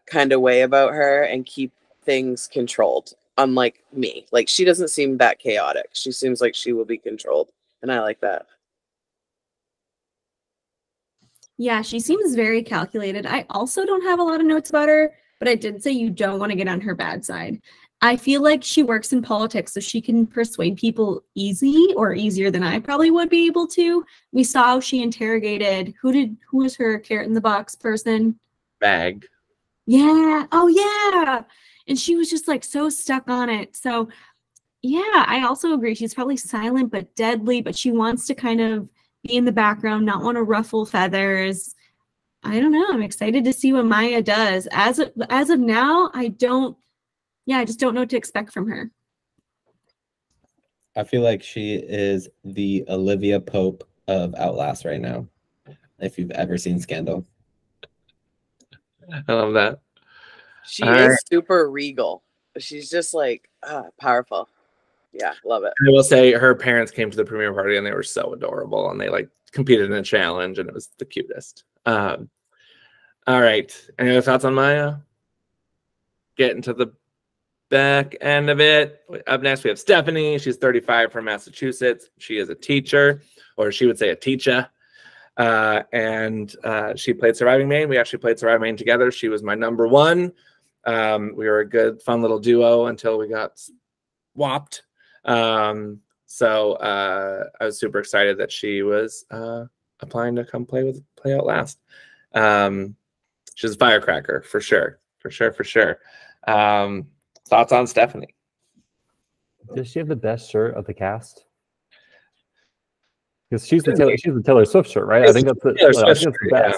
kind of way about her and keep things controlled. Unlike me, like she doesn't seem that chaotic. She seems like she will be controlled, and I like that. Yeah, she seems very calculated. I also don't have a lot of notes about her, but I did say you don't want to get on her bad side. I feel like she works in politics, so she can persuade people easy or easier than I probably would be able to. We saw how she interrogated who did who was her carrot in the box person? Bag. Yeah. Oh yeah. And she was just like so stuck on it. So yeah, I also agree. She's probably silent but deadly, but she wants to kind of be in the background, not want to ruffle feathers. I don't know. I'm excited to see what Maya does. As of, as of now, I don't. Yeah, I just don't know what to expect from her. I feel like she is the Olivia Pope of Outlast right now. If you've ever seen Scandal, I love that. She All is right. super regal. She's just like uh, powerful. Yeah, love it. I will say her parents came to the premiere party and they were so adorable and they like competed in a challenge and it was the cutest. Um, all right. Any other thoughts on Maya? Getting to the back end of it. Up next, we have Stephanie. She's 35 from Massachusetts. She is a teacher, or she would say a teacher. Uh, and uh, she played Surviving Maine. We actually played Surviving Maine together. She was my number one. Um, we were a good, fun little duo until we got swapped. Um, so uh, I was super excited that she was uh, applying to come play with Play Outlast. Um, she's a firecracker for sure, for sure, for sure. Um, thoughts on Stephanie? Does she have the best shirt of the cast? Because she's the Taylor, she's the Taylor Swift shirt, right? I think that's the, Taylor I think that's the shirt, yeah.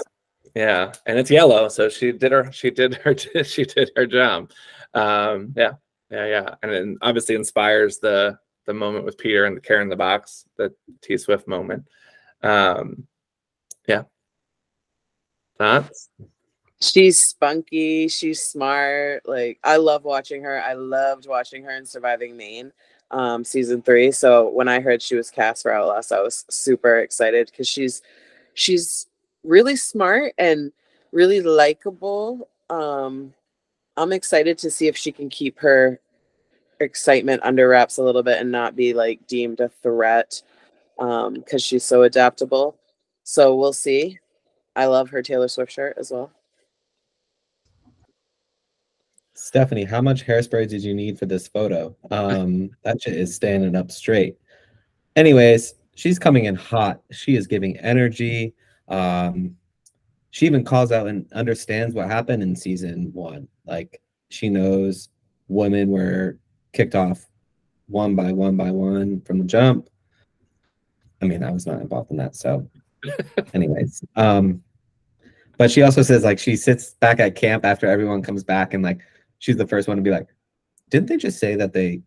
Yeah, and it's yellow, so she did her she did her (laughs) she did her job. Um, yeah, yeah, yeah, and it obviously inspires the the moment with Peter and the carrot in the box, the T Swift moment. Um, yeah. Thoughts? She's spunky. She's smart. Like I love watching her. I loved watching her in Surviving Maine, um, season three. So when I heard she was cast for Outlast, I was super excited because she's she's really smart and really likable. Um, I'm excited to see if she can keep her excitement under wraps a little bit and not be like deemed a threat um because she's so adaptable so we'll see i love her taylor swift shirt as well Stephanie, how much hairspray did you need for this photo? Um, (laughs) that shit is standing up straight. Anyways, she's coming in hot. She is giving energy. Um, she even calls out and understands what happened in season one. Like she knows women were kicked off one by one by one from the jump. I mean, I was not involved in that. So, (laughs) anyways, um, but she also says like she sits back at camp after everyone comes back and like she's the first one to be like, didn't they just say that they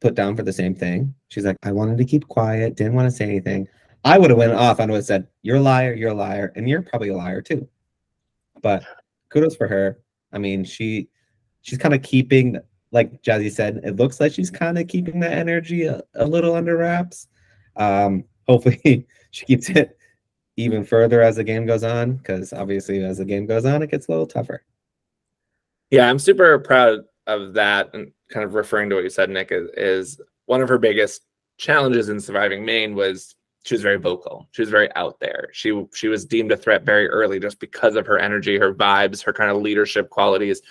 put down for the same thing? She's like, I wanted to keep quiet, didn't want to say anything. I would have went off and would have said, You're a liar, you're a liar, and you're probably a liar too. But kudos for her. I mean, she she's kind of keeping like Jazzy said, it looks like she's kind of keeping that energy a, a little under wraps. Um, hopefully (laughs) she keeps it even further as the game goes on, because obviously as the game goes on, it gets a little tougher. Yeah, I'm super proud of that and kind of referring to what you said, Nick, is, is one of her biggest challenges in surviving Maine was she was very vocal. She was very out there. She she was deemed a threat very early just because of her energy, her vibes, her kind of leadership qualities.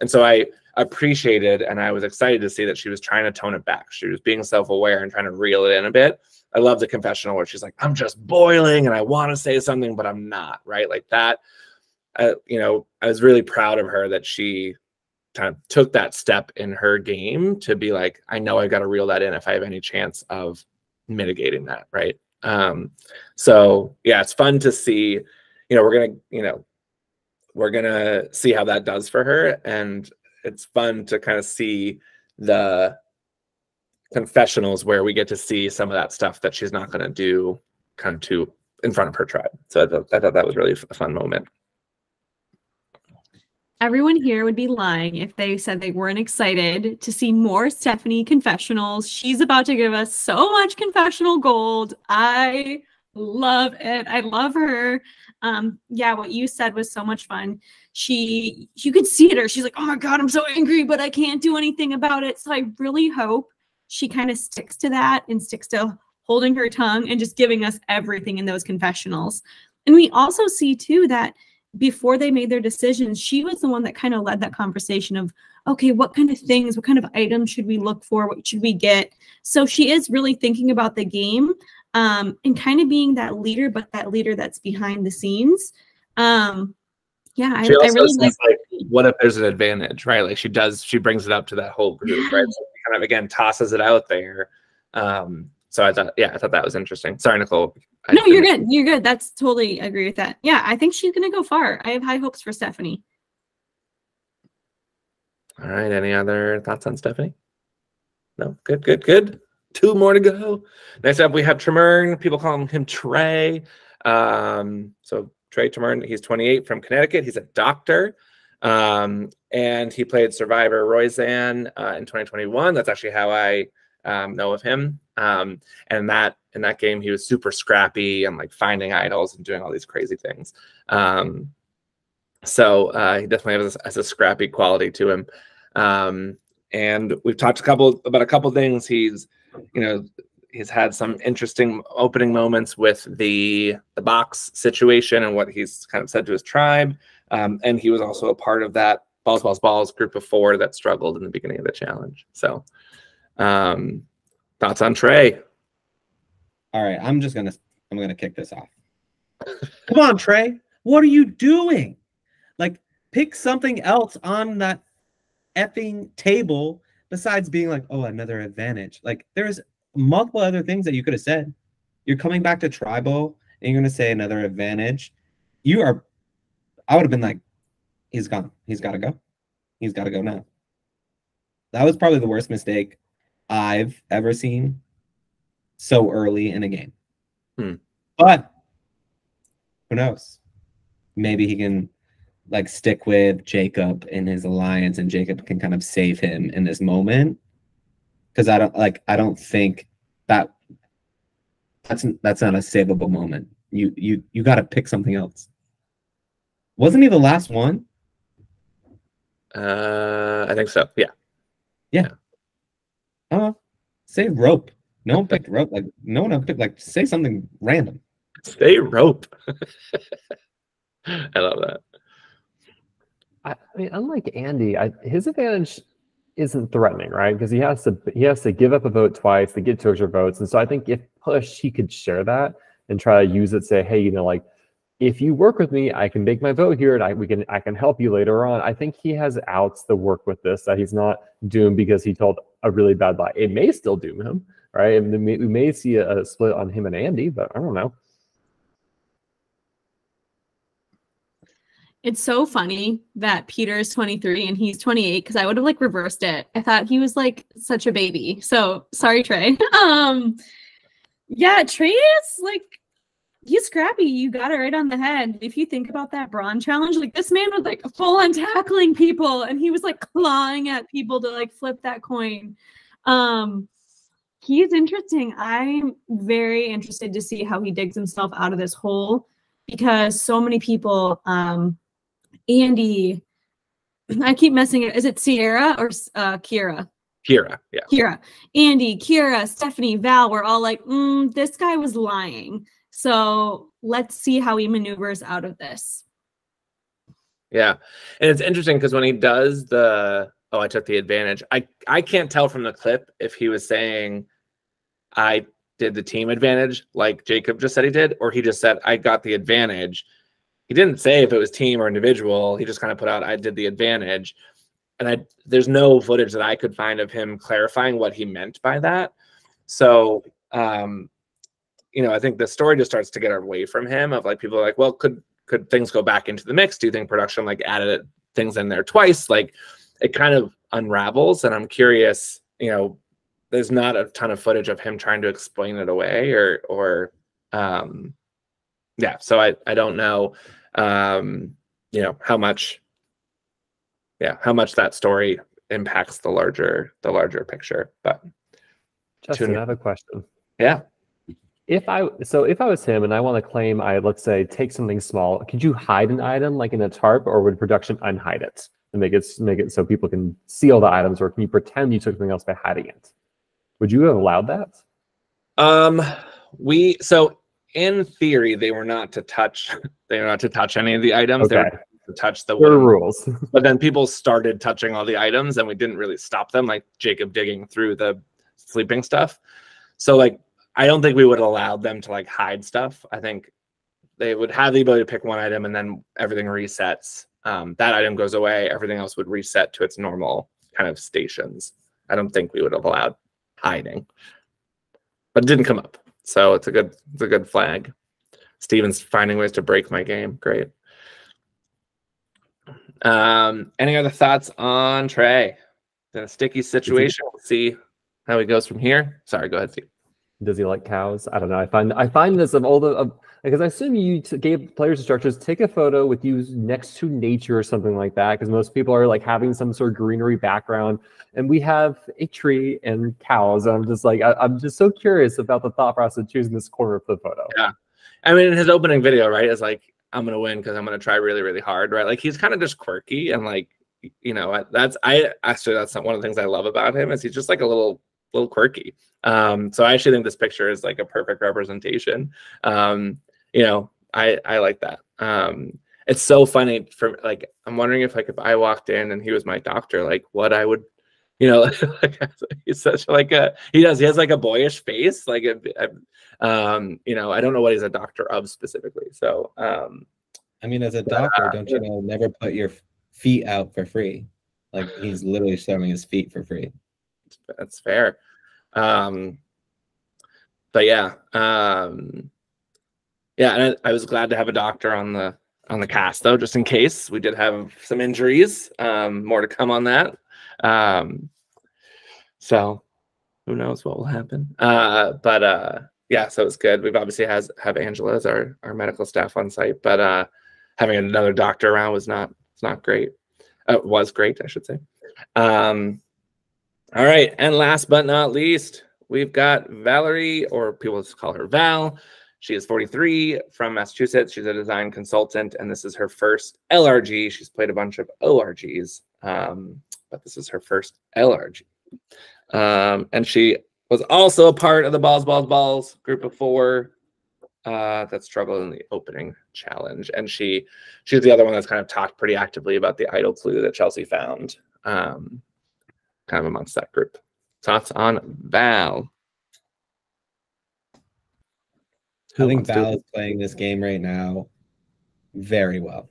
And so I appreciated and I was excited to see that she was trying to tone it back. She was being self-aware and trying to reel it in a bit. I love the confessional where she's like, I'm just boiling and I want to say something, but I'm not, right? Like that. Uh, you know, I was really proud of her that she kind of took that step in her game to be like, I know I've got to reel that in if I have any chance of mitigating that, right? Um, so yeah, it's fun to see, you know, we're gonna, you know, we're gonna see how that does for her. And it's fun to kind of see the confessionals where we get to see some of that stuff that she's not gonna do kind of to in front of her tribe. So I thought, I thought that was really a fun moment everyone here would be lying if they said they weren't excited to see more Stephanie confessionals. She's about to give us so much confessional gold. I love it. I love her. Um, yeah, what you said was so much fun. She, you could see it her. She's like, oh my God, I'm so angry, but I can't do anything about it. So I really hope she kind of sticks to that and sticks to holding her tongue and just giving us everything in those confessionals. And we also see too that before they made their decisions, she was the one that kind of led that conversation of, okay, what kind of things, what kind of items should we look for? What should we get? So she is really thinking about the game um, and kind of being that leader, but that leader that's behind the scenes. Um, yeah, I, I, really like, like, what if there's an advantage, right? Like she does, she brings it up to that whole group, right? So kind of again tosses it out there. Um, so I thought, yeah, I thought that was interesting. Sorry, Nicole. I no, you're good. You're good. That's totally agree with that. Yeah, I think she's gonna go far. I have high hopes for Stephanie. All right. Any other thoughts on Stephanie? No. Good. Good. Good. Two more to go. Next up, we have Tremern. People call him Trey. Um, so Trey Tremern. He's 28 from Connecticut. He's a doctor. Um, and he played Survivor Royzan uh, in 2021. That's actually how I um, know of him. Um, and that in that game, he was super scrappy and like finding idols and doing all these crazy things. Um, so uh, he definitely has, has, a scrappy quality to him. Um, and we've talked a couple about a couple things. He's, you know, he's had some interesting opening moments with the the box situation and what he's kind of said to his tribe. Um, and he was also a part of that balls balls balls group of four that struggled in the beginning of the challenge. So, um, thoughts on Trey? All right, I'm just gonna I'm gonna kick this off. (laughs) Come on, Trey. What are you doing? Like, pick something else on that effing table besides being like, oh, another advantage. Like, there's multiple other things that you could have said. You're coming back to tribal and you're gonna say another advantage. You are I would have been like, he's gone. He's gotta go. He's gotta go now. That was probably the worst mistake I've ever seen so early in a game. Hmm. But who knows? Maybe he can like stick with Jacob in his alliance and Jacob can kind of save him in this moment. Cause I don't like I don't think that that's that's not a savable moment. You you you gotta pick something else. Wasn't he the last one? Uh I think so. Yeah. Yeah. Oh, say rope. No one picked rope. Like no one picked like say something random. Say rope. (laughs) I love that. I, I mean, unlike Andy, I, his advantage isn't threatening, right? Because he has to he has to give up a vote twice to get towards your votes, and so I think if pushed, he could share that and try to use it. Say, hey, you know, like if you work with me, I can make my vote here, and I we can I can help you later on. I think he has outs to work with this that he's not doomed because he told a really bad lie. It may still doom him, right? And we may, see a, a split on him and Andy, but I don't know. It's so funny that Peter is 23 and he's 28 because I would have like reversed it. I thought he was like such a baby. So sorry, Trey. (laughs) um, yeah, Trey is like he's scrappy. You got it right on the head. If you think about that brawn challenge, like this man was like full on tackling people and he was like clawing at people to like flip that coin. Um, he's interesting. I'm very interested to see how he digs himself out of this hole because so many people um Andy. (clears throat) I keep messing it. Is it Sierra or uh, Kira? Kira, yeah. Kira, Andy, Kira, Stephanie, Val were all like, mm, this guy was lying. So let's see how he maneuvers out of this. Yeah. And it's interesting because when he does the, oh, I took the advantage, I, I can't tell from the clip if he was saying, I did the team advantage like Jacob just said he did, or he just said, I got the advantage he didn't say if it was team or individual. He just kind of put out, I did the advantage. And I there's no footage that I could find of him clarifying what he meant by that. So um, you know, I think the story just starts to get away from him of like people are like, well, could could things go back into the mix? Do you think production like added things in there twice? Like it kind of unravels. And I'm curious, you know, there's not a ton of footage of him trying to explain it away or or um yeah, so I I don't know, um, you know how much, yeah, how much that story impacts the larger the larger picture. But Justin, I have a question. Yeah. If I so if I was him and I want to claim I let's say take something small, could you hide an item like in a tarp, or would production unhide it and make it make it so people can see all the items, or can you pretend you took something else by hiding it? Would you have allowed that? Um, we so in theory, they were not to touch. (laughs) They were not to touch any of the items. Okay. They were to touch the rules. (laughs) but then people started touching all the items, and we didn't really stop them. Like Jacob digging through the sleeping stuff. So like, I don't think we would have allowed them to like hide stuff. I think they would have the ability to pick one item, and then everything resets. Um, that item goes away. Everything else would reset to its normal kind of stations. I don't think we would have allowed hiding, but it didn't come up. So it's a good it's a good flag. Stephen's finding ways to break my game. Great. Um, any other thoughts on Trey? In a sticky situation. We'll see how he goes from here. Sorry, go ahead, Steve. Does he like cows? I don't know. I find I find this of all the because I assume you t- gave players instructions take a photo with you next to nature or something like that. Because most people are like having some sort of greenery background, and we have a tree and cows. And I'm just like I, am just so curious about the thought process of choosing this corner for the photo. Yeah, I mean, in his opening video, right, is like I'm gonna win because I'm gonna try really really hard, right? Like he's kind of just quirky and like you know that's I actually that's not one of the things I love about him is he's just like a little little quirky. Um, so I actually think this picture is like a perfect representation. Um, you know, I I like that. Um, it's so funny for like I'm wondering if like if I walked in and he was my doctor, like what I would, you know, (laughs) like he's such like a he does he has like a boyish face, like a, um, you know, I don't know what he's a doctor of specifically. So um, I mean, as a doctor, uh, don't you know, never put your feet out for free. Like he's literally showing his feet for free. That's fair. Um, but yeah, um, yeah, and I, I, was glad to have a doctor on the on the cast though, just in case we did have some injuries. Um, more to come on that. Um, so who knows what will happen? Uh, but uh, yeah, so it's good. We've obviously has have Angela as our our medical staff on site, but uh, having another doctor around was not it's not great. Uh, was great, I should say. Um, all right. And last but not least, we've got Valerie, or people just call her Val. She is 43 from Massachusetts. She's a design consultant, and this is her first LRG. She's played a bunch of ORGs, um, but this is her first LRG. Um, and she was also a part of the Balls, Balls, Balls group of four uh, that struggled in the opening challenge. And she she's the other one that's kind of talked pretty actively about the idol clue that Chelsea found. Um, kind of amongst that group. Thoughts on Val? I think Val is playing this game right now very well.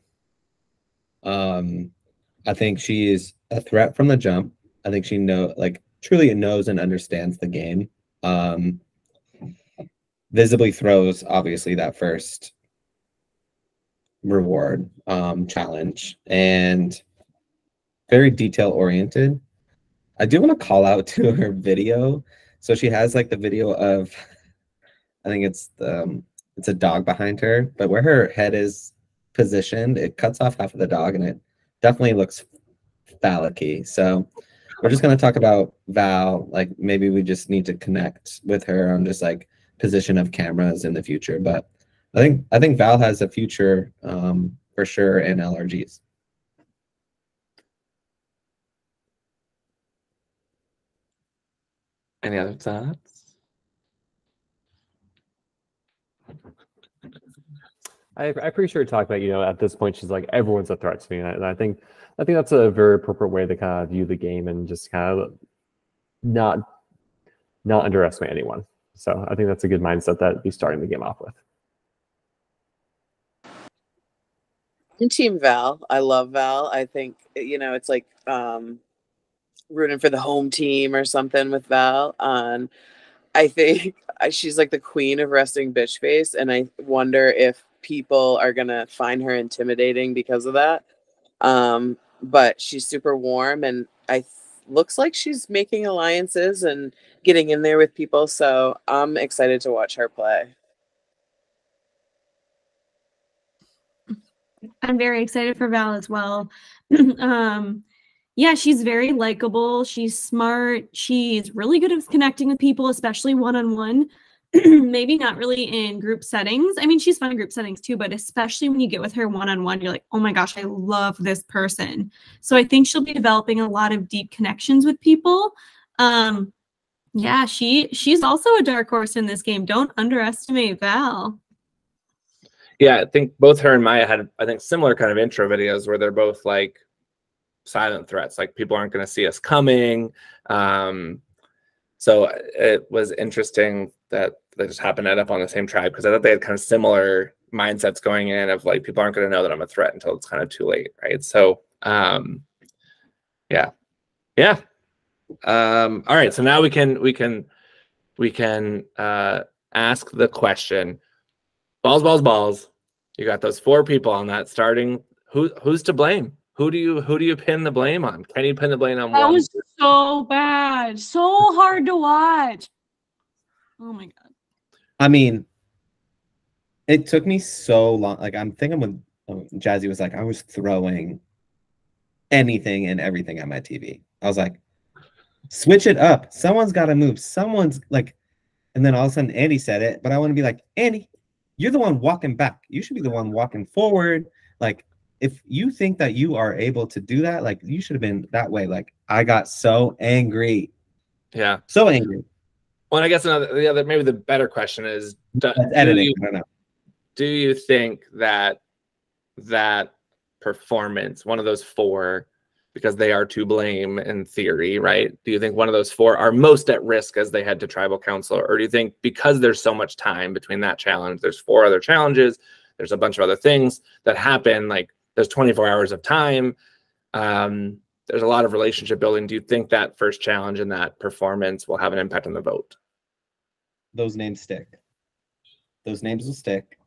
Um, I think she is a threat from the jump. I think she know like truly knows and understands the game. Um, visibly throws obviously that first reward um, challenge and very detail oriented. I do want to call out (laughs) to her video. So she has like the video of, I think it's the um, it's a dog behind her, but where her head is positioned, it cuts off half of the dog, and it definitely looks phallic So we're just gonna talk about Val. Like maybe we just need to connect with her on just like position of cameras in the future. But I think I think Val has a future um, for sure in LRGs. Any other thoughts? I, I pretty sure talk about you know at this point she's like everyone's a threat to me, and I, and I think I think that's a very appropriate way to kind of view the game and just kind of not not underestimate anyone. So I think that's a good mindset that be starting the game off with. And Team Val, I love Val. I think you know it's like um, rooting for the home team or something with Val. And I think (laughs) she's like the queen of resting bitch face, and I wonder if people are gonna find her intimidating because of that. Um, but she's super warm, and I th- looks like she's making alliances and getting in there with people. So I'm excited to watch her play. I'm very excited for Val as well. (clears throat) um, yeah, she's very likable. She's smart. She's really good at connecting with people, especially one on one. maybe not really in group settings. I mean, she's fun in group settings too, but especially when you get with her one on one, you're like, oh my gosh, I love this person. So I think she'll be developing a lot of deep connections with people. Um, yeah, she she's also a dark horse in this game. Don't underestimate Val. Yeah, I think both her and Maya had I think similar kind of intro videos where they're both like silent threats, like people aren't going to see us coming. Um, so it was interesting that they just happened to end up on the same tribe because I thought they had kind of similar mindsets going in of like people aren't going to know that I'm a threat until it's kind of too late, right? So, um, yeah, yeah. Um, all right, so now we can we can we can uh, ask the question. Balls, balls, balls. You got those four people on that starting. Who who's to blame? Who do you who do you pin the blame on? Can you pin the blame on that one? was so bad, so hard to watch. Oh my god. I mean, it took me so long. Like I'm thinking when Jazzy was like, I was throwing anything and everything at my TV. I was like, switch it up. Someone's got to move. Someone's like, and then all of a sudden Andy said it, but I want to be like, Andy, you're the one walking back. You should be the one walking forward. Like, if you think that you are able to do that, like you should have been that way. Like I got so angry. Yeah. So angry. Well, I guess another the other maybe the better question is do, editing. Do you, do you think that that performance, one of those four, because they are to blame in theory, right? Do you think one of those four are most at risk as they head to tribal council? Or do you think because there's so much time between that challenge, there's four other challenges, there's a bunch of other things that happen, like there's 24 hours of time. Um, there's a lot of relationship building. Do you think that first challenge and that performance will have an impact on the vote? those names stick. Those names will stick.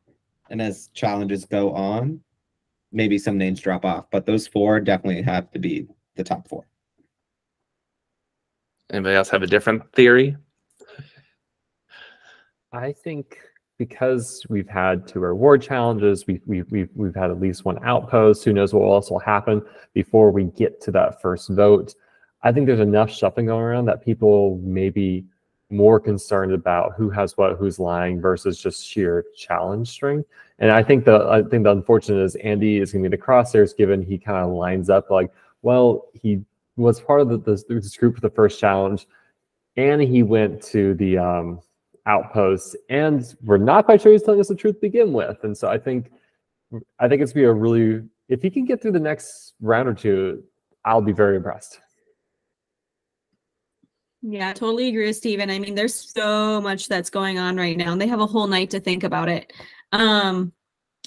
And as challenges go on, maybe some names drop off, but those four definitely have to be the top four. Anybody else have a different theory? I think because we've had two reward challenges, we've, we've, we've, we've had at least one outpost. Who knows what else will happen before we get to that first vote. I think there's enough shuffling going around that people maybe more concerned about who has what, who's lying versus just sheer challenge strength. And I think the I think the unfortunate is Andy is going to be the crosshairs given he kind of lines up like, well, he was part of the, this, this group for the first challenge, and he went to the um, outposts, and we're not quite sure he's telling us the truth to begin with. And so I think I think it's gonna be a really if he can get through the next round or two, I'll be very impressed. Yeah, totally agree with Stephen. I mean, there's so much that's going on right now, and they have a whole night to think about it. Um,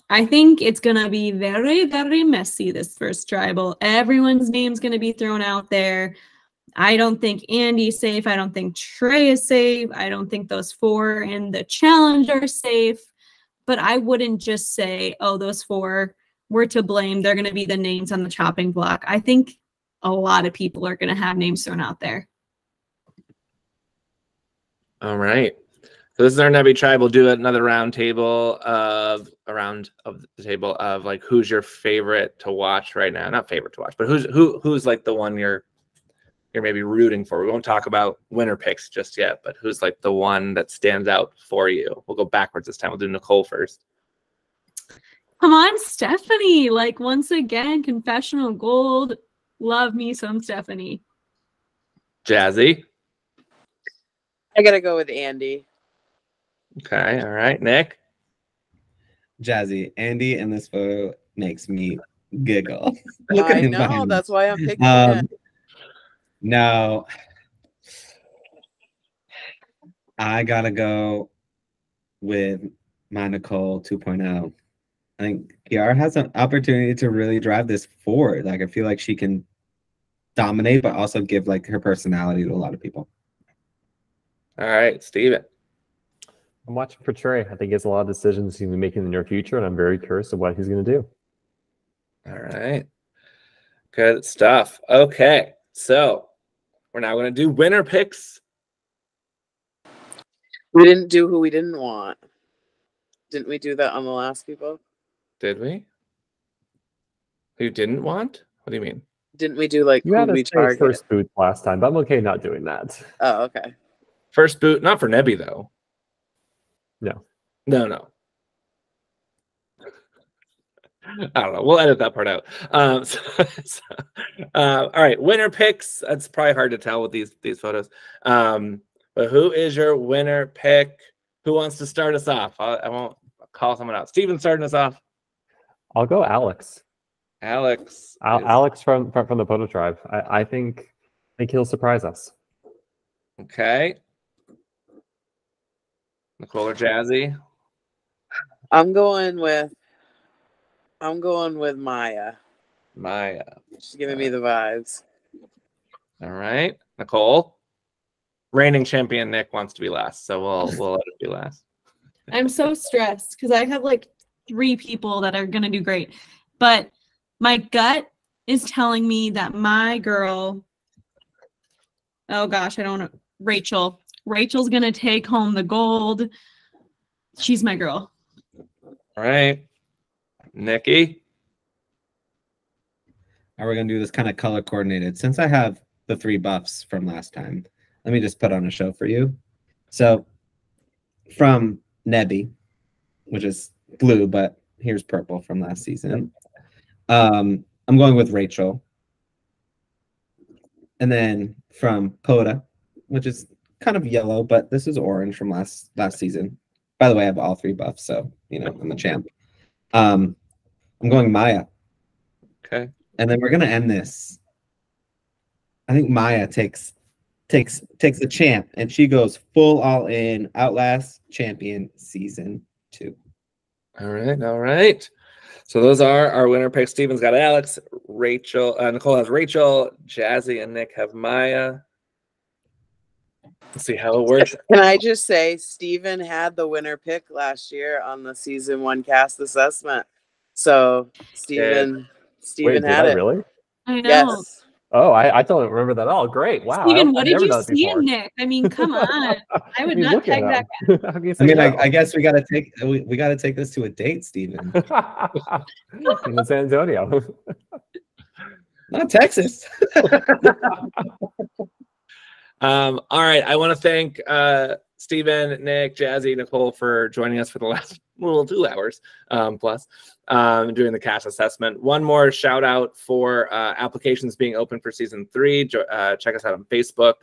I think it's going to be very, very messy this first tribal. Everyone's name's going to be thrown out there. I don't think Andy's safe. I don't think Trey is safe. I don't think those four in the challenge are safe. But I wouldn't just say, oh, those four were to blame. They're going to be the names on the chopping block. I think a lot of people are going to have names thrown out there. All right. So this is our Nebby tribe. We'll do another round table of around of the table of like who's your favorite to watch right now. Not favorite to watch, but who's who who's like the one you're you're maybe rooting for. We won't talk about winner picks just yet, but who's like the one that stands out for you? We'll go backwards this time. We'll do Nicole first. Come on, Stephanie. Like once again, confessional gold. Love me some Stephanie. Jazzy. I gotta go with Andy. Okay. All right. Nick. Jazzy, Andy in this photo makes me giggle. (laughs) Look at I him know. That's why I'm picking Um, it. No, I gotta go with my Nicole 2.0. I think Kiara has an opportunity to really drive this forward. Like I feel like she can dominate, but also give like her personality to a lot of people. All right. Stephen. I'm watching for Trey. I think he has a lot of decisions he's going to be making in the near future, and I'm very curious of what he's going to do. All right. Good stuff. Okay. So we're now going to do winner picks. We didn't do who we didn't want. Didn't we do that on the last people? Did we? Who didn't want? What do you mean? Didn't we do like You who had we us say targeted? first boot last time, but I'm okay not doing that. Oh, okay. First boot, not for Nebby though. No. No, no. (laughs) I don't know. We'll edit that part out. Um, (laughs) so, so, uh, all right, winner picks. That's probably hard to tell with these these photos. Um, but who is your winner pick? Who wants to start us off? I, I won't call someone out. Stephen starting us off. I'll go Alex. Alex. Al- is- Alex from, from from the Poto Tribe. I, I think I think he'll surprise us. Okay. Nicole or Jazzy? I'm going with. I'm going with Maya. Maya. She's giving me the vibes. All right. Nicole. Reigning champion Nick wants to be last, so we'll (laughs) we'll let it be last. I'm so stressed because I have like three people that are going to do great. But my gut is telling me that my girl, oh gosh, I don't know, Rachel. Rachel's going to take home the gold. She's my girl. All right. Nikki. Are we gonna do this kind of color coordinated? Since I have the three buffs from last time, let me just put on a show for you. So from Nebby, which is blue, but here's purple from last season. Um, I'm going with Rachel. And then from Poda, which is kind of yellow, but this is orange from last last season. By the way, I have all three buffs, so you know I'm the champ. Um, I'm going Maya. Okay. and then we're gonna end this. I think Maya takes takes takes the champ, and she goes full all in. Outlast champion season two. All right. All right. So those are our winner picks. Stephen's got Alex, Rachel, uh, Nicole has Rachel, Jazzy, and Nick have Maya. Let's see how it works. (laughs) Can I just say, Stephen had the winner pick last year on the season one cast assessment. So Stephen, Wait, Stephen did had I it. really? I know. Yes. Oh, I, I don't remember that at all. Great. Wow. Stephen, I've what did you see in Nick? I mean, come (laughs) on. I would mean, not look tag that him. (laughs) How can you I mean, I. I guess we gotta take we, we gotta take this to a date, Stephen. (laughs) in San Antonio. Not Texas. Um, all right. I want to thank uh, Stephen, Nick, Jazzy, Nicole for joining us for the last (laughs) little two hours um, plus um, doing the cast assessment. One more shout out for uh, applications being open for season three. Uh, check us out on Facebook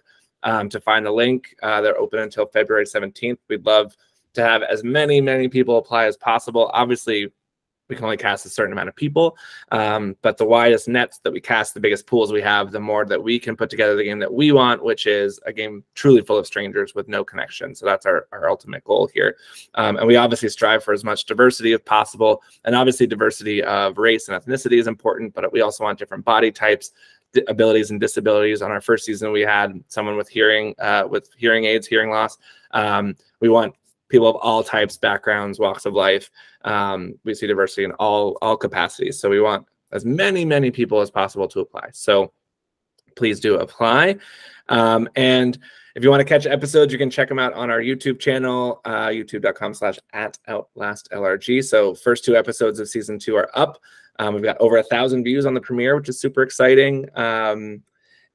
um, to find the link. Uh, they're open until February 17th. We'd love to have as many, many people apply as possible. Obviously, we can only cast a certain amount of people. Um, but the widest nets that we cast, the biggest pools we have, the more that we can put together the game that we want, which is a game truly full of strangers with no connection. So that's our, our ultimate goal here. Um, and we obviously strive for as much diversity as possible. And obviously, diversity of race and ethnicity is important, but we also want different body types. Abilities and disabilities. On our first season, we had someone with hearing, uh, with hearing aids, hearing loss. Um, we want people of all types, backgrounds, walks of life. Um, we see diversity in all all capacities. So we want as many many people as possible to apply. So please do apply. Um, and if you want to catch episodes, you can check them out on our YouTube channel, uh, youtube.com slash at outlastlrg. So first two episodes of season two are up. Um, we've got over a thousand views on the premiere, which is super exciting. Um,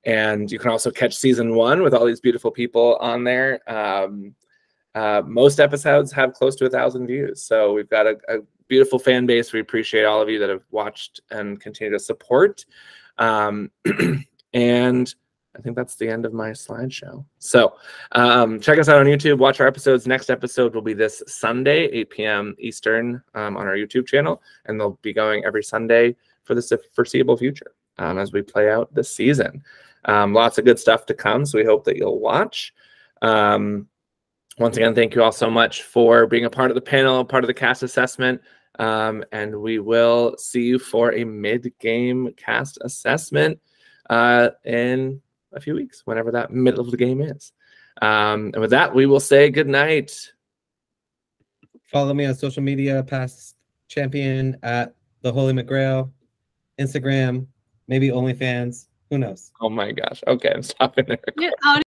and you can also catch season one with all these beautiful people on there. Um, uh, most episodes have close to a thousand views. So we've got a, a, beautiful fan base. We appreciate all of you that have watched and continue to support. Um, (clears throat) and I think that's the end of my slideshow. So um, check us out on YouTube. Watch our episodes. Next episode will be this Sunday, 8 p.m. Eastern um, on our YouTube channel. And they'll be going every Sunday for the foreseeable future um, as we play out this season. Um, lots of good stuff to come. So we hope that you'll watch. Once again, thank you all so much for being a part of the panel, part of the cast assessment. Um, and we will see you for a mid-game cast assessment uh, in a few weeks, whenever that middle of the game is. Um, and with that, we will say good night. Follow me on social media, past champion at the Holy McGrail, Instagram, maybe OnlyFans. Who knows? Oh my gosh. Okay, I'm stopping there. Get out